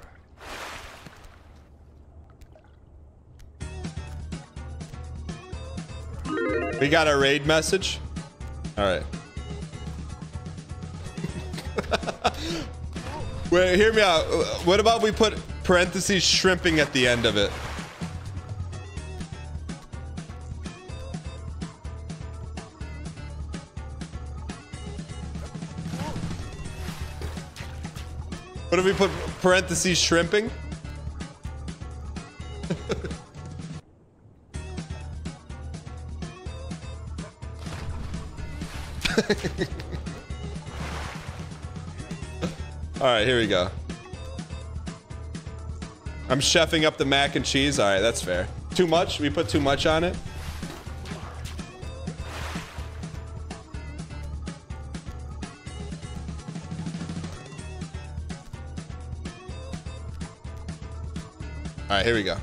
We got a raid message. All right. Wait, hear me out. What about we put parentheses shrimping at the end of it? What if we put parentheses shrimping? All right, here we go. I'm chefing up the mac and cheese. All right, that's fair. Too much? We put too much on it? All right, here we go.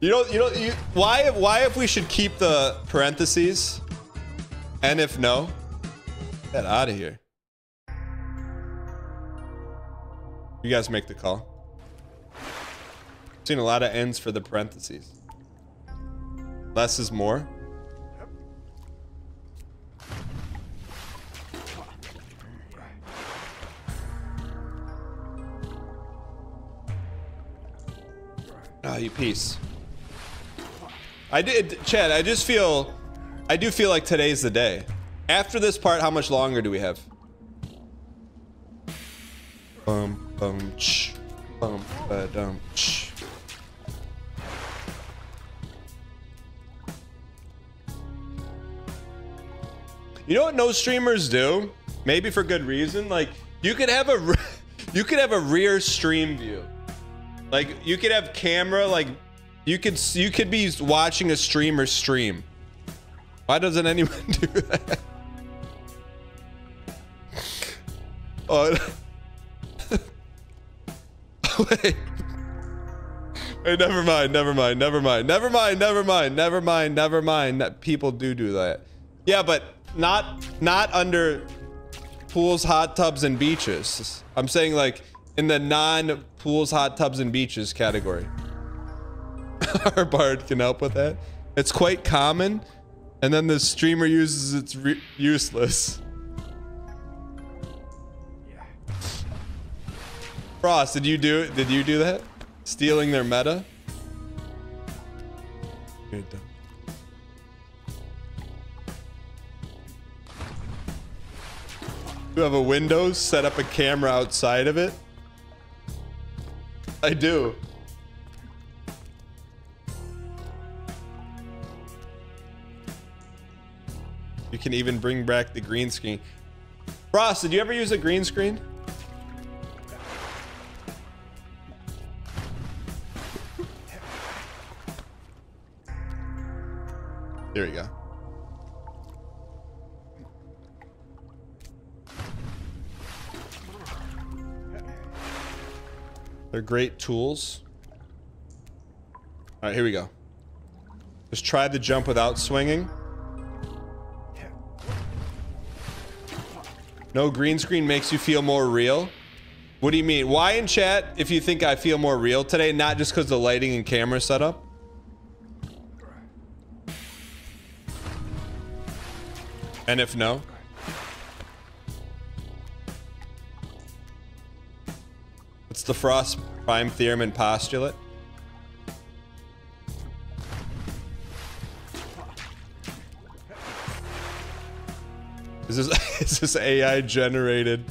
You don't, you don't, you, why, why if we should keep the parentheses? And if no, get out of here. You guys make the call. Seen a lot of ends for the parentheses. Less is more. Ah, you piece. I did, Chad. I just feel, I do feel like today's the day. After this part, how much longer do we have? Bum bum ch, bum ba dum ch. You know what no streamers do? Maybe for good reason. Like you could have a, you could have a rear stream view. Like you could have camera. Like you could you could be watching a streamer stream. Why doesn't anyone do that? Oh. Wait. Wait, never mind, never mind, never mind, never mind, never mind, never mind, never mind. That people do do that. Yeah, but not not under pools, hot tubs, and beaches. I'm saying like in the non-pools, hot tubs, and beaches category. Our bard can help with that. It's quite common, and then the streamer uses it's useless. Frost, did you do it? Did you do that? Stealing their meta? Good. You have a Windows, set up a camera outside of it? I do. You can even bring back the green screen. Frost, did you ever use a green screen? There we go. They're great tools. All right, here we go. Just try the jump without swinging. No green screen makes you feel more real. What do you mean? Why in chat if you think I feel more real today? Not just because the lighting and camera setup? And if no? What's the Frost prime theorem and postulate? Is this is this AI generated?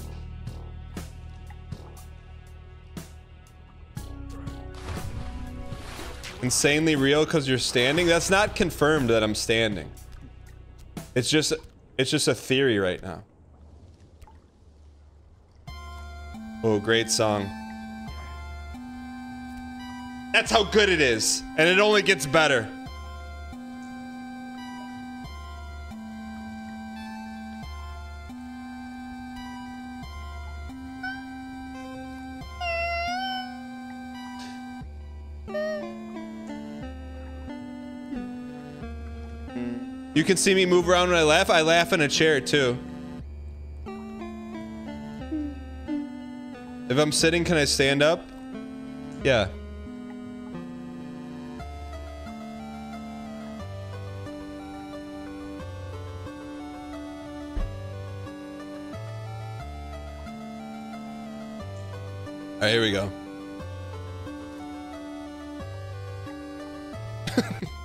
Insanely real because you're standing? That's not confirmed that I'm standing. It's just it's just a theory right now. Oh, great song. That's how good it is. And it only gets better. You can see me move around when I laugh. I laugh in a chair too. If I'm sitting, can I stand up? Yeah. All right, here we go.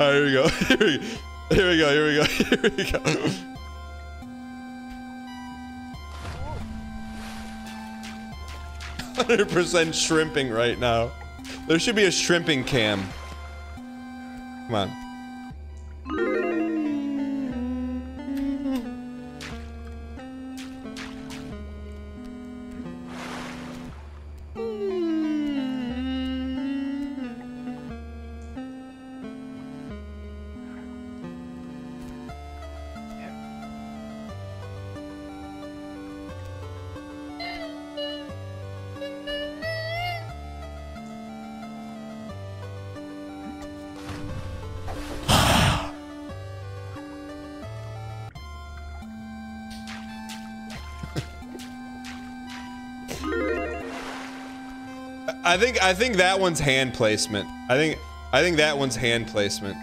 right, here we go. Here we go. Here we go. Here we go. Here we go. Hundred percent shrimping right now. There should be a shrimping cam. Come on. I think I think that one's hand placement. I think I think that one's hand placement.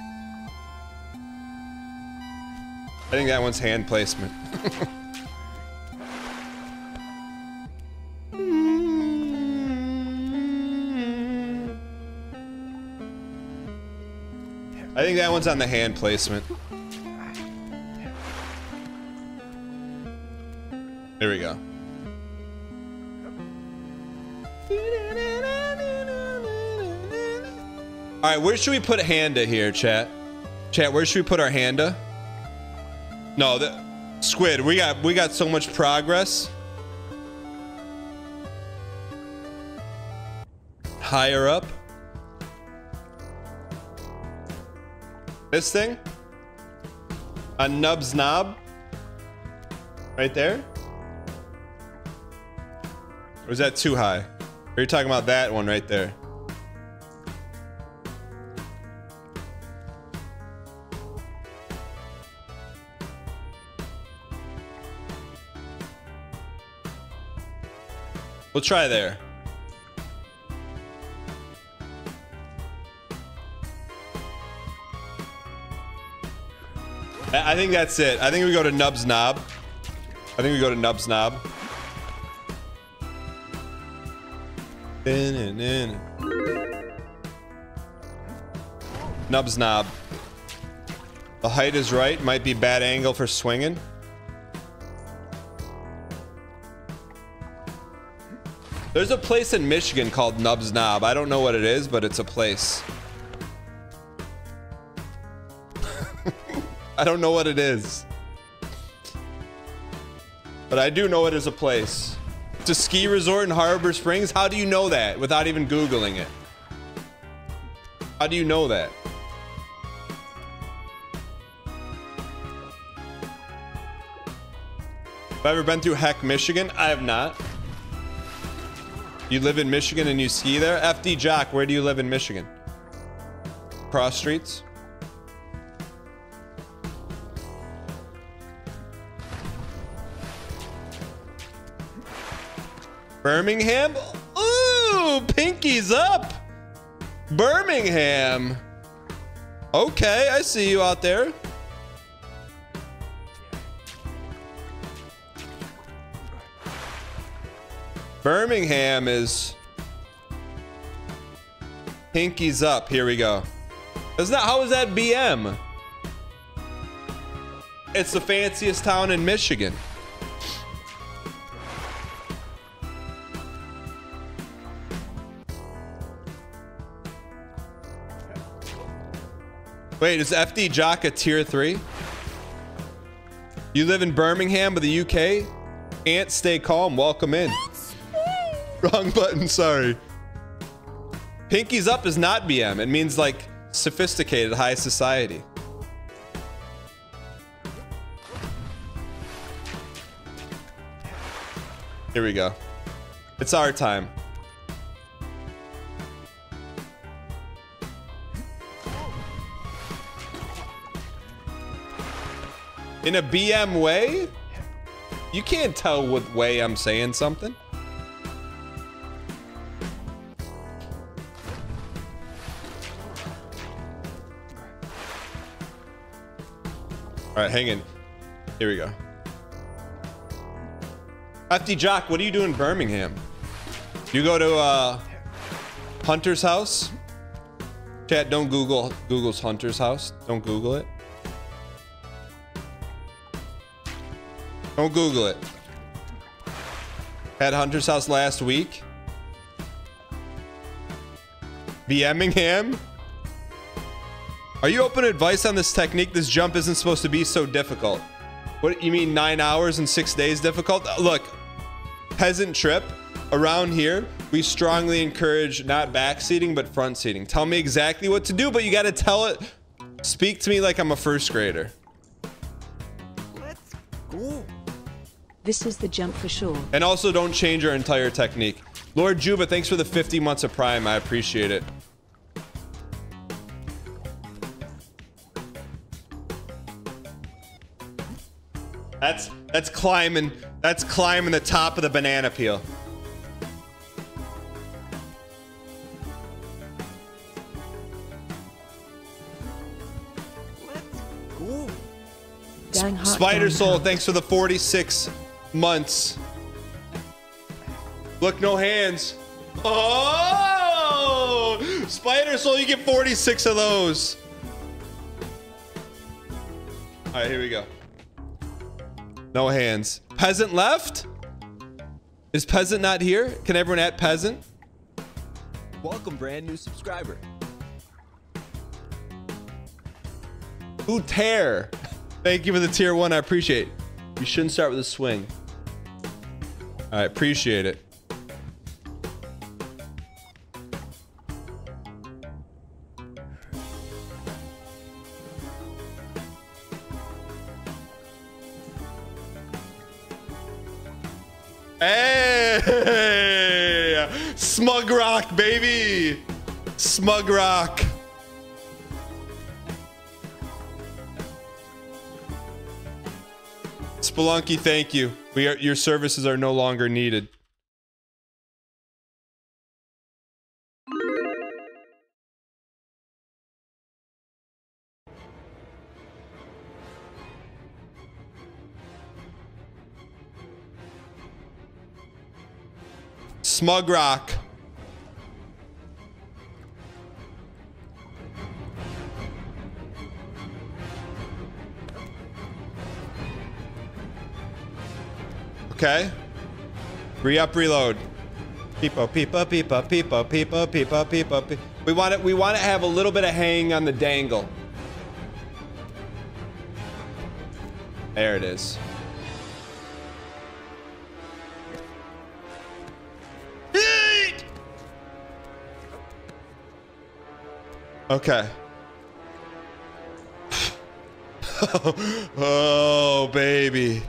I think that one's hand placement. I think that one's on the hand placement. There we go. All right, where should we put Handa here, chat? Chat, where should we put our Handa? No, the Squid. We got we got so much progress. Higher up. This thing? A Nub's Knob? Right there? Or is that too high? Or are you talking about that one right there? We'll try there. I think that's it. I think we go to Nub's Knob. I think we go to Nub's Knob. Nub's Knob. The height is right. Might be bad angle for swinging. There's a place in Michigan called Nubs Nob. I don't know what it is, but it's a place. I don't know what it is. But I do know it is a place. It's a ski resort in Harbor Springs. How do you know that without even Googling it? How do you know that? Have I ever been through Heck, Michigan? I have not. You live in Michigan and you ski there? FD Jack, where do you live in Michigan? Cross streets? Birmingham? Ooh, pinkies up. Birmingham. Okay, I see you out there. Birmingham is pinkies up. Here we go. Isn't how is that BM? It's the fanciest town in Michigan. Wait, is FD Jock a tier three? You live in Birmingham, but the UK? Can't stay calm. Welcome in. Wrong button, sorry. Pinkies up is not BM. It means like sophisticated high society. Here we go. It's our time. In a BM way? You can't tell what way I'm saying something. All right, hang in. Here we go. FD Jock, what do you do in Birmingham? You go to uh, Hunter's house? Chat, don't Google Google's Hunter's house. Don't Google it. Don't Google it. Had Hunter's house last week. BMingham? Are you open to advice on this technique? This jump isn't supposed to be so difficult. What you mean nine hours and six days difficult? Uh, look, peasant trip around here, we strongly encourage not back seating, but front seating. Tell me exactly what to do, but you got to tell it. Speak to me like I'm a first grader. Let's go. This is the jump for sure. And also don't change your entire technique. Lord Juba, thanks for the 50 months of Prime. I appreciate it. That's that's climbing. That's climbing the top of the banana peel. Dang hot, Spider Soul, hot. thanks for the 46 months. Look, no hands. Oh! Spider Soul, you get 46 of those. All right, here we go. No hands. Peasant left? Is Peasant not here? Can everyone at Peasant? Welcome, brand new subscriber. Ooh, tear. Thank you for the tier one. I appreciate it. You shouldn't start with a swing. I appreciate it. Hey! Smug Rock, baby! Smug Rock. Spelunky, thank you. We are, your services are no longer needed. Smug Rock. Okay. Re-up, reload. Peepo, peepo, peepo, peepo, peepo, peepo, peepo. We want it. We want to have a little bit of hang on the dangle. There it is. Okay. oh, baby.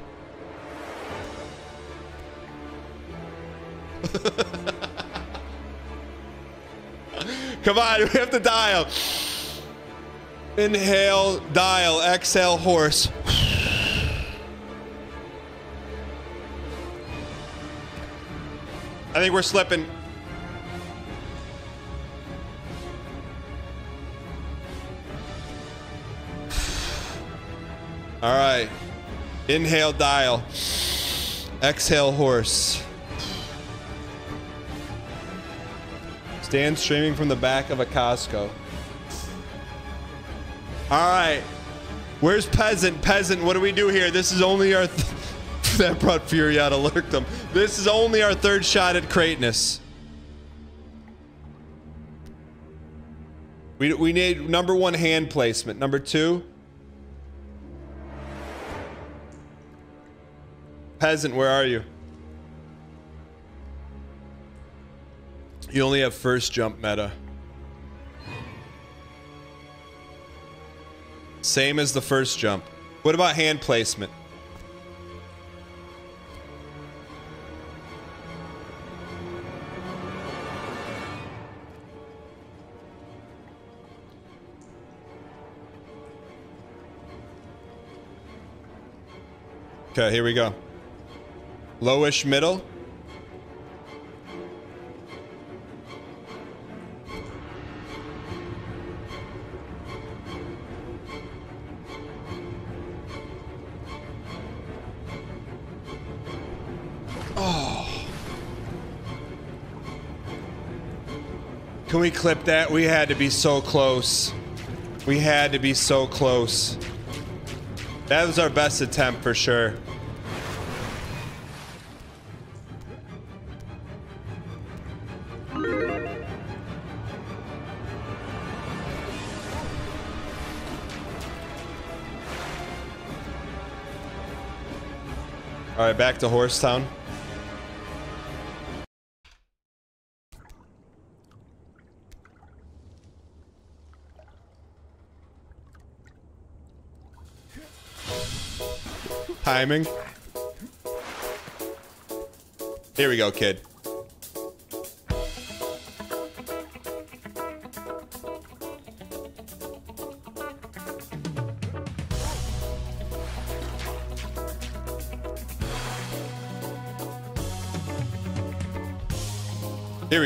Come on, we have to dial. Inhale, dial, exhale, horse. I think we're slipping. All right. Inhale, dial. Exhale, horse. Stand streaming from the back of a Costco. All right. Where's Peasant? Peasant, what do we do here? This is only our... Th that brought Fury out of Lurkdom. This is only our third shot at Kratos. We, we need number one hand placement. Number two. Peasant, where are you? You only have first jump meta. Same as the first jump. What about hand placement? Okay, here we go. Lowish middle. Oh. Can we clip that? We had to be so close. We had to be so close. That was our best attempt for sure. All right, back to Horsetown. Timing. Here we go, kid.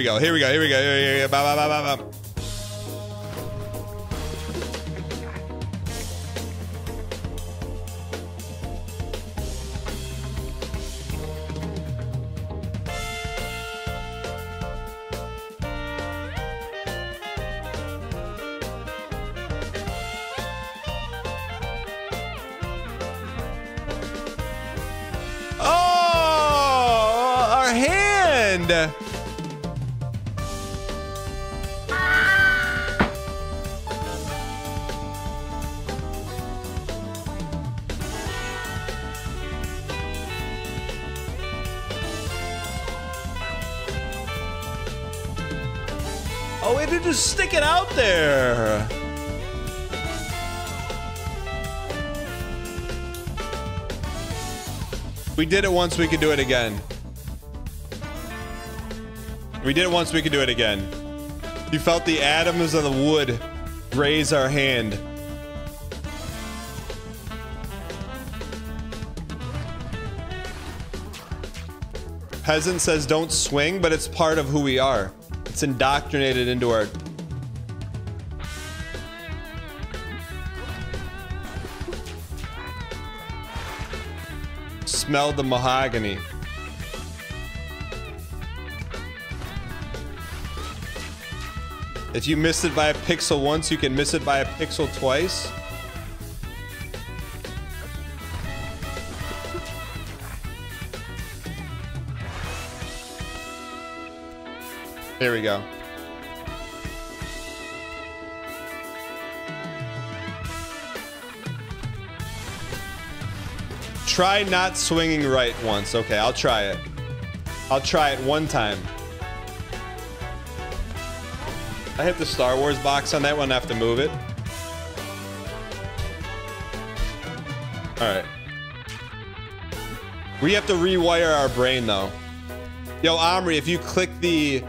We go. Here we go. Here we go. Here we go. Here we go. Ba, ba, ba, ba, ba. Did it once, we could do it again. We did it once, we could do it again. You felt the atoms of the wood raise our hand. Peasant says don't swing, but it's part of who we are. It's indoctrinated into our smell the mahogany. If you miss it by a pixel once, you can miss it by a pixel twice. There we go. Try not swinging right once. Okay, I'll try it. I'll try it one time. I hit the Star Wars box on that one. I have to move it. All right. We have to rewire our brain though. Yo, Omri, if you click the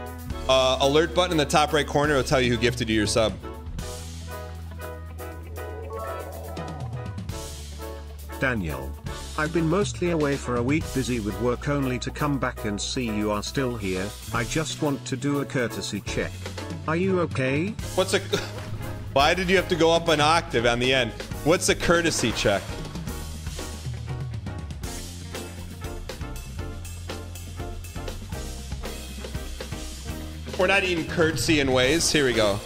uh, alert button in the top right corner, it'll tell you who gifted you your sub. Daniel. I've been mostly away for a week busy with work only to come back and see you are still here. I just want to do a courtesy check. Are you okay? What's a... Why did you have to go up an octave on the end? What's a courtesy check? We're not eating curtsy in ways. Here we go.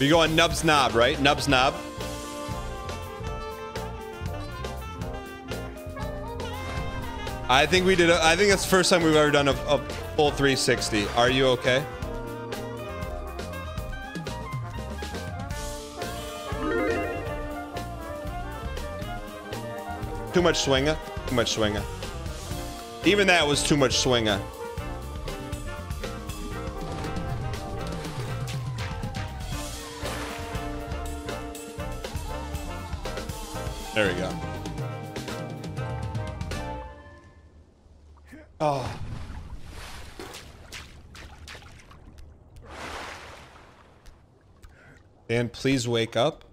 You go on Nubs Knob, right? Nubs Knob. I think we did. A, I think it's the first time we've ever done a, a full 360. Are you okay? Too much swinger. Too much swinger. Even that was too much swinger. Dan, please wake up.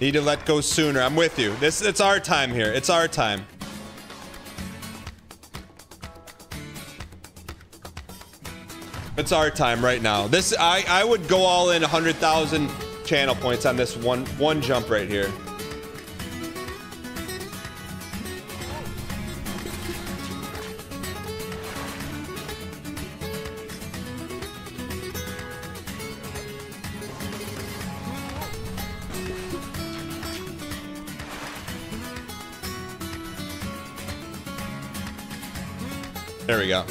Need to let go sooner. I'm with you. This it's our time here. It's our time. It's our time right now. This I I would go all in 100,000 channel points on this one one jump right here. There we go.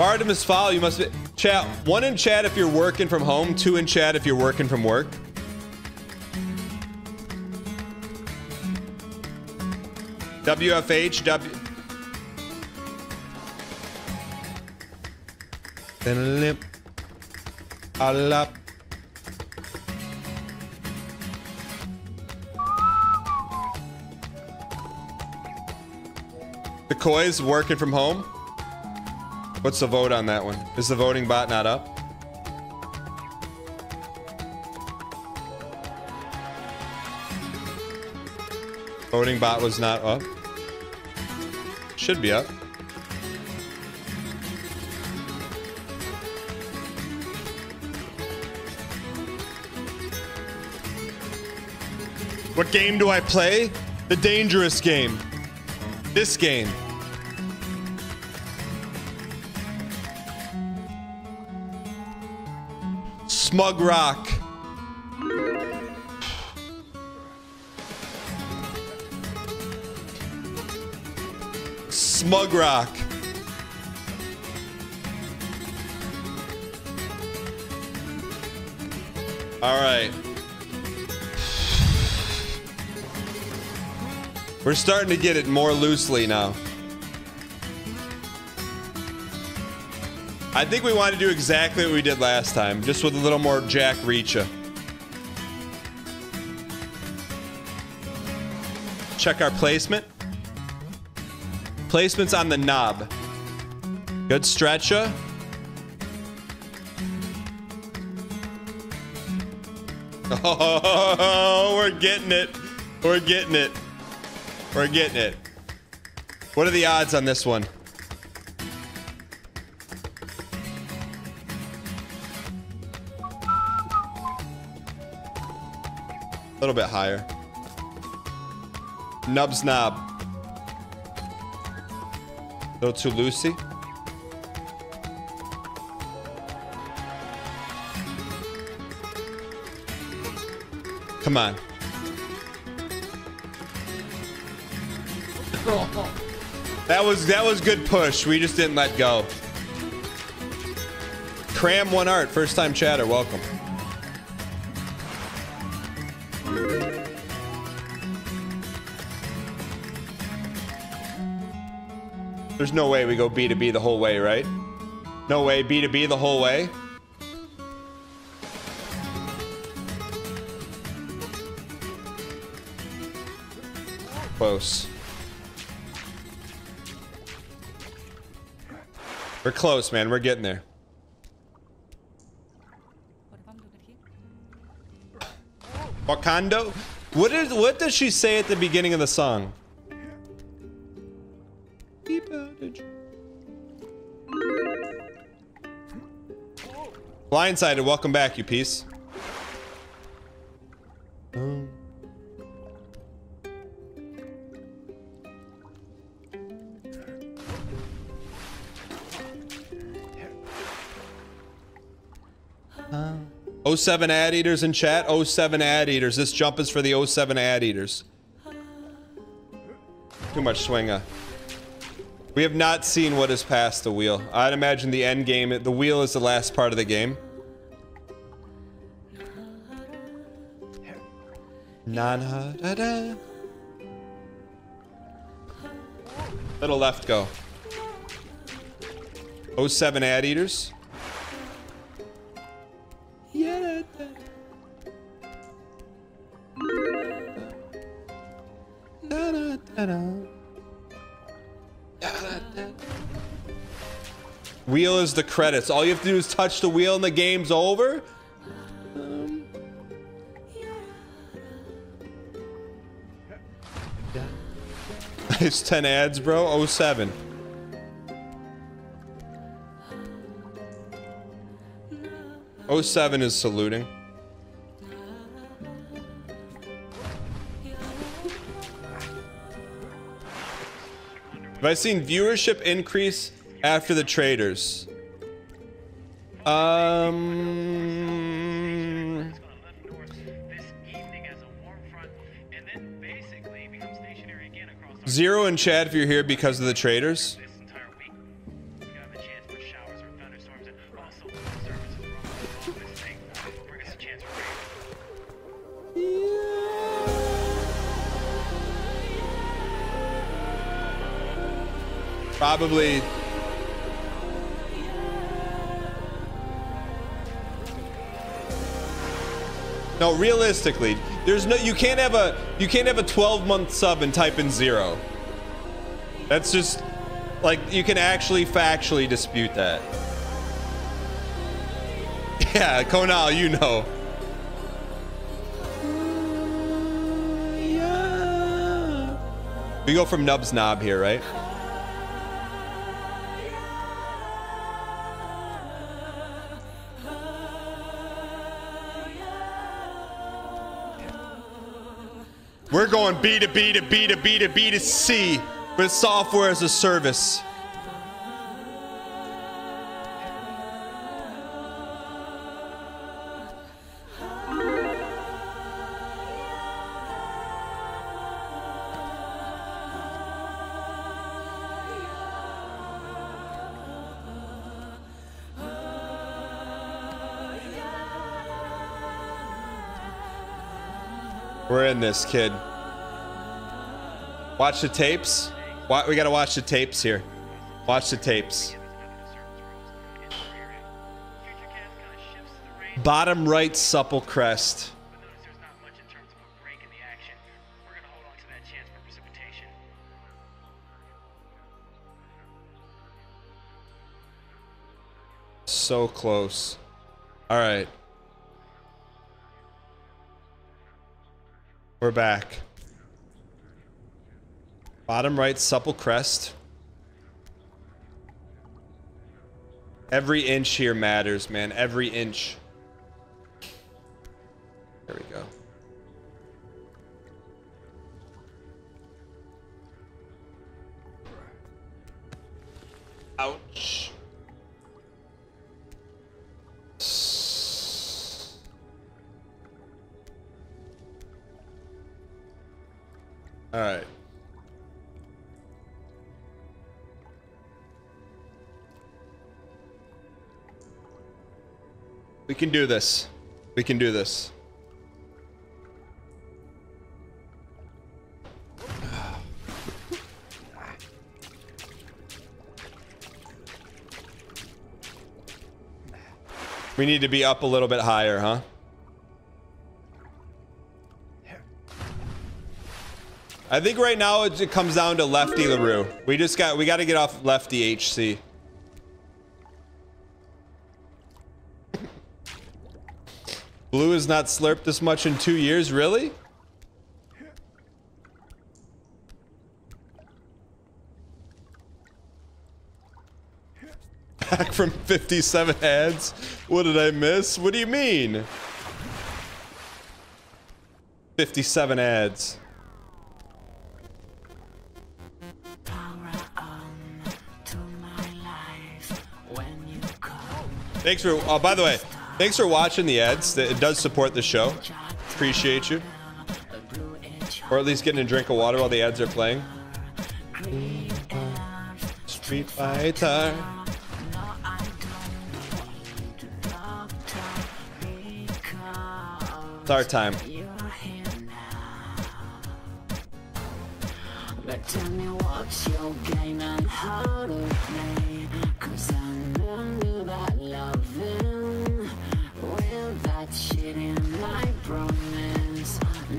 Artemis Foul, you must be chat one in chat if you're working from home, two in chat if you're working from work. WFH W Then limp Allah The Koi's working from home. What's the vote on that one? Is the voting bot not up? Voting bot was not up. Should be up. What game do I play? The dangerous game. This game. Smug Rock. Smug Rock. All right. We're starting to get it more loosely now. I think we want to do exactly what we did last time, just with a little more Jack Reacha. Check our placement. Placement's on the knob. Good stretcha. Oh, we're getting it. We're getting it. We're getting it. What are the odds on this one? A little bit higher. Nubs knob. A little too loosey. Come on. That was that was good push. We just didn't let go. Cram one art, first time chatter, welcome. There's no way we go B to B the whole way, right? No way, B to B the whole way. Close. We're close, man. We're getting there. Wakando? What is what does she say at the beginning of the song? Blindsided, welcome back, you piece. 07 ad eaters in chat. 07 ad eaters. This jump is for the 07 ad eaters. Too much swinger. We have not seen what is past the wheel. I'd imagine the end game, the wheel is the last part of the game. Nana da da. Little left go. 07 ad eaters. Wheel is the credits. All you have to do is touch the wheel and the game's over. Um, it's 10 ads, bro. 07. Oh seven is saluting. Have I seen viewership increase after the traders? Um. Zero in chat if you're here because of the traders. Probably. No, realistically, there's no you can't have a you can't have a 12 month sub and type in zero. That's just like you can actually factually dispute that. Yeah, Konal, you know. We go from Nubs Nob here, right? We're going B to B to B to B to B to C with software as a service. In this, kid. Watch the tapes. We gotta watch the tapes here. Watch the tapes. Bottom right supple crest. So close. All right. We're back. Bottom right, supple crest. Every inch here matters, man. Every inch. There we go. Ouch. All right. We can do this. We can do this. We need to be up a little bit higher, huh? I think right now it, it comes down to Lefty LaRue. We just got we got to get off Lefty HC. Blue has not slurped this much in two years, really? Back from 57 ads? What did I miss? What do you mean? 57 ads. Thanks for, oh, by the way, thanks for watching the ads. It does support the show. Appreciate you. Or at least getting a drink of water while the ads are playing. Street Fighter. It's our time.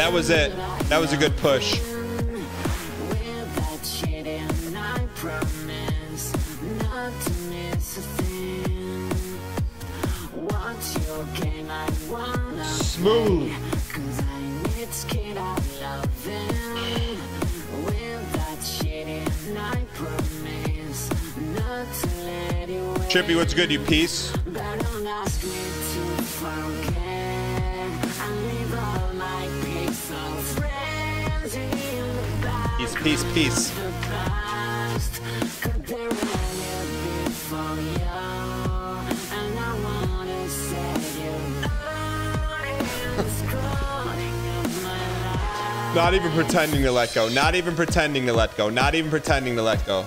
That was it. That was a good push. without cheating, I promise not to my peace. Not even pretending to let go. Not even pretending to let go. Not even pretending to let go.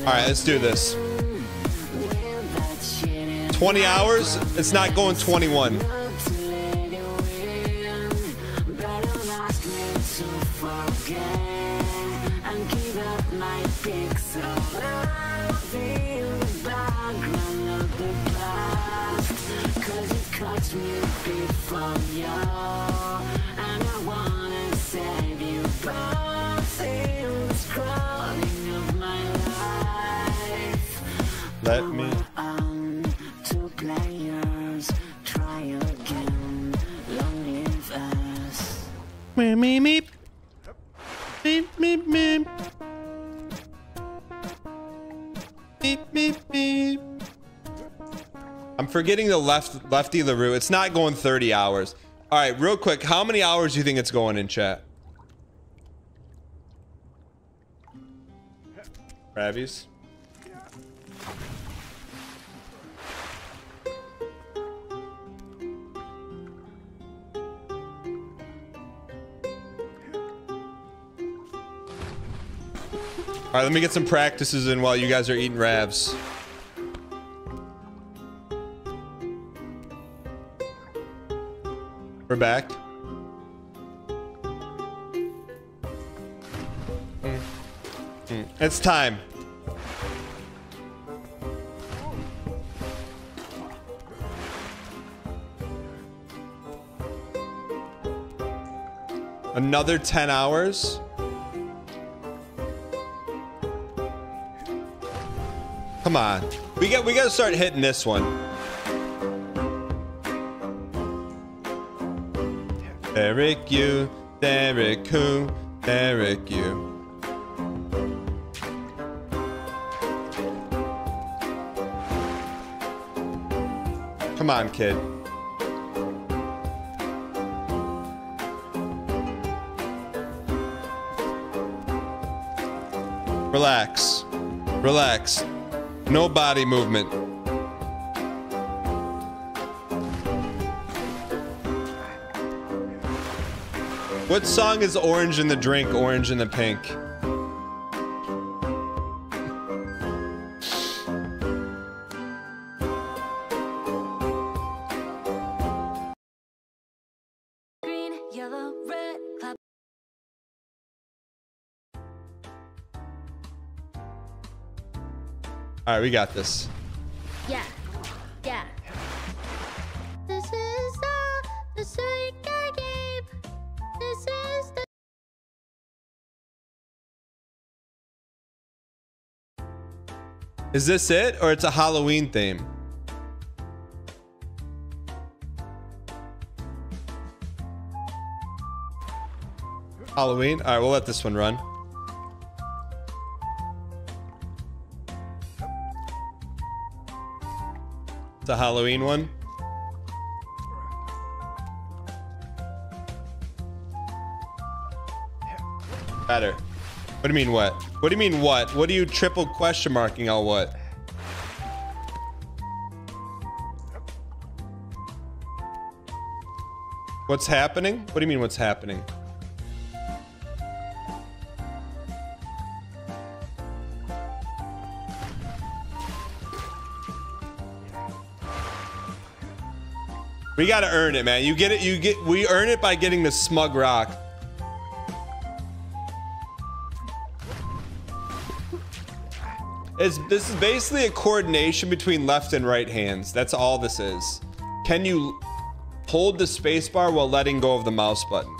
All right, let's do this. 20 hours? It's not going 21. Live us. Meep, meep, meep. Meep, meep, meep. Meep, meep, meep. I'm forgetting the left lefty LaRue. It's not going 30 hours. All right, real quick, how many hours do you think it's going in chat? Ravies? All right, let me get some practices in while you guys are eating ravs. We're back. It's time. Another 10 hours. Come on. We got we got to start hitting this one. Derek you, Derek who, Derek you. Come on, kid. Relax. Relax. No body movement. What song is Orange in the Drink, Orange in the Pink? All right, we got this. Yeah. Yeah. This is the, the Suika game. This is the... Is this it or it's a Halloween theme? Halloween? All right, we'll let this one run. A Halloween one. Better. What do you mean what? What do you mean what? What are you triple question marking all what? What's happening? What do you mean what's happening? We gotta earn it, man. You get it. You get. We earn it by getting the smug rock. It's, this is basically a coordination between left and right hands. That's all this is. Can you hold the spacebar while letting go of the mouse button?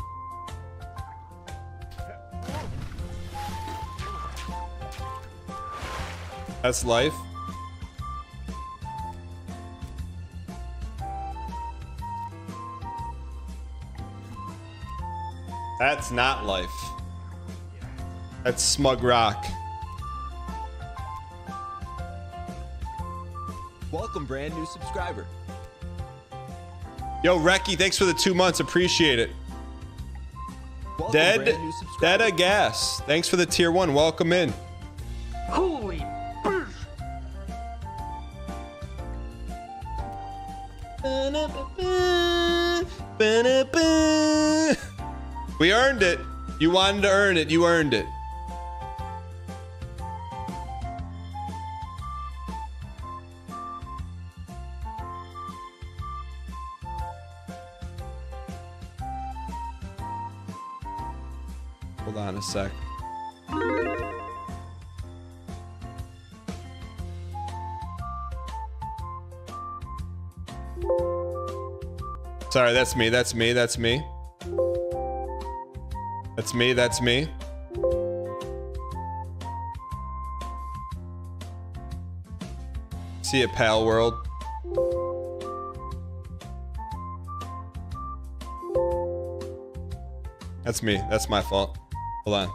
That's life. That's not life. That's smug rock. Welcome, brand new subscriber. Yo, Reki, thanks for the two months. Appreciate it. Welcome, Dead, brand new subscriber. Dead a gas. Thanks for the tier one. Welcome in. We earned it. You wanted to earn it. You earned it. Hold on a sec. Sorry, that's me. That's me. That's me. That's me. That's me. See it, pal world. That's me. That's my fault. Hold on.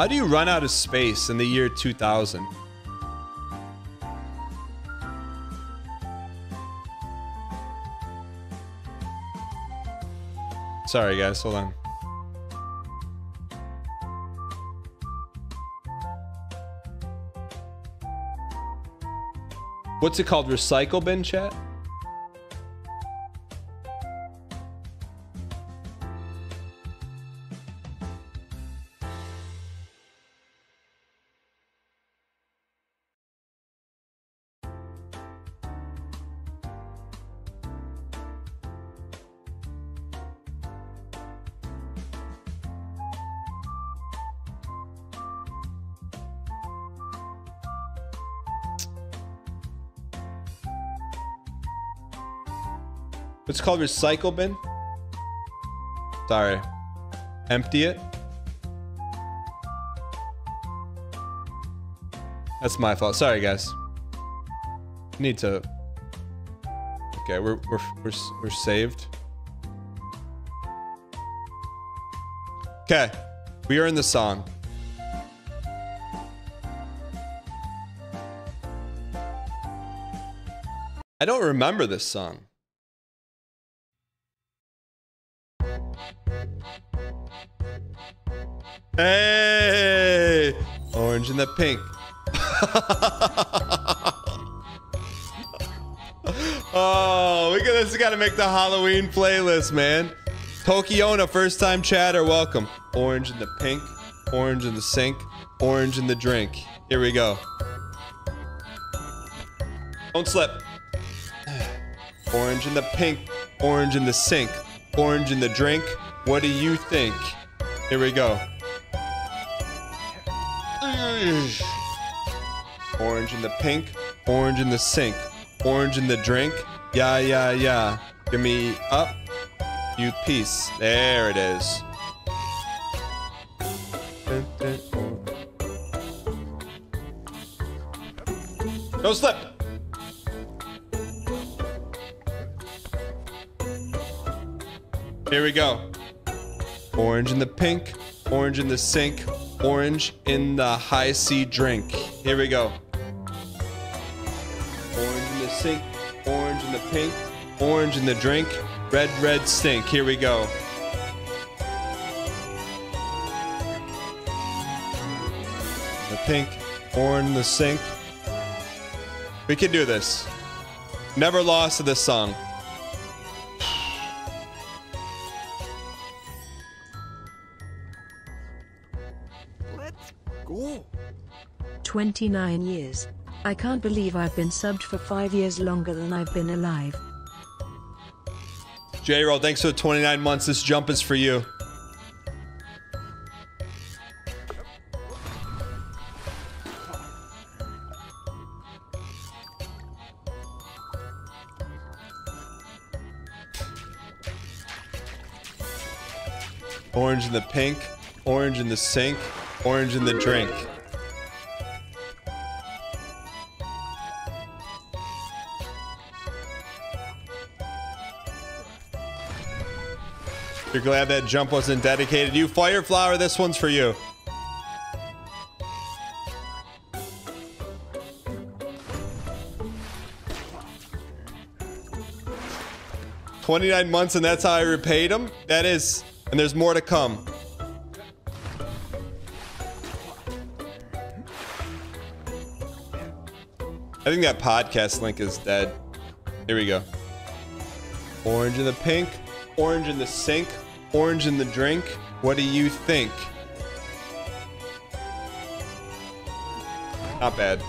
How do you run out of space in the year 2000? Sorry, guys. Hold on. What's it called? Recycle bin chat? Called? Recycle bin? Sorry. Empty it? That's my fault. Sorry, guys. Need to. Okay, we're we're we're we're saved. Okay, we are in the song. I don't remember this song. Hey, orange and the pink. oh, we got this. Got to make the Halloween playlist, man. Tokiona, first time chatter, welcome. Orange and the pink, orange in the sink, orange in the drink. Here we go. Don't slip. Orange in the pink, orange in the sink, orange in the drink. What do you think? Here we go. Orange in the pink, orange in the sink, orange in the drink. Yeah, yeah, yeah. Give me up. You piece. There it is. No slip. Here we go. Orange in the pink, orange in the sink, orange in the high C drink. Here we go. Orange in the sink, orange in the pink, orange in the drink, red, red stink. Here we go. The pink, orange in the sink. We can do this. Never lost to this song. 29 years. I can't believe I've been subbed for 5 years longer than I've been alive. J Roll, thanks for the 29 months. This jump is for you. Orange in the pink, orange in the sink, orange in the drink. You're glad that jump wasn't dedicated you. Fireflower, this one's for you. Twenty-nine months, and that's how I repaid him. That is, and there's more to come. I think that podcast link is dead. Here we go. Orange in the pink, orange in the sink, orange in the drink. What do you think? Not bad.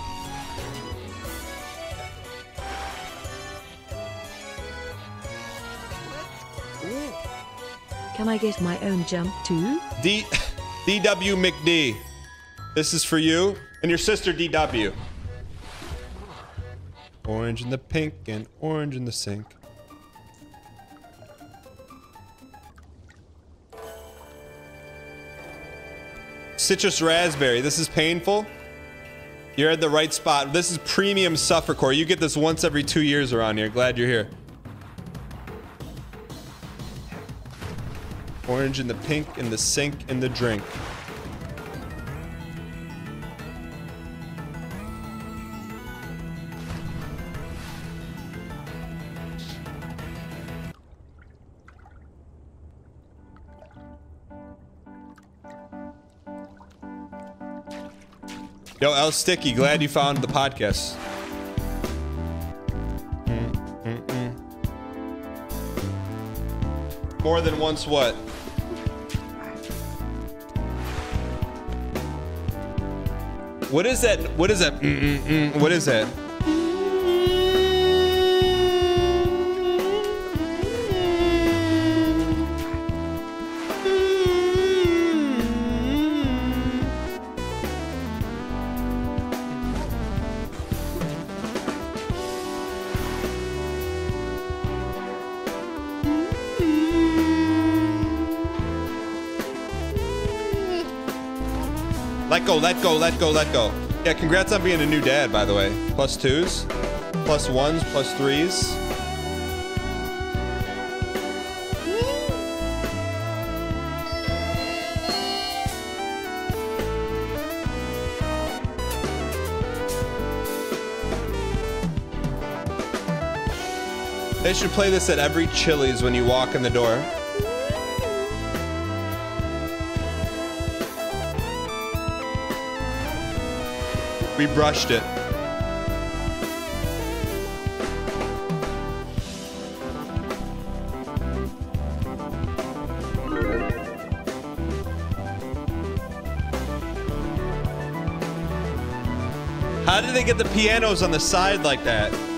Can I get my own jump too? D DW McD. This is for you and your sister DW. Orange in the pink and orange in the sink. Citrus raspberry. This is painful. You're at the right spot. This is premium suffer core. You get this once every two years around here. Glad you're here. Orange in the pink, in the sink, in the drink. Yo, L Sticky, glad you found the podcast. More than once what? What is that? What is that? What is that? Let go, let go, let go. Yeah, congrats on being a new dad, by the way. Plus twos, plus ones, plus threes. They should play this at every Chili's when you walk in the door. We brushed it. How did they get the pianos on the side like that?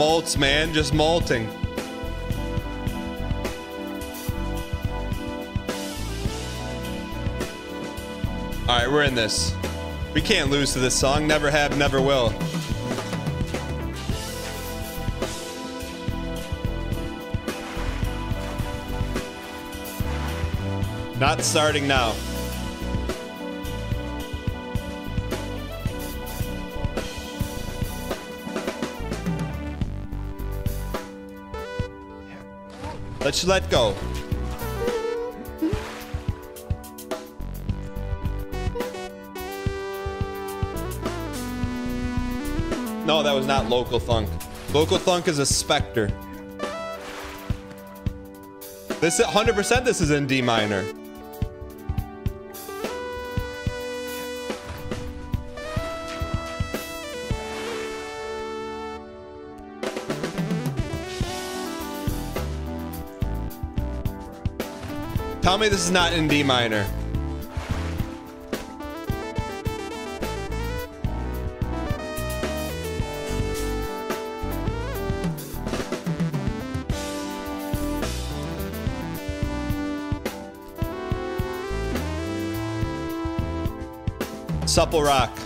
Malts, man. Just malting. All right, we're in this. We can't lose to this song. Never have, never will. Not starting now. Let's let go. No, that was not local thunk. Local thunk is a specter. This 100% this is in D minor. Tell me this is not in D minor. Supple Rock.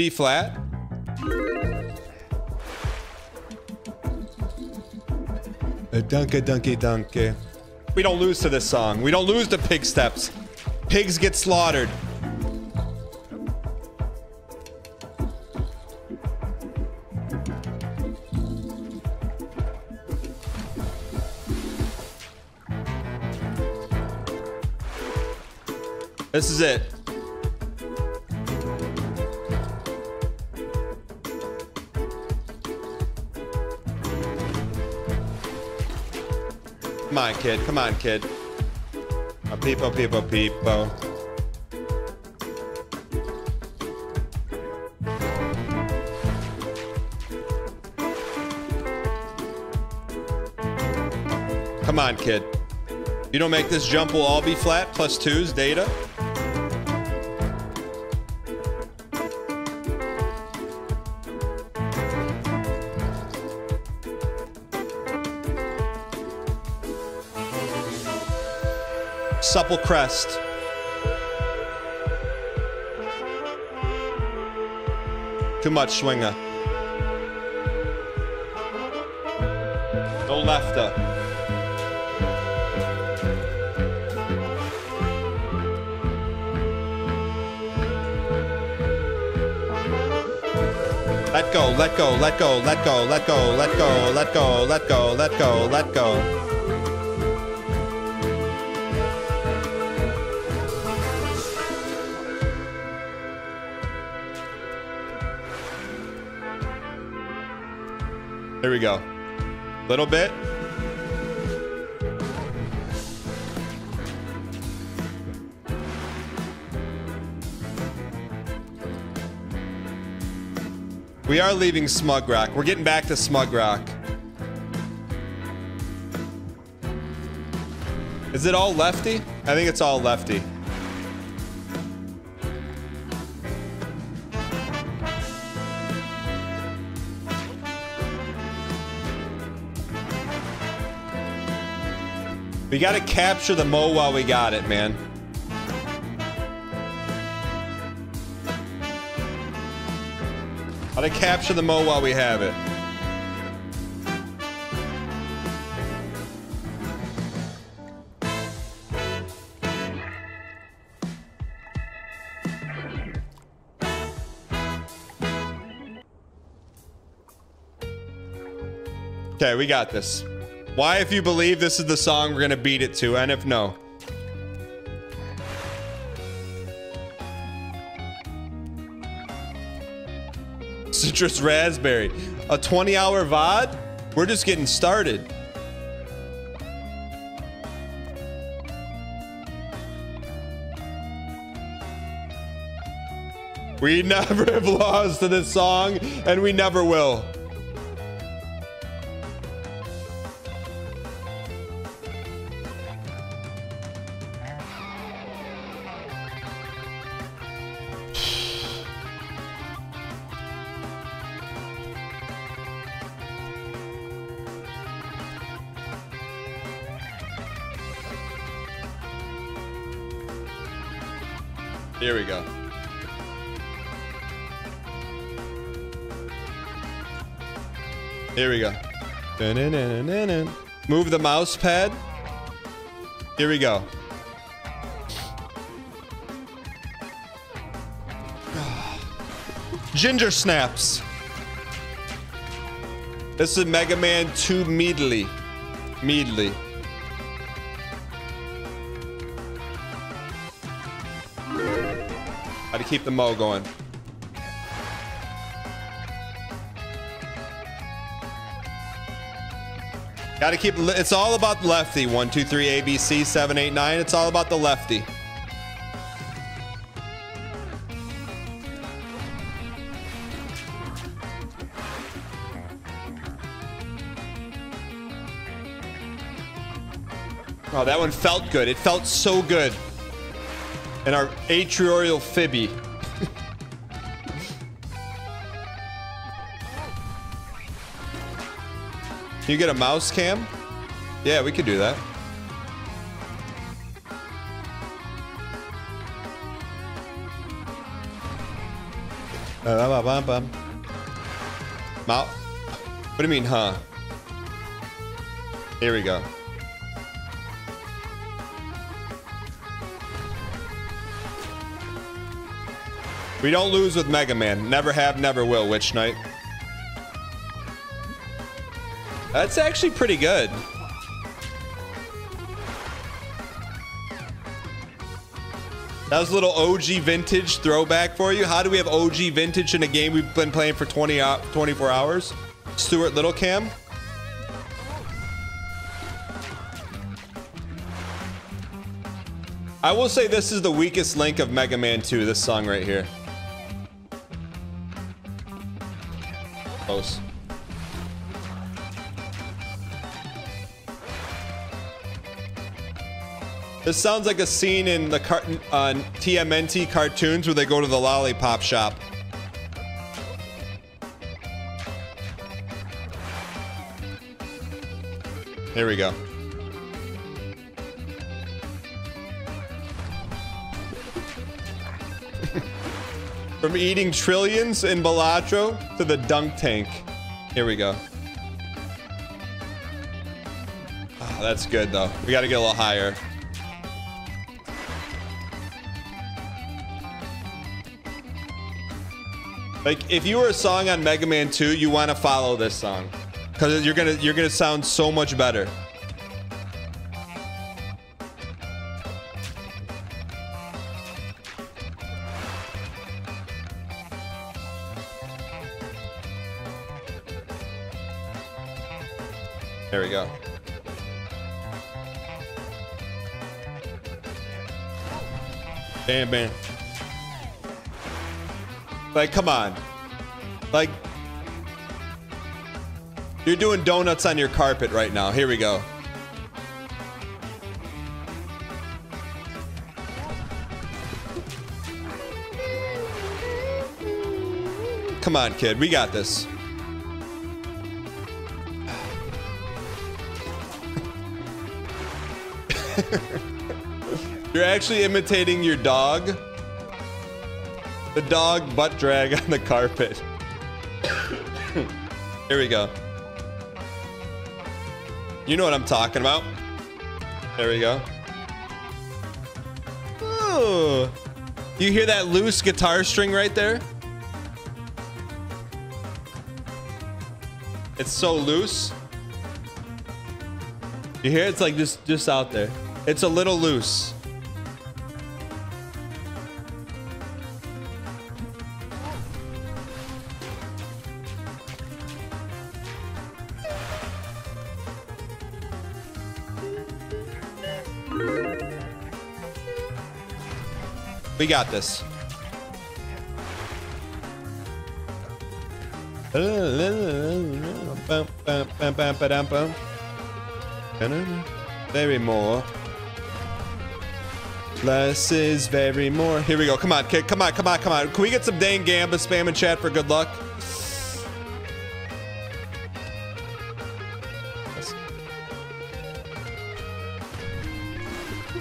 B flat. A dunky dunky. We don't lose to this song. We don't lose to pig steps. Pigs get slaughtered. This is it. On, kid. Come on, kid. A peepo, peepo, peepo. Come on, kid. You don't make this jump, we'll all be flat. Plus twos, data. Supple crest. Too much swinger. No lefter. Let go, let go, let go, let go, let go, let go, let go, let go, let go, let go. Here we go. Little bit. We are leaving Smug Rock. We're getting back to Smug Rock. Is it all lefty? I think it's all lefty. We gotta capture the mo while we got it, man. Gotta capture the mo while we have it. Okay, we got this. Why, if you believe this is the song we're gonna beat it to, and if no. Citrus raspberry. A 20 hour VOD? We're just getting started. We never have lost to this song, and we never will. Move the mouse pad. Here we go. Ginger snaps. This is Mega Man 2 Meadly. Meadly. How to keep the mo going. Got to keep. It's all about the lefty. One, two, three, A, B, C, seven, eight, nine. It's all about the lefty. Oh, that one felt good. It felt so good. And our atrial fibby. Can you get a mouse cam? Yeah, we could do that. Mouse. What do you mean, huh? Here we go. We don't lose with Mega Man. Never have, never will, Witch Knight. That's actually pretty good. That was a little OG vintage throwback for you. How do we have OG vintage in a game we've been playing for 20 uh, 24 hours? Stuart Littlecam. I will say this is the weakest link of Mega Man 2, this song right here. Close. This sounds like a scene in the car- uh, TMNT cartoons where they go to the lollipop shop. Here we go. From eating trillions in Balatro to the dunk tank. Here we go. Oh, that's good though. We got to get a little higher. Like if you were a song on Mega Man 2, you want to follow this song cuz you're to you're going to sound so much better. There we go. Bam, bam. Like, come on. Like, you're doing donuts on your carpet right now. Here we go. Come on, kid. We got this. You're actually imitating your dog. The dog butt drag on the carpet. Here we go. You know what I'm talking about. There we go. Ooh. You hear that loose guitar string right there? It's so loose. You hear it's like just just out there. It's a little loose. Got this. Very more. Less is very more. Here we go. Come on, kid. Come on, come on, come on. Can we get some dang Gamba spam in chat for good luck?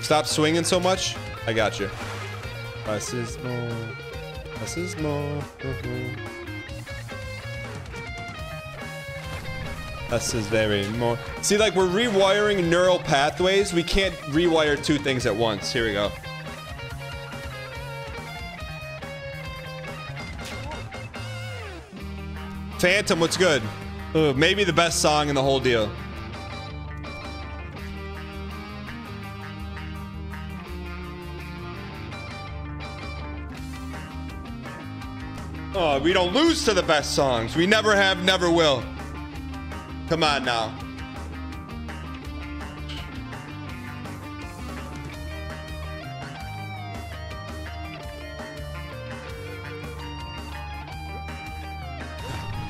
Stop swinging so much. I got you. Less is more. Less is more. Less is very more. See, like we're rewiring neural pathways. We can't rewire two things at once. Here we go. Phantom, what's good? Ugh, maybe the best song in the whole deal. Oh, we don't lose to the best songs. We never have, never will. Come on now.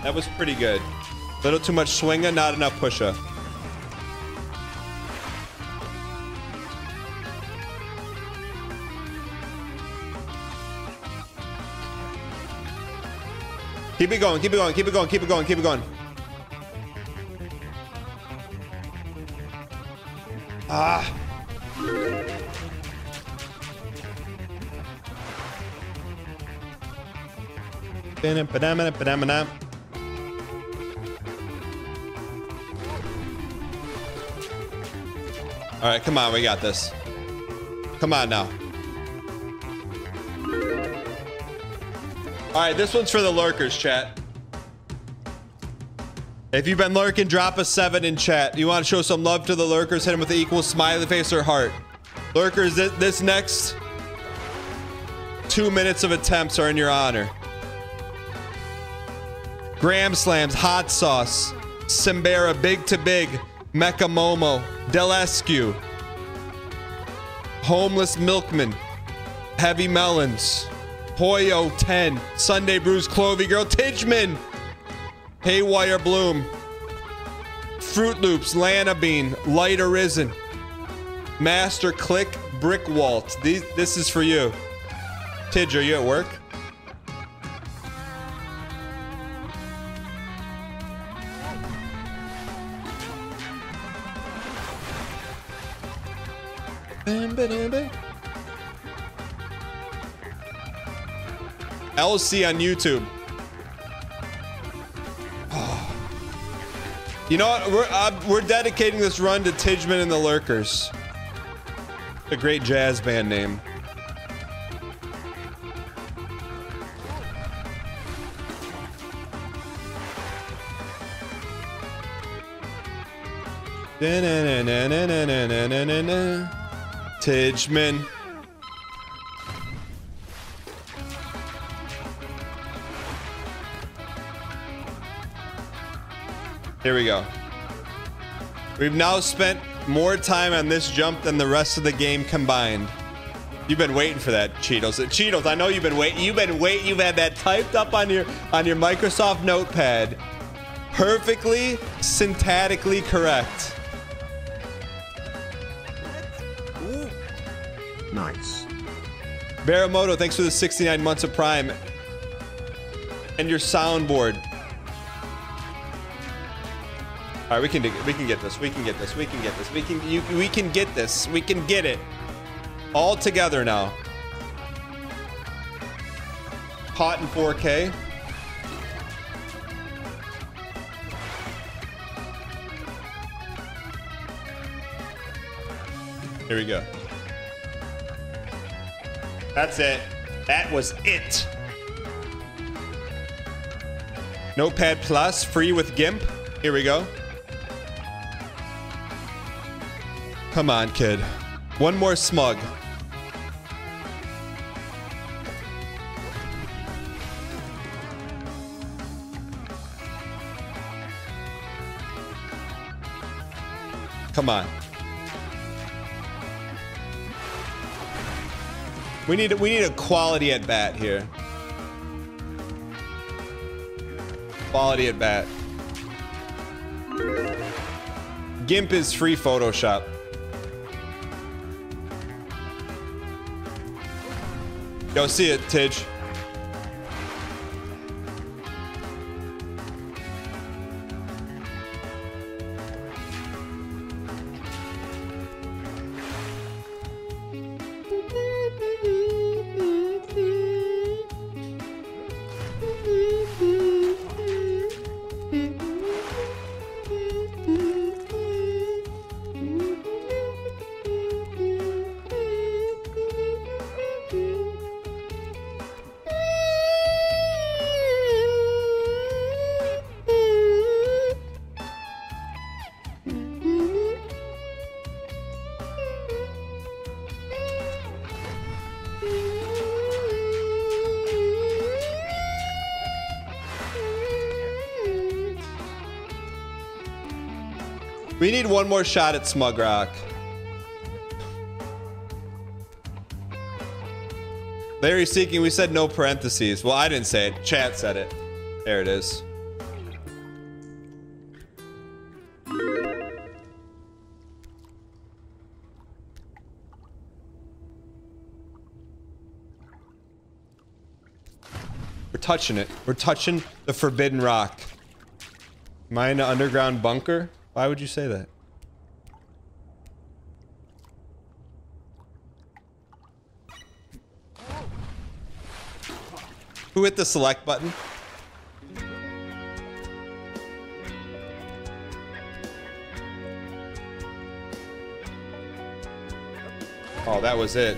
That was pretty good. Little too much swinger, not enough pusher. Keep it going, keep it going, keep it going, keep it going, keep it going. Ah. All right, come on, we got this. Come on now. All right, this one's for the lurkers, chat. If you've been lurking, drop a seven in chat. You want to show some love to the lurkers? Hit them with the equal smiley face or heart. Lurkers, this, this next two minutes of attempts are in your honor. Graham Slams, Hot Sauce, Simbera, Big to Big, Mecha Momo, Delescu, Homeless Milkman, Heavy Melons, Hoyo 10, Sunday Brews, Clovey Girl, Tidgeman, Haywire Bloom, Fruit Loops, Lana Bean, Light Arisen, Master Click, Brick Walt. These, this is for you. Tidge, are you at work? LC on YouTube. You know what? We're, uh, we're dedicating this run to Tidgman and the Lurkers. A great jazz band name. Tidgman. Here we go. We've now spent more time on this jump than the rest of the game combined. You've been waiting for that, Cheetos. Uh, Cheetos, I know you've been waiting. You've been waiting. You've had that typed up on your on your Microsoft Notepad, perfectly syntactically correct. Nice. Baramoto, thanks for the 69 months of Prime. And your soundboard. All right, we can we can get this. We can get this. We can get this. We can you we can get this. We can get it. All together now. Hot in 4K. Here we go. That's it. That was it. Notepad Plus, free with GIMP. Here we go. Come on, kid. One more smug. Come on. We need we need a quality at bat here. Quality at bat. GIMP is free Photoshop. Go see it, Tidge. One more shot at Smug Rock. Larry Seeking, we said no parentheses. Well, I didn't say it. Chat said it. There it is. We're touching it. We're touching the forbidden rock. Am I in an underground bunker? Why would you say that? Who hit the select button? Oh, that was it.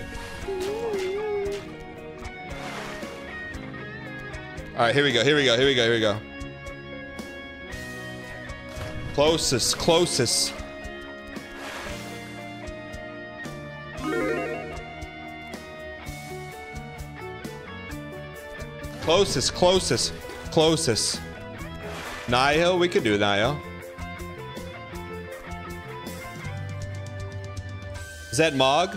All right, here we go. Here we go. Here we go. Here we go. Closest, closest. Closest, closest, closest. Nihil, we could do Nihil. Is that Mog?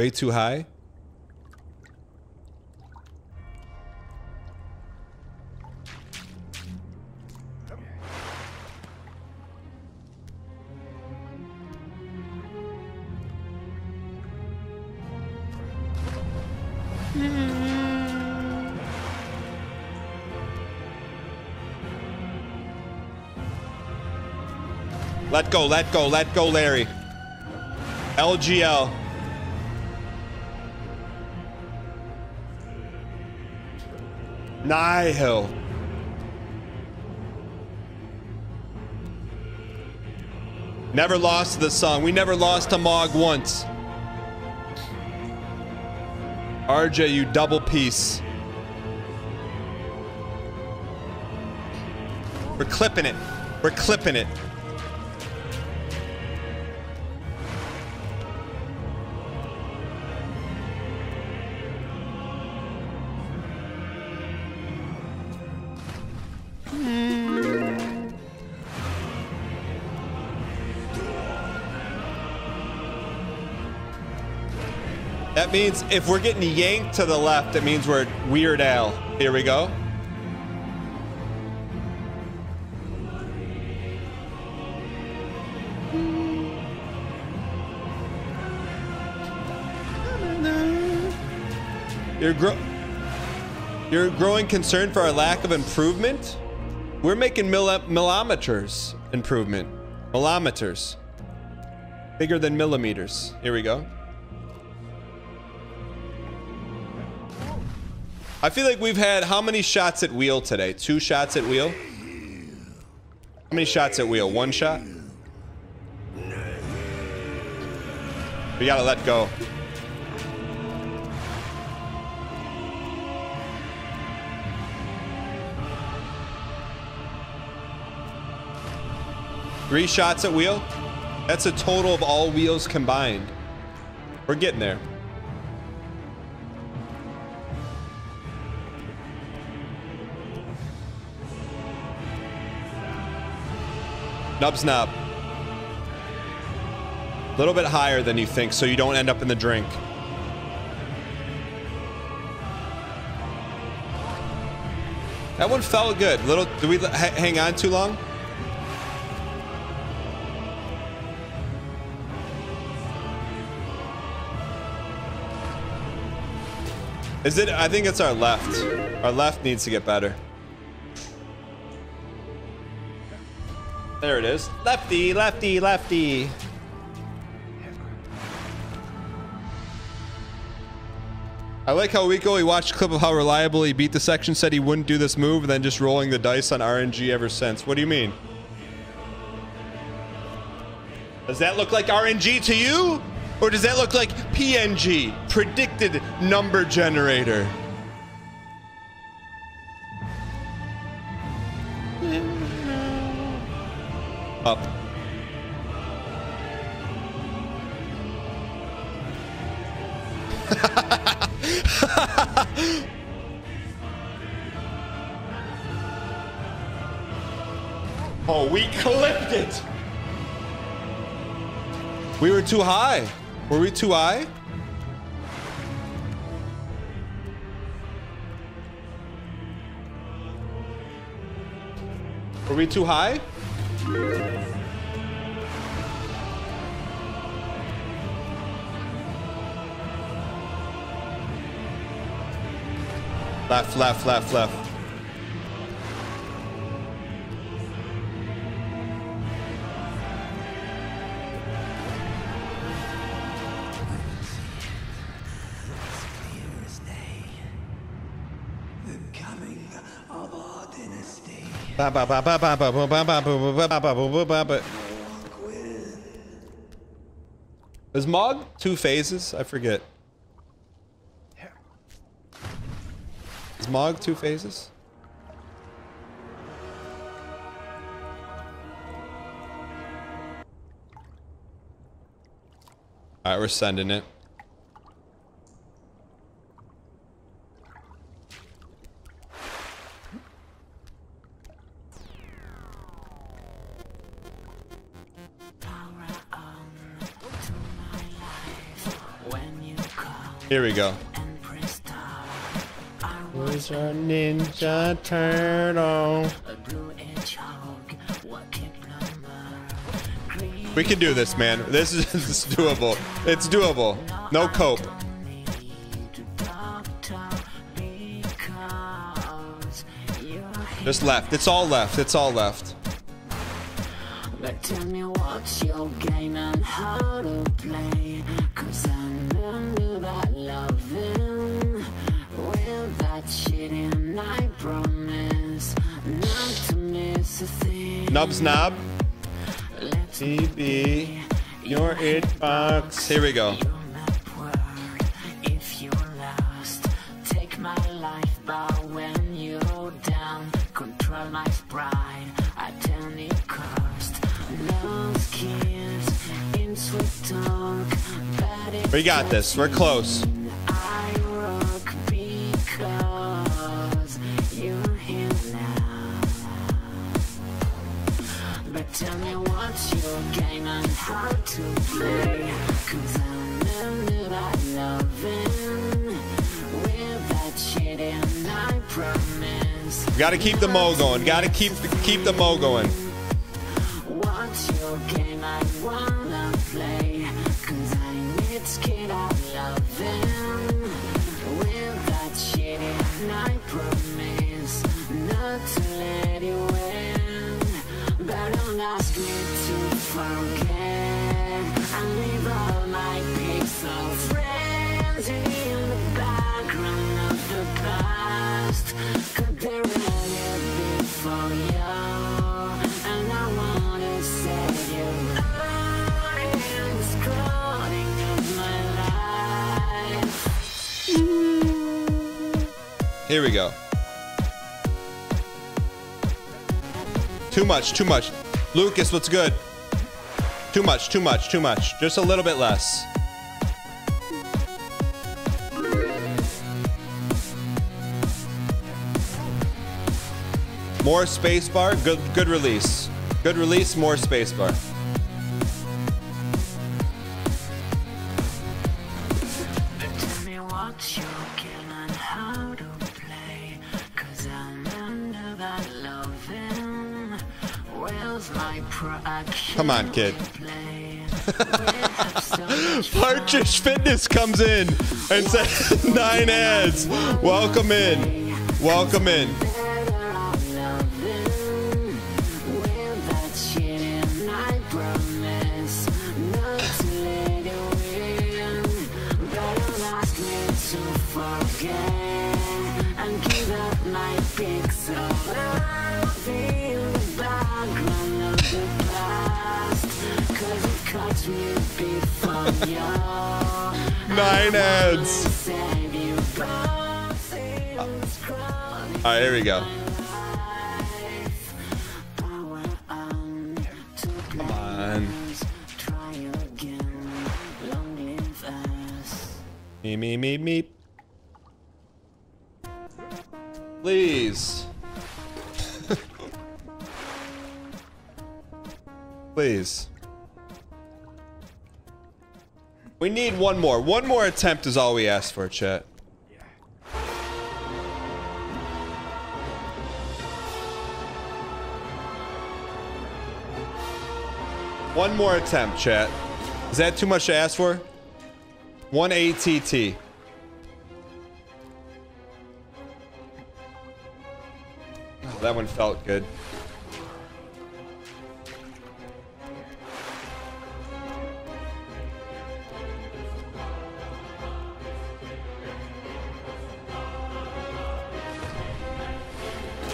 Way too high. Let go, let go, let go, Larry. LGL. Nihil. Never lost to the song. We never lost to Mog once. RJ, you double piece. We're clipping it. We're clipping it. Means if we're getting yanked to the left, it means we're Weird Al. Here we go. You're gro You're growing concern for our lack of improvement? We're making milli millimeters improvement. Millimeters. Bigger than millimeters. Here we go. I feel like we've had how many shots at wheel today? Two shots at wheel? How many shots at wheel? One shot? We gotta let go. Three shots at wheel? That's a total of all wheels combined. We're getting there. Nubs Nob. A little bit higher than you think, so you don't end up in the drink. That one felt good. Little, did we hang on too long? Is it? I think it's our left. Our left needs to get better. There it is. Lefty, lefty, lefty. I like how Rico, he watched a clip of how reliable he beat the section, said he wouldn't do this move, and then just rolling the dice on RNG ever since. What do you mean? Does that look like RNG to you? Or does that look like PNG, predicted number generator? Oh. Up. oh, we clipped it. We were too high. Were we too high? Were we too high? Left, left, left, left. Is Mog two phases? I forget. Is Mog two phases? Alright, we're sending it. Here we go. Where's our ninja turtle? We can do this, man. This is, this is doable. It's doable. No cope. Just left. It's all left. It's all left. But tell me what's your game and how to play Cause I never that loving With that shit and I promise Not to miss a thing Nubs Nob. TB. Your it box. Here we go. If you're lost Take my life but We got this. We're close. I rock because you're here now. But tell me what's your game and how to play. Cause I never that loving with that I promise. Got to keep the mo going. Got to keep keep the mo going. What's your game need skin out loving with that shit and I promise not to let you in. But don't ask me to forget. Here we go. Too much, too much. Lucas, what's good? Too much, too much, too much. Just a little bit less. More spacebar. Good good release. Good release, more spacebar. Come on, kid. Play. We have so much Partridge Fitness comes in and says nine ads. Welcome in. Welcome in. better on loving. Without cheating, I promise not to let you win. Better ask me to forget and give up my pixel. Nine ads. All right, here we go. Come on. Me, me, me, me. Please. Please. We need one more. One more attempt is all we ask for, chat. One more attempt, chat. Is that too much to ask for? One ATT. Oh, that one felt good.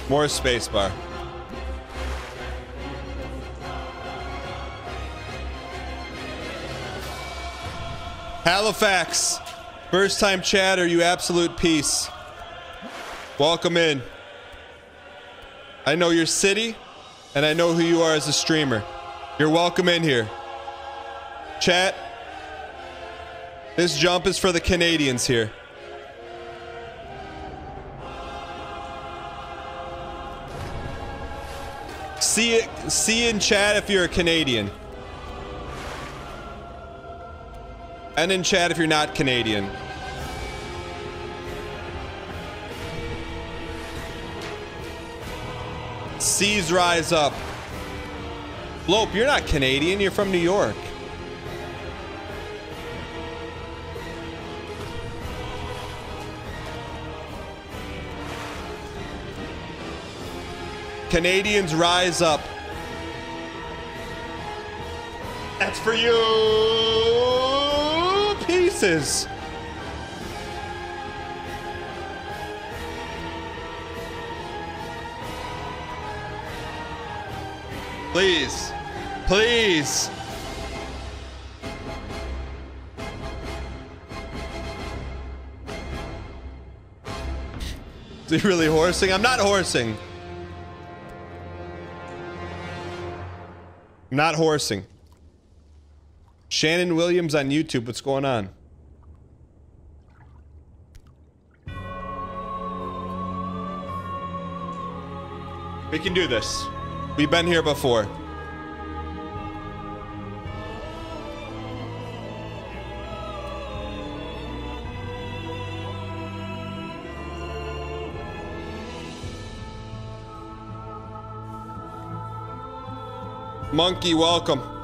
More spacebar. Halifax, first time chatter, you absolute piece. Welcome in. I know your city, and I know who you are as a streamer. You're welcome in here. Chat, this jump is for the Canadians here. See it, see in chat if you're a Canadian. And in chat if you're not Canadian. Seas rise up. Lope, you're not Canadian, you're from New York. Canadians rise up. That's for you. Pieces. Please. Please. Is he really horsing? I'm not horsing. Not horsing. Shannon Williams on YouTube. What's going on? We can do this. We've been here before. Monkey, welcome.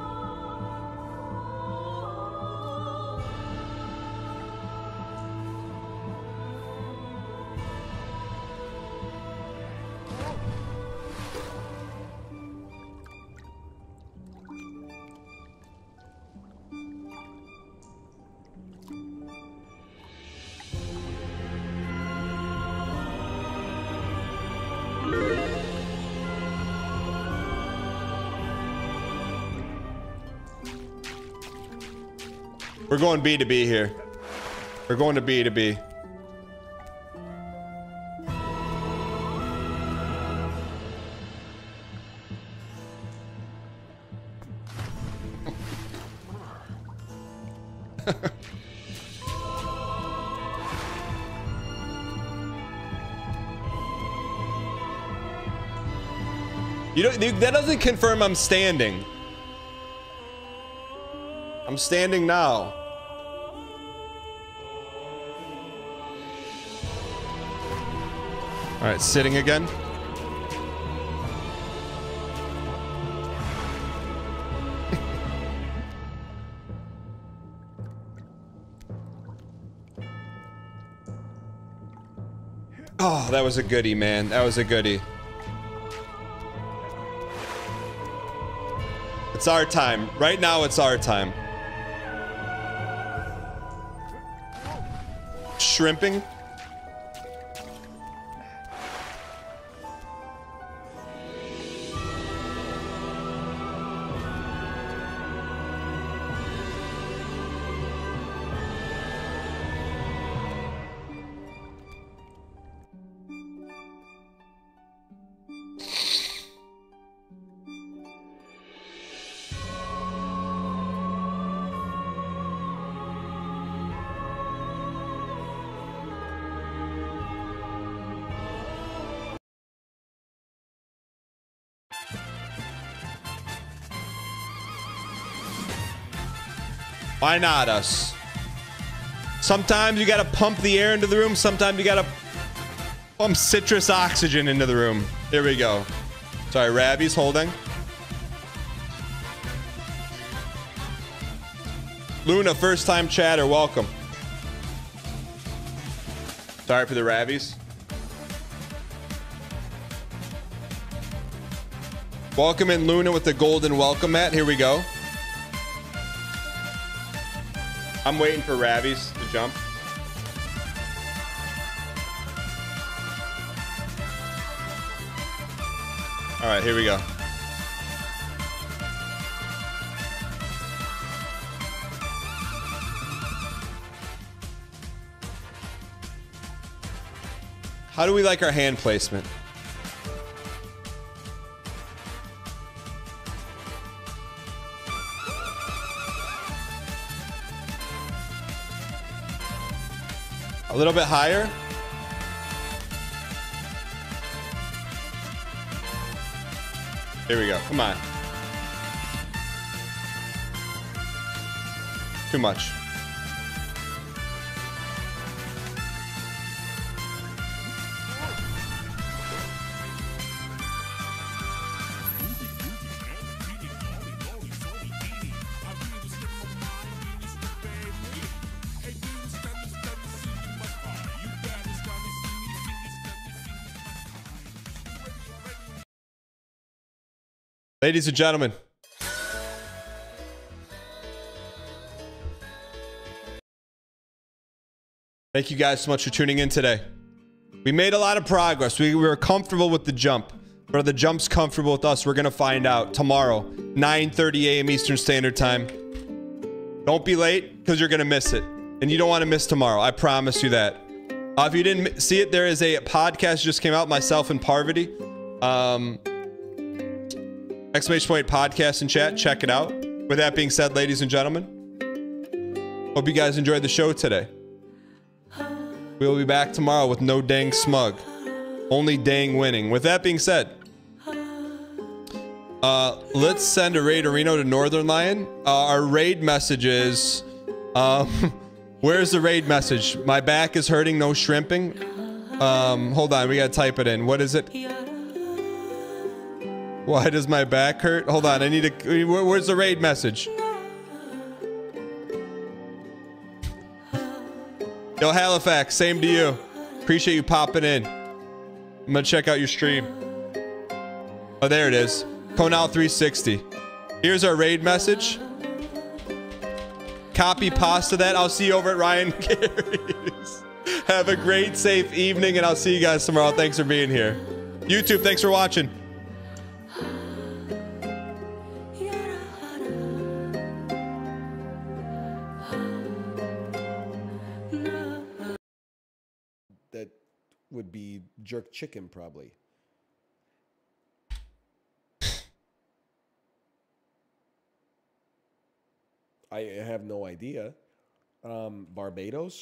Going B to B here. We're going to B to B. You don't, that doesn't confirm I'm standing. I'm standing now. All right, sitting again. oh, that was a goodie, man. That was a goodie. It's our time. Right now, it's our time. Shrimping. Why not us? Sometimes you gotta pump the air into the room. Sometimes you gotta pump citrus oxygen into the room. Here we go. Sorry, Rabby's holding. Luna, first time chatter, welcome. Sorry for the Rabbies. Welcome in Luna with the golden welcome mat. Here we go. I'm waiting for Ravi's to jump. All right, here we go. How do we like our hand placement? Little bit higher. Here we go. Come on. Too much. Ladies and gentlemen, thank you guys so much for tuning in today. We made a lot of progress. We, we were comfortable with the jump. But are the jumps comfortable with us? We're going to find out tomorrow, 9.30 a.m. Eastern Standard Time. Don't be late because you're going to miss it. And you don't want to miss tomorrow. I promise you that. Uh, if you didn't see it, there is a podcast just came out, myself and Parvati. Um, exclamation point podcast and chat. Check it out. With that being said, ladies and gentlemen, hope you guys enjoyed the show today. We'll be back tomorrow with no dang smug. Only dang winning. With that being said, uh, let's send a raid Reno to Northernlion. Uh, our raid message is, um, where's the raid message? My back is hurting, no shrimping. Um, hold on, we gotta type it in. What is it? Why does my back hurt? Hold on, I need to. Where's the raid message? Yo, Halifax, same to you. Appreciate you popping in. I'm gonna check out your stream. Oh, there it is. Conal 360. Here's our raid message. Copy pasta that. I'll see you over at Ryan Carey's. Have a great, safe evening, and I'll see you guys tomorrow. Thanks for being here. YouTube, thanks for watching. Would be jerk chicken probably. I have no idea. Um, Barbados.